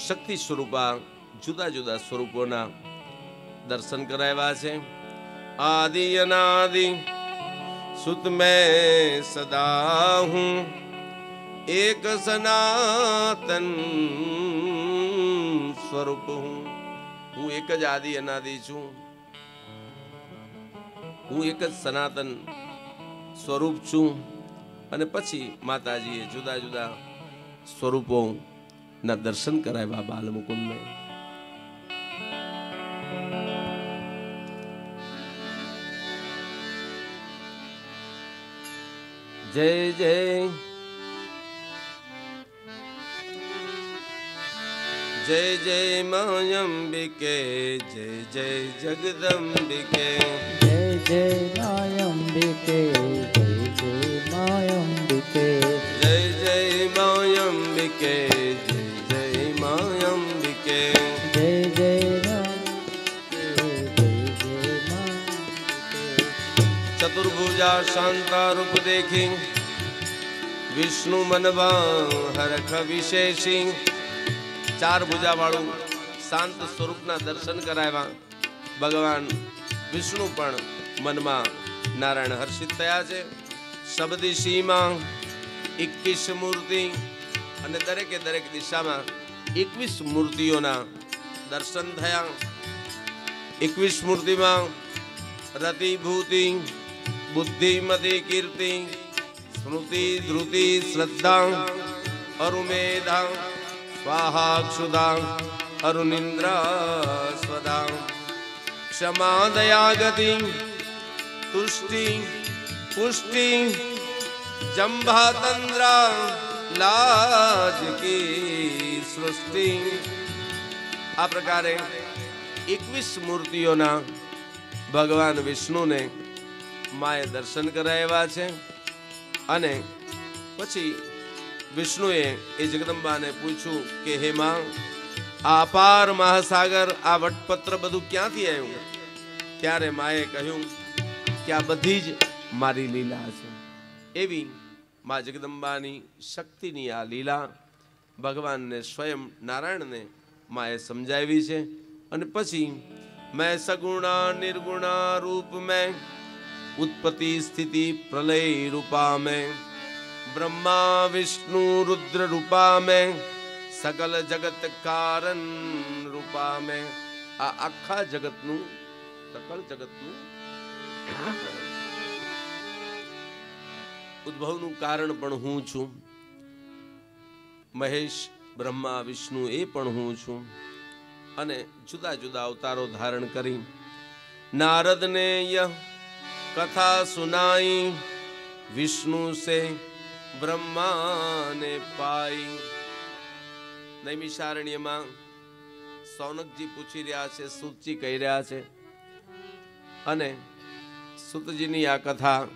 Speaker 1: શક્તિ સ્વરૂપા જુદા જુદા સ્વરૂપોના દર્શન કરાવ્યા છે. આદિ અનાદિ સુત મેં સદા હું એક સનાતન સ્વરૂપ હું. હું એક જ આદિ અનાદિ છું. હું એક જ સનાતન સ્વરૂપ છું અને પછી માતાજીએ જુદા જુદા સ્વરૂપોના દર્શન કરાવ્યા બાલમુકુંદને. જય જય જય જય માયંબિકે જય જય જગદંબિકે
Speaker 2: જય જય માયંબિકે જય જય માયંબિકે
Speaker 1: જય જય માયંબિકે જય જય માયંબિકે
Speaker 2: જય જય માયંબિકે જય જય માયંબિકે
Speaker 1: ચતુર્ભુજા શાંતા રૂપ દેખી ચાર ભુજાવાળું શાંત સ્વરૂપના દર્શન કરાવ્યા. ભગવાન વિષ્ણુ પણ મનમાં નારાયણ હર્ષિત થયા છે. શબદી એકવીસ મૂર્તિ અને દરેકે દરેક દિશામાં એકવીસ મૂર્તિઓના દર્શન થયા. એકવીસ મૂર્તિમાં રતિભૂતિ બુદ્ધિમતી કીર્તિ, સ્મૃતિ ધૃતિ શ્રદ્ધા, અરુમેધા સ્વાહા ક્ષુધા અરુનિંદ્ર સ્વદા ક્ષમા દયા ગતિ તુષ્ટિ પુષ્ટિ જંભા તંદ્ર લાજ કી સૃષ્ટિ આ પ્રકારે એકવીસ મૂર્તિઓના ભગવાન વિષ્ણુને માએ દર્શન કરાવ્યા છે અને પછી વિષ્ણુએ એ જગદંબાને પૂછ્યું કે, હે માં, આ અપાર મહાસાગર, આ વટપત્ર બધું ક્યાંથી આવ્યું? ત્યારે માએ કહ્યું કે, આ બધી જ મારી લીલા છે. એવી મા જગદંબાની શક્તિની આ લીલા ભગવાનને સ્વયં નારાયણને માએ સમજાવી છે અને પછી મેં સગુણા નિર્ગુણા રૂપ મેં, ઉત્પત્તિ સ્થિતિ પ્રલય રૂપા મેં ब्रह्मा विष्णु रुद्र रूपा में सकल जगत कारण रूपा में આ આખા જગતનું સકલ જગતનું ઉદ્ભવનું કારણ પણ હું છું મહેશ બ્રહ્મા વિષ્ણુ એ પણ હું છું અને જુદા જુદા અવતારો ધારણ કરી નારદને યહ કથા સુનાઈ વિષ્ણુ સે બ્રહ્માને પાઈ. નૈમિષારણ્યમાં સૌનકજી પૂછી રહ્યા છે, સુતજી કહી રહ્યા છે. અને સુતજીની આ કથા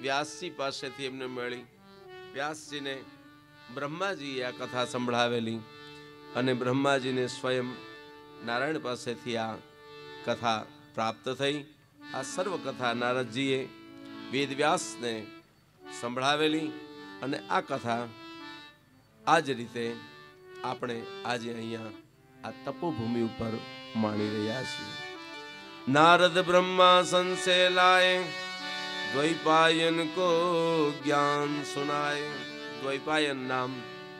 Speaker 1: વ્યાસજી પાસેથી એમને મળી. વ્યાસજીને બ્રહ્માજીએ આ કથા સંભળાવેલી અને બ્રહ્માજીને સ્વયં નારાયણ પાસેથી આ કથા પ્રાપ્ત થઈ. આ સર્વ કથા નારદજીએ વેદવ્યાસને સંભળાવેલી અને આ કથા આ જ રીતે આપણે આજે અહીંયા આ તપોભૂમિ ઉપર માણી રહ્યા છીએ. નારદ બ્રહ્મા સંસેલાય દ્વૈપાયન કો જ્ઞાન સુનાય દ્વૈપાયન નામ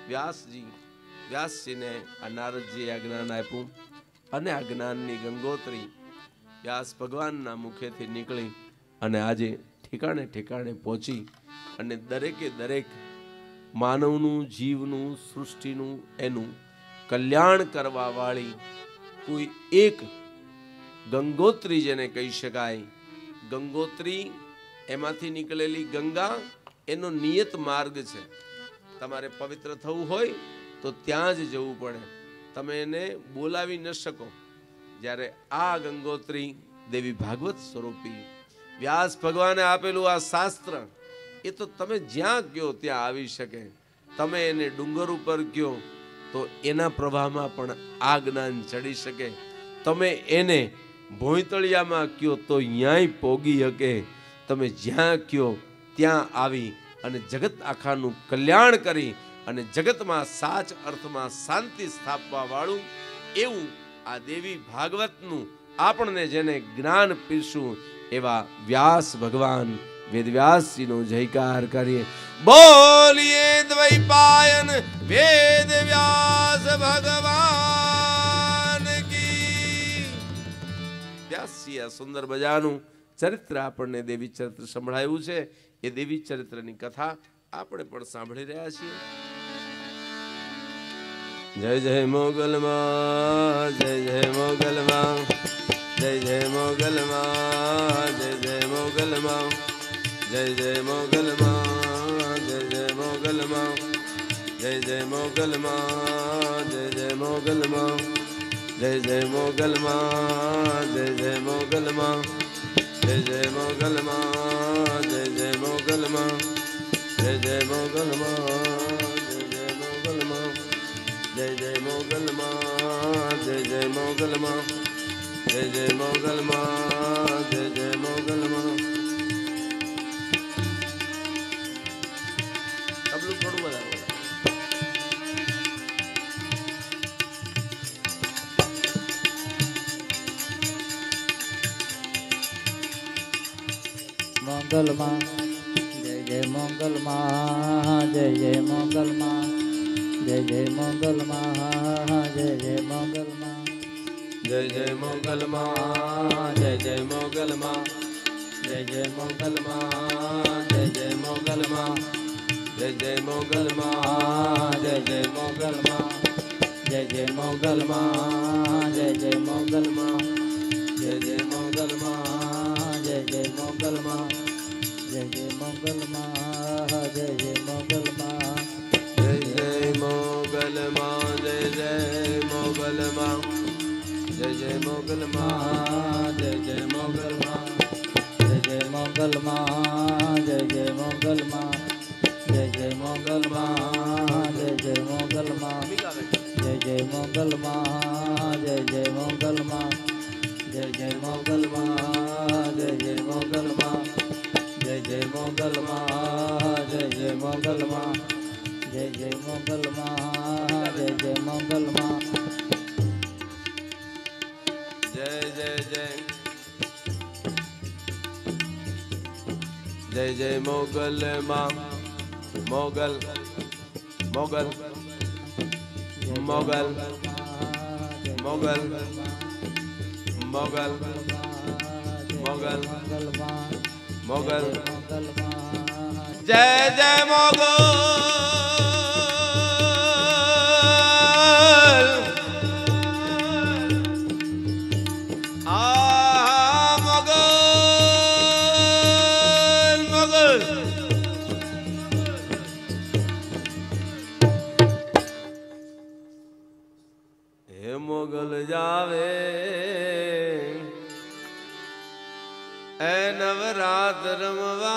Speaker 1: વ્યાસજી, વ્યાસજીને આ નારદજીએ આ જ્ઞાન આપ્યું અને આ જ્ઞાનની ગંગોત્રી વ્યાસ ભગવાનના મુખેથી નીકળી અને આજે ઠેકાણે ઠેકાણે પહોંચી અને દરેકે દરેક માનવનું, જીવનું, સૃષ્ટિનું, એનું કલ્યાણ કરવા વાળી કોઈ એક ગંગોત્રી જેને કહી શકાય. ગંગોત્રી એમાંથી નીકળેલી ગંગા એનો નિયત માર્ગ છે. તમારે પવિત્ર થવું હોય તો ત્યાં જ જવું પડે. તમે એને બોલાવી ન શકો. જ્યારે આ ગંગોત્રી દેવી ભાગવત સ્વરૂપી વ્યાસ ભગવાને આપેલું આ શાસ્ત્ર એ તો તમે જ્યાં ગયો ત્યાં આવી શકે. તમે એને ડુંગર ઉપર ગયો તો એના પ્રવાહમાં પણ આ જ્ઞાન ચડી શકે. તમે એને ભોંયતળિયામાં કયો, તો ન્યાય પોગી શકે. તમે જ્યાં કયો, ત્યાં આવી અને જગત આખાનું કલ્યાણ કરી અને જગતમાં સાચ અર્થમાં શાંતિ સ્થાપવા વાળું એવું આ દેવી ભાગવતનું આપણને જેને જ્ઞાન પીરશું એવા વ્યાસ ભગવાન વેદવ્યાસજીનો જયકાર કરીએ. બોલીએ દ્વૈપાયન વેદ વ્યાસ ભગવાન સુંદર મજાનું ચરિત્ર આપણને દેવી ચરિત્ર સંભળાયું છે. એ દેવી ચરિત્રની કથા આપણે પણ સાંભળી રહ્યા છીએ. જય જય મોગલમાં, જય જય મોગલમાં, જય જય મોગલમાં, જય જય મોગલમાં. જય જય મોગલમાં મોગલમાં જય જય મોગલમાં જય જય મોગલમાં જય જય મોગલમાં જય જય મોગલમાં જય જય મોગલમાં જય જય મોગલમાં જય જય મોગલમાં જય જય મોગલમાં જય જય મોગલમાં જય જય મોગલમાં જય જય મોગલમાં જય જય મોગલમાં તબલું
Speaker 2: મંગલમાં જય જય મંગલમાં જય જય મંગલમાં જય જય મંગલમાં જય જય મંગલમાં
Speaker 1: જય જય મોગલમાં જય જય મોગલમાં જય જય મોગલમાં જય જય મોગલમાં જય જય મોગલમાં જય જય મોગલમાં
Speaker 2: જય જય મંગલમાં જય જય મંગલમાં
Speaker 1: જય જય મોગલમાં
Speaker 2: જય જય મંગલમાં જય જય જય મંગલમાં
Speaker 1: જય જય મોગલમાં જય જય મોગલમાં જય મોગલ જય જય મોગલ
Speaker 2: જય જય મોગલ જય જય મોગલ જય જય જય જય જય
Speaker 1: મોગલ માં મોગલ મોગલ મોગલ મોગલ મોગલ મોગલ મોગલ ਮੁਗਲ। ਜੈ ਜੈ ਮੁਗਲ। ਆਹ ਮੁਗਲ ਮੁਗਲ। ਇਹ ਮੁਗਲ ਜਾਵੇ। એ નવરાત રમવા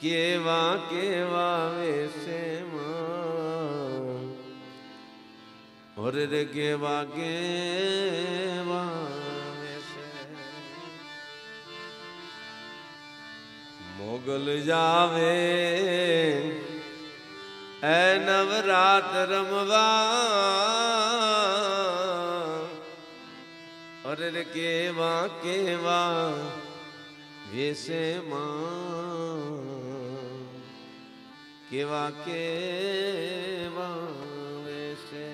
Speaker 1: કેવા કેવા વેશે ઓરે રે કેવા કેવા વેશે મોગલ જાવે એ નવરાત રમવા અરે રે કેવા કેવા વેશે કેવા કેવા વેશે.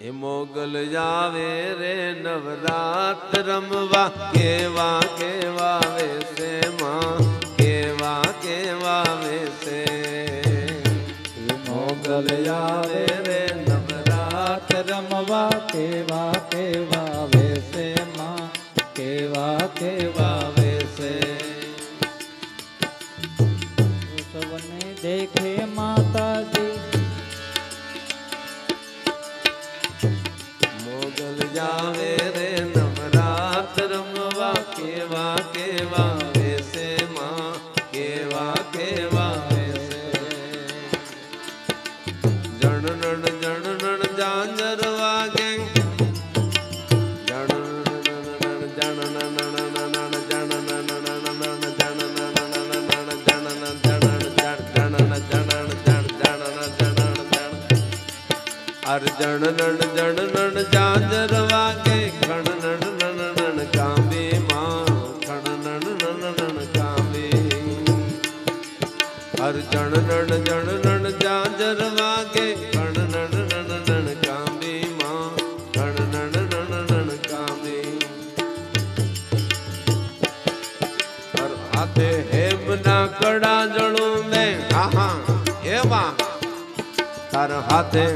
Speaker 1: એ મોગલ જાવે રે નવરાત રમવા. કેવા કેવા વેશે માં. કેવા કેવા વેશે. મોગલ જાવે રે નવરાત
Speaker 2: રમવા કેવા કેવા વેસે માં કેવા કેવા વેસે સૌને દેખે માતાજી.
Speaker 1: મોગલ જાવે રે નવરાત રમવા કેવા કેવા વેસે માં કેવા કેવા જણ નણ જણ નણ જાજર વાગે ખણ નણ નણ નણ કામે માં ખણ નણ નણ નણ કામે. હર જણ નણ જણ નણ જાજર વાગે ખણ નણ નણ નણ કામે માં ખણ નણ નણ નણ કામે. હર હાથે હેમ ના કડા જણું ને આહા, એવા. તાર હાથે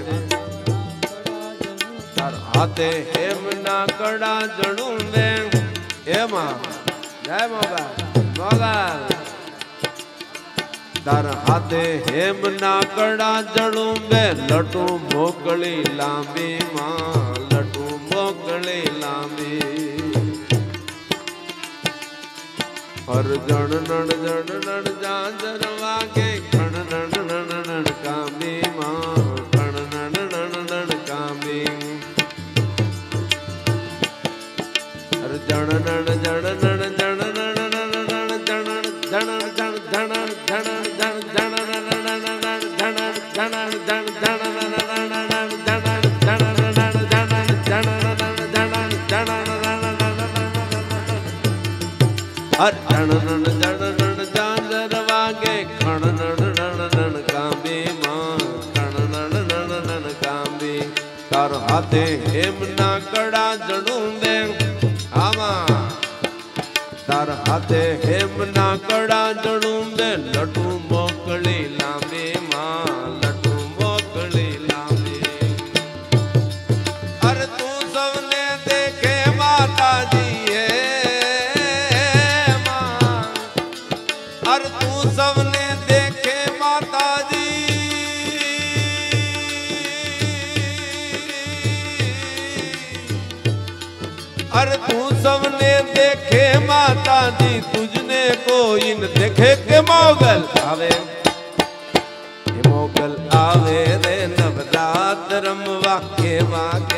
Speaker 1: હાથે એમના કડા જણું બે એમાં. જય મોગા મોગા તાર હાથે હેમના કડા જણું બે લટું મોકળી લાંબી માં, લટું મોકળી લાંબી. હરજણ નણ જણ નણ જાજર વાગે ઘણ નણ નણ નણ કામી માં. વાગે, ખણ રણ રણમાં રણ રણ રણ રણ કાંબે. તાર હાથે હેમના કડા જણું દે આમાં. તાર હાથે દેખે કે મોગલ આવે મોગલ આવે રે નવરાત રમવા કેવા કે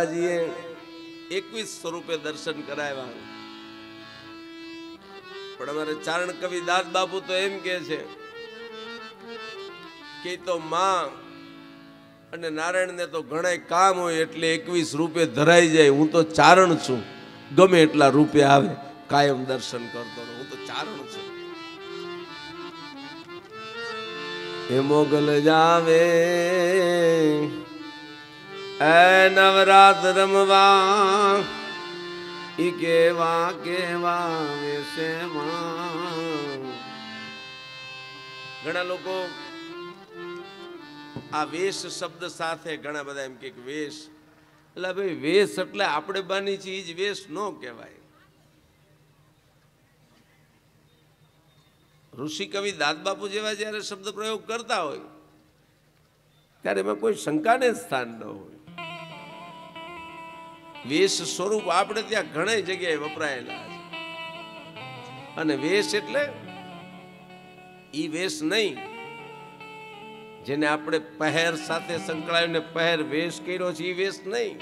Speaker 1: માતાજીએ એકવીસ સ્વરૂપે દર્શન કરાવ્યા. પણ અમારે ચારણ કવિ દાદ બાપુ તો એમ કે છે કે તો માં અને નારાયણને તો ઘણા કામ હોય એટલે એકવીસ રૂપે ધરાઈ જાય. હું તો ચારણ છું. ગમે એટલા રૂપે આવે, કાયમ દર્શન કરતો. હું તો ચારણ છું. હે મોગલ જાવે એ નવરાત રમવા ઈ કેવા કેવા વેશે માં ઘણા લોકો આ વેશ શબ્દ સાથે ઘણા બધા એમ કે વેશ. એટલે ભાઈ, વેશ એટલે આપણે બાની જ વેશ ન કહેવાય. ઋષિ કવિ દાદબાપુ જેવા જ્યારે શબ્દ પ્રયોગ કરતા હોય, ત્યારે એમાં કોઈ શંકાને સ્થાન ન હોય. વેશ સ્વરૂપ આપણે ત્યાં ઘણી જગ્યાએ વપરાયેલા છે. અને વેશ એટલે ઈ વેશ નહીં, જેને આપણે પહેર સાથે સંકળાવીને પહેર વેશ કર્યો છે એ વેશ નહીં.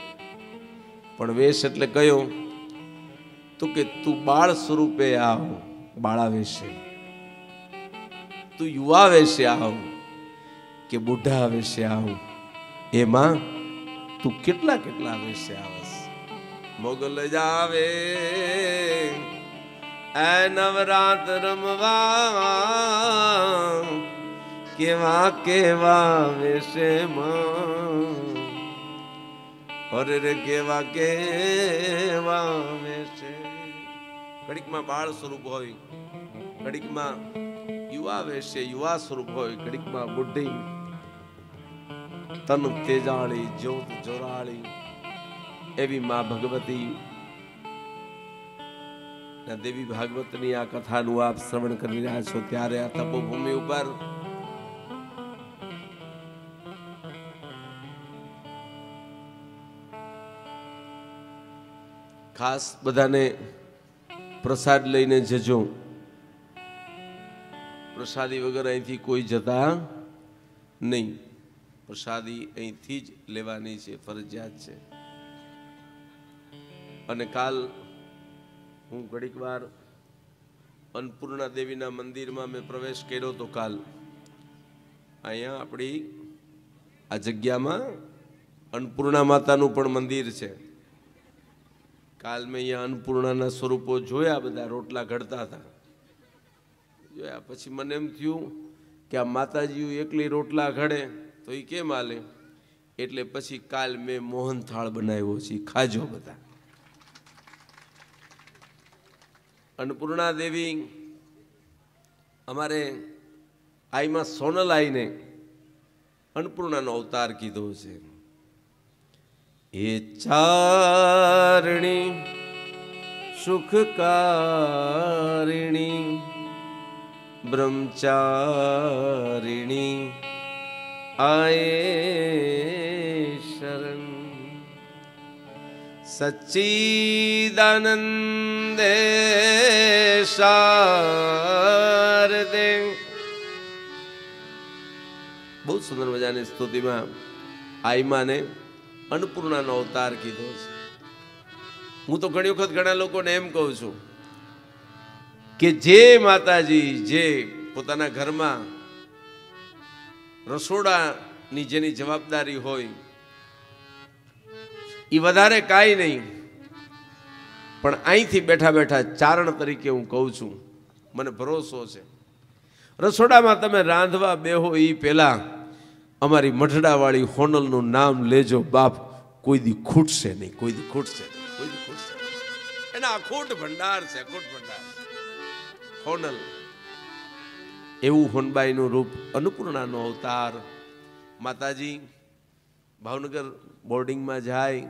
Speaker 1: પણ વેશ એટલે કયો? તો કે તું બાળ સ્વરૂપે આવ, બાળા વેશે. તું યુવા વેશે આવ કે બુઢા વેશે આવ? એમાં તું કેટલા કેટલા વેશે આવસ મોગલ જાવે. એ નવરાત રમવા કેવા કેવા વેશે અરે રે કેવા કેવા વેશે ઘડીકમાં બાળ સ્વરૂપ હોય, ઘડીકમાં યુવા વેશે, યુવા સ્વરૂપ હોય, ઘડીકમાં બુઢી તન તેજાળી, જ્યોત જોરાળી. એવી મા ભગવતી દેવી ભાગવતની આ કથાનું આપ શ્રવણ કરી રહ્યા છો ત્યારે આ તપોભૂમિ ઉપર ખાસ બધાને પ્રસાદ લઈને જજો. પ્રસાદી વગર અહીંથી કોઈ જતા નહીં. પ્રસાદી અહીંથી જ લેવાની છે, ફરજિયાત છે. અને કાલ હું ઘડીક વાર અન્નપૂર્ણા દેવીના મંદિરમાં મેં પ્રવેશ કર્યો તો કાલ અહીંયા આપણી આ જગ્યામાં અન્નપૂર્ણા માતાનું પણ મંદિર છે. કાલ મેં અહીંયા અન્નપૂર્ણાના સ્વરૂપો જોયા, બધા રોટલા ઘડતા હતા. જોયા પછી મને એમ થયું કે આ માતાજીઓ એકલી રોટલા ઘડે તો એ કેમ હાલે? એટલે પછી કાલ મેં મોહન થાળ બનાવ્યો છે ખાજો બધા. અન્નપૂર્ણા દેવી અમારે આઈમાં સોનલ આઈને અન્નપૂર્ણાનો અવતાર કીધો છે. એ ચારણી સુખકારિણી, બ્રહ્મચારિણી, આયે શરણ. સચ્ચિદાનંદે શારદે બહુ સુંદર મજાની સ્તુતિમાં આઈમાને અન્નપૂર્ણાનો અવતાર કીધો છે હું તો ઘણી વખત ઘણા લોકોને એમ કહું છું કે જે માતાજી જે પોતાના ઘરમાં રસોડાની જેની જવાબદારી હોય એ વધારે કાંઈ નહીં પણ અહીંથી બેઠા બેઠા ચારણ તરીકે હું કહું છું, મને ભરોસો છે રસોડામાં તમે રાંધવા બેહો એ પહેલાં અમારી મઠડાવાળી હોનલનું નામ લેજો બાપ, કોઈ દી ખૂટશે નહીં, કોઈ દી ખૂટશે નહીં, કોઈ દી ખૂટશે. એના અખૂટ ભંડાર છે અખૂટ ભંડાર. હોનલ એવું હોનબાઈનું રૂપ અન્નપૂર્ણાનો અવતાર માતાજી, ભાવનગર બોર્ડિંગમાં જાય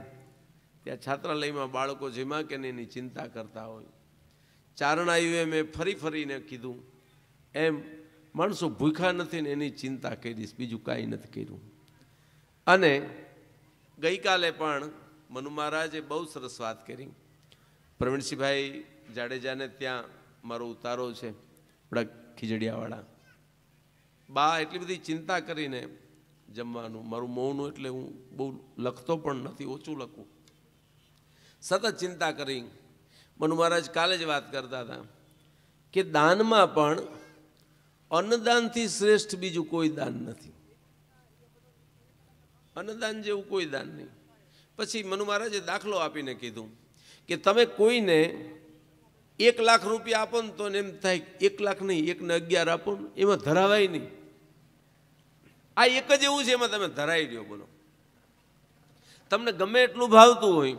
Speaker 1: ત્યાં છાત્રાલયમાં બાળકો જેમાં કે એની ચિંતા કરતા હોય. ચારણ આવ્યું મેં ફરી ફરીને કીધું, એમ, માણસો ભૂખ્યા નથી ને એની ચિંતા કરીશ, બીજું કાંઈ નથી કર્યું. અને ગઈકાલે પણ મનુ મહારાજે બહુ સરસ વાત કરી. પ્રવીણસિંહભાઈ જાડેજાને ત્યાં મારો ઉતારો છે, આપણા ખીજડીયાવાળા. બા એટલી બધી ચિંતા કરીને જમવાનું, મારું મૌનું એટલે હું બહુ લખતો પણ નથી, ઓછું લખું. સતત ચિંતા કરી. મનુ મહારાજ કાલે જ વાત કરતા હતા કે દાનમાં પણ અન્નદાનથી શ્રેષ્ઠ બીજું કોઈ દાન નથી. અન્નદાન જેવું કોઈ દાન નહીં. પછી મનુ મહારાજે દાખલો આપીને કીધું કે તમે કોઈને એક લાખ રૂપિયા આપો ને તો એમ થાય એક લાખ નહીં, એકને અગિયાર આપો ને, એમાં ધરાવાય નહીં. આ એક જ એવું છે એમાં તમે ધરાઈ રહ્યો બોલો. તમને ગમે એટલું ભાવતું હોય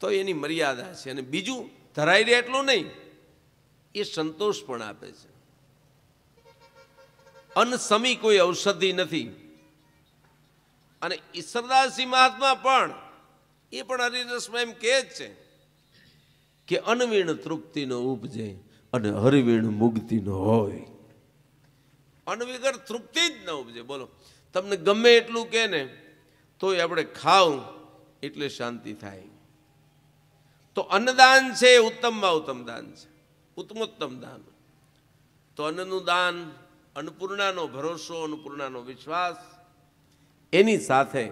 Speaker 1: તો એની મર્યાદા છે. અને બીજું, ધરાઈ રહે એટલું નહીં, એ સંતોષ પણ આપે છે. અનસમી કોઈ ઔષધિ નથી. અને ઈશ્વરદાસજી મહાત્મા પણ, એ પણ હરિરસમાં એમ કહે જ છે કે અનવીણ તૃપ્તિનો ઉપજે અને હરિવીણ મુક્તિનો હોય. અનવિગર તૃપ્તિ જ ન ઉપજે. બોલો, તમને ગમે એટલું કહે ને, તોય આપણે ખાવ એટલે શાંતિ થાય. તો અન્નદાન છે એ ઉત્તમમાં ઉત્તમ દાન છે. ઉત્તમોત્તમ દાન. તો અન્નનું દાન, અન્નપૂર્ણાનો ભરોસો, અન્નપૂર્ણાનો વિશ્વાસ, એની સાથે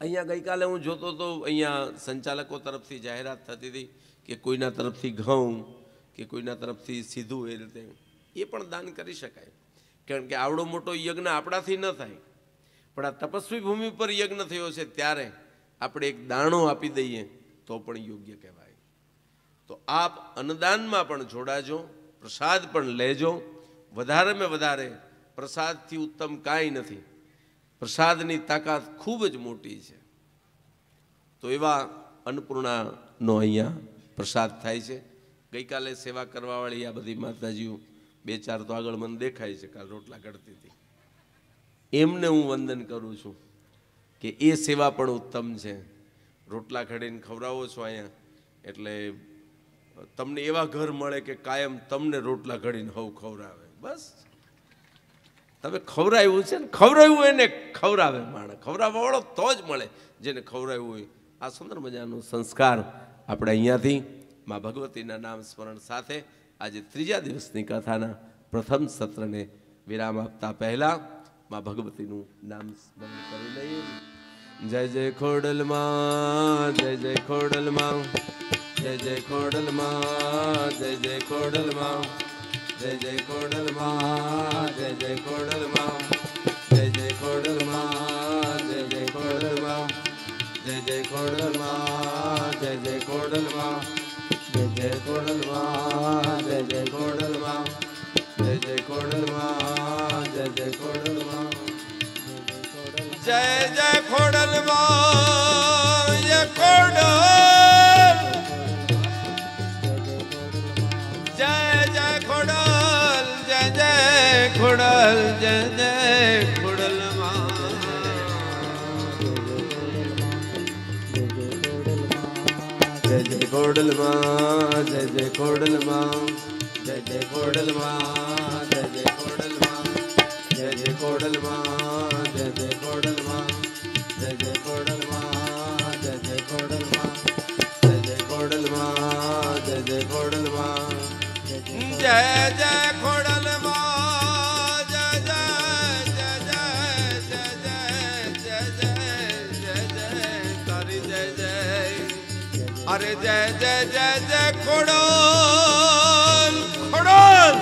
Speaker 1: અહીંયા ગઈકાલે હું જોતો તો અહીંયા સંચાલકો તરફથી જાહેરાત થતી હતી કે કોઈના તરફથી ઘઉં, કે કોઈના તરફથી સીધું એ રીતે. એ પણ દાન કરી શકાય. કારણ કે આવડો મોટો યજ્ઞ આપણાથી ન થાય. પણ આ તપસ્વી ભૂમિ પર યજ્ઞ થયો છે, ત્યારે આપણે એક દાણો આપી દઈએ. તો પણ યોગ્ય કહેવાય. તો આપ અન્નદાનમાં પણ જોડાજો, પ્રસાદ પણ લેજો. વધારેમાં વધારે પ્રસાદથી ઉત્તમ કાંઈ નથી. પ્રસાદની તાકાત ખૂબ જ મોટી છે. તો એવા અન્નપૂર્ણાનો અહીંયા પ્રસાદ થાય છે. ગઈકાલે સેવા કરવાવાળી આ બધી માતાજીઓ બે ચાર તો આગળ મને દેખાય છે, કાલ રોટલા કરતી હતી. એમને હું વંદન કરું છું કે એ સેવા પણ ઉત્તમ છે. રોટલા ઘડીને ખવડાવો છો અહીંયા. એટલે તમને એવા ઘર મળે કે કાયમ તમને રોટલા ઘડીને હવ ખવડાવે. બસ. તમે ખવડાવ્યું છે ને ખવડાવ્યું એને ખવડાવે માણસ. ખવડાવવા વાળો તો જ મળે જેને ખવડાવ્યું હોય. આ સુંદર મજાનો સંસ્કાર આપણે અહીંયાથી મા ભગવતીના નામ સ્મરણ સાથે આજે ત્રીજા દિવસની કથાના પ્રથમ સત્રને વિરામ આપતા પહેલાં મા ભગવતીનું નામ સ્મરણ કરી લઈએ. જય જય ખોડલમાં જય જય ખોડલમાં જય જય ખોડલમાં જય જય ખોડલમાં જય જય ખોડલમાં જય જય ખોડલમાં જય જય ખોડલમાં જય જય ખોડલમાં જય જય ખોડલમાં જય જય ખોડલમાં જય જય ખોડલમાં જય જય ખોડલમાં ਜੈ ਜੈ ਖੋੜਲਵਾ ਇਹ ਖੋੜਲ ਜੈ ਜੈ ਖੋੜਲ ਜੈ ਜੈ ਖੋੜਲ ਜੈ ਜੈ ਖੋੜਲਵਾ ਜੈ ਜੈ ਖੋੜਲਵਾ ਜੈ ਜੈ ਖੋੜਲਵਾ ਜੈ ਜੈ ਖੋੜਲਵਾ ਜੈ ਜੈ ਖੋੜਲਵਾ ਜੈ ਜੈ ਖੋੜਲਵਾ અરે જય જય જય જય ખોડલ ખોડલ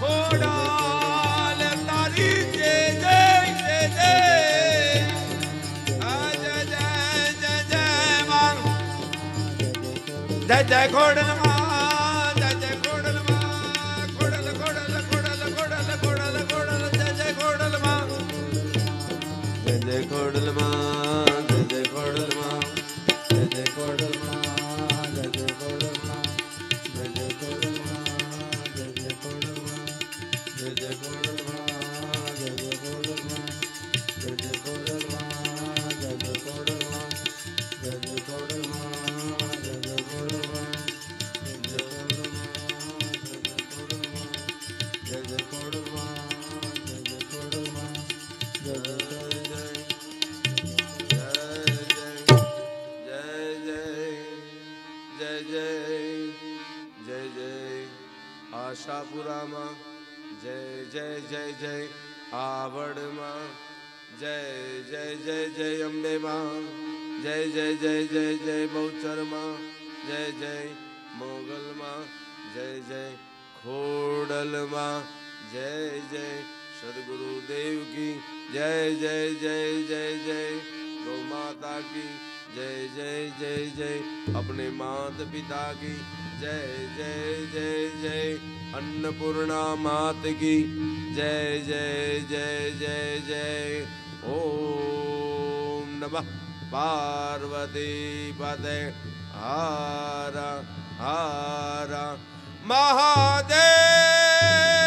Speaker 1: ખોડલ તારી જય જય જય જય જય જય જય જય માં જય જય ખોડલ त्रिपुरा जय जय जय जय आवड़ माँ जय जय जय जय अम्बे मा जय जय जय जय जय बहुचर माँ जय जय मोगल मा जय जय खोडल मा जय जय सदगुरुदेव की जय जय जय जय जय गौ माता की जय जय जय जय अपने माता पिता की जय जय जय जय अन्नपूर्णा मात की। जय जय जय जय जय ओम नमः। पार्वती पदे हारा हारा महादेव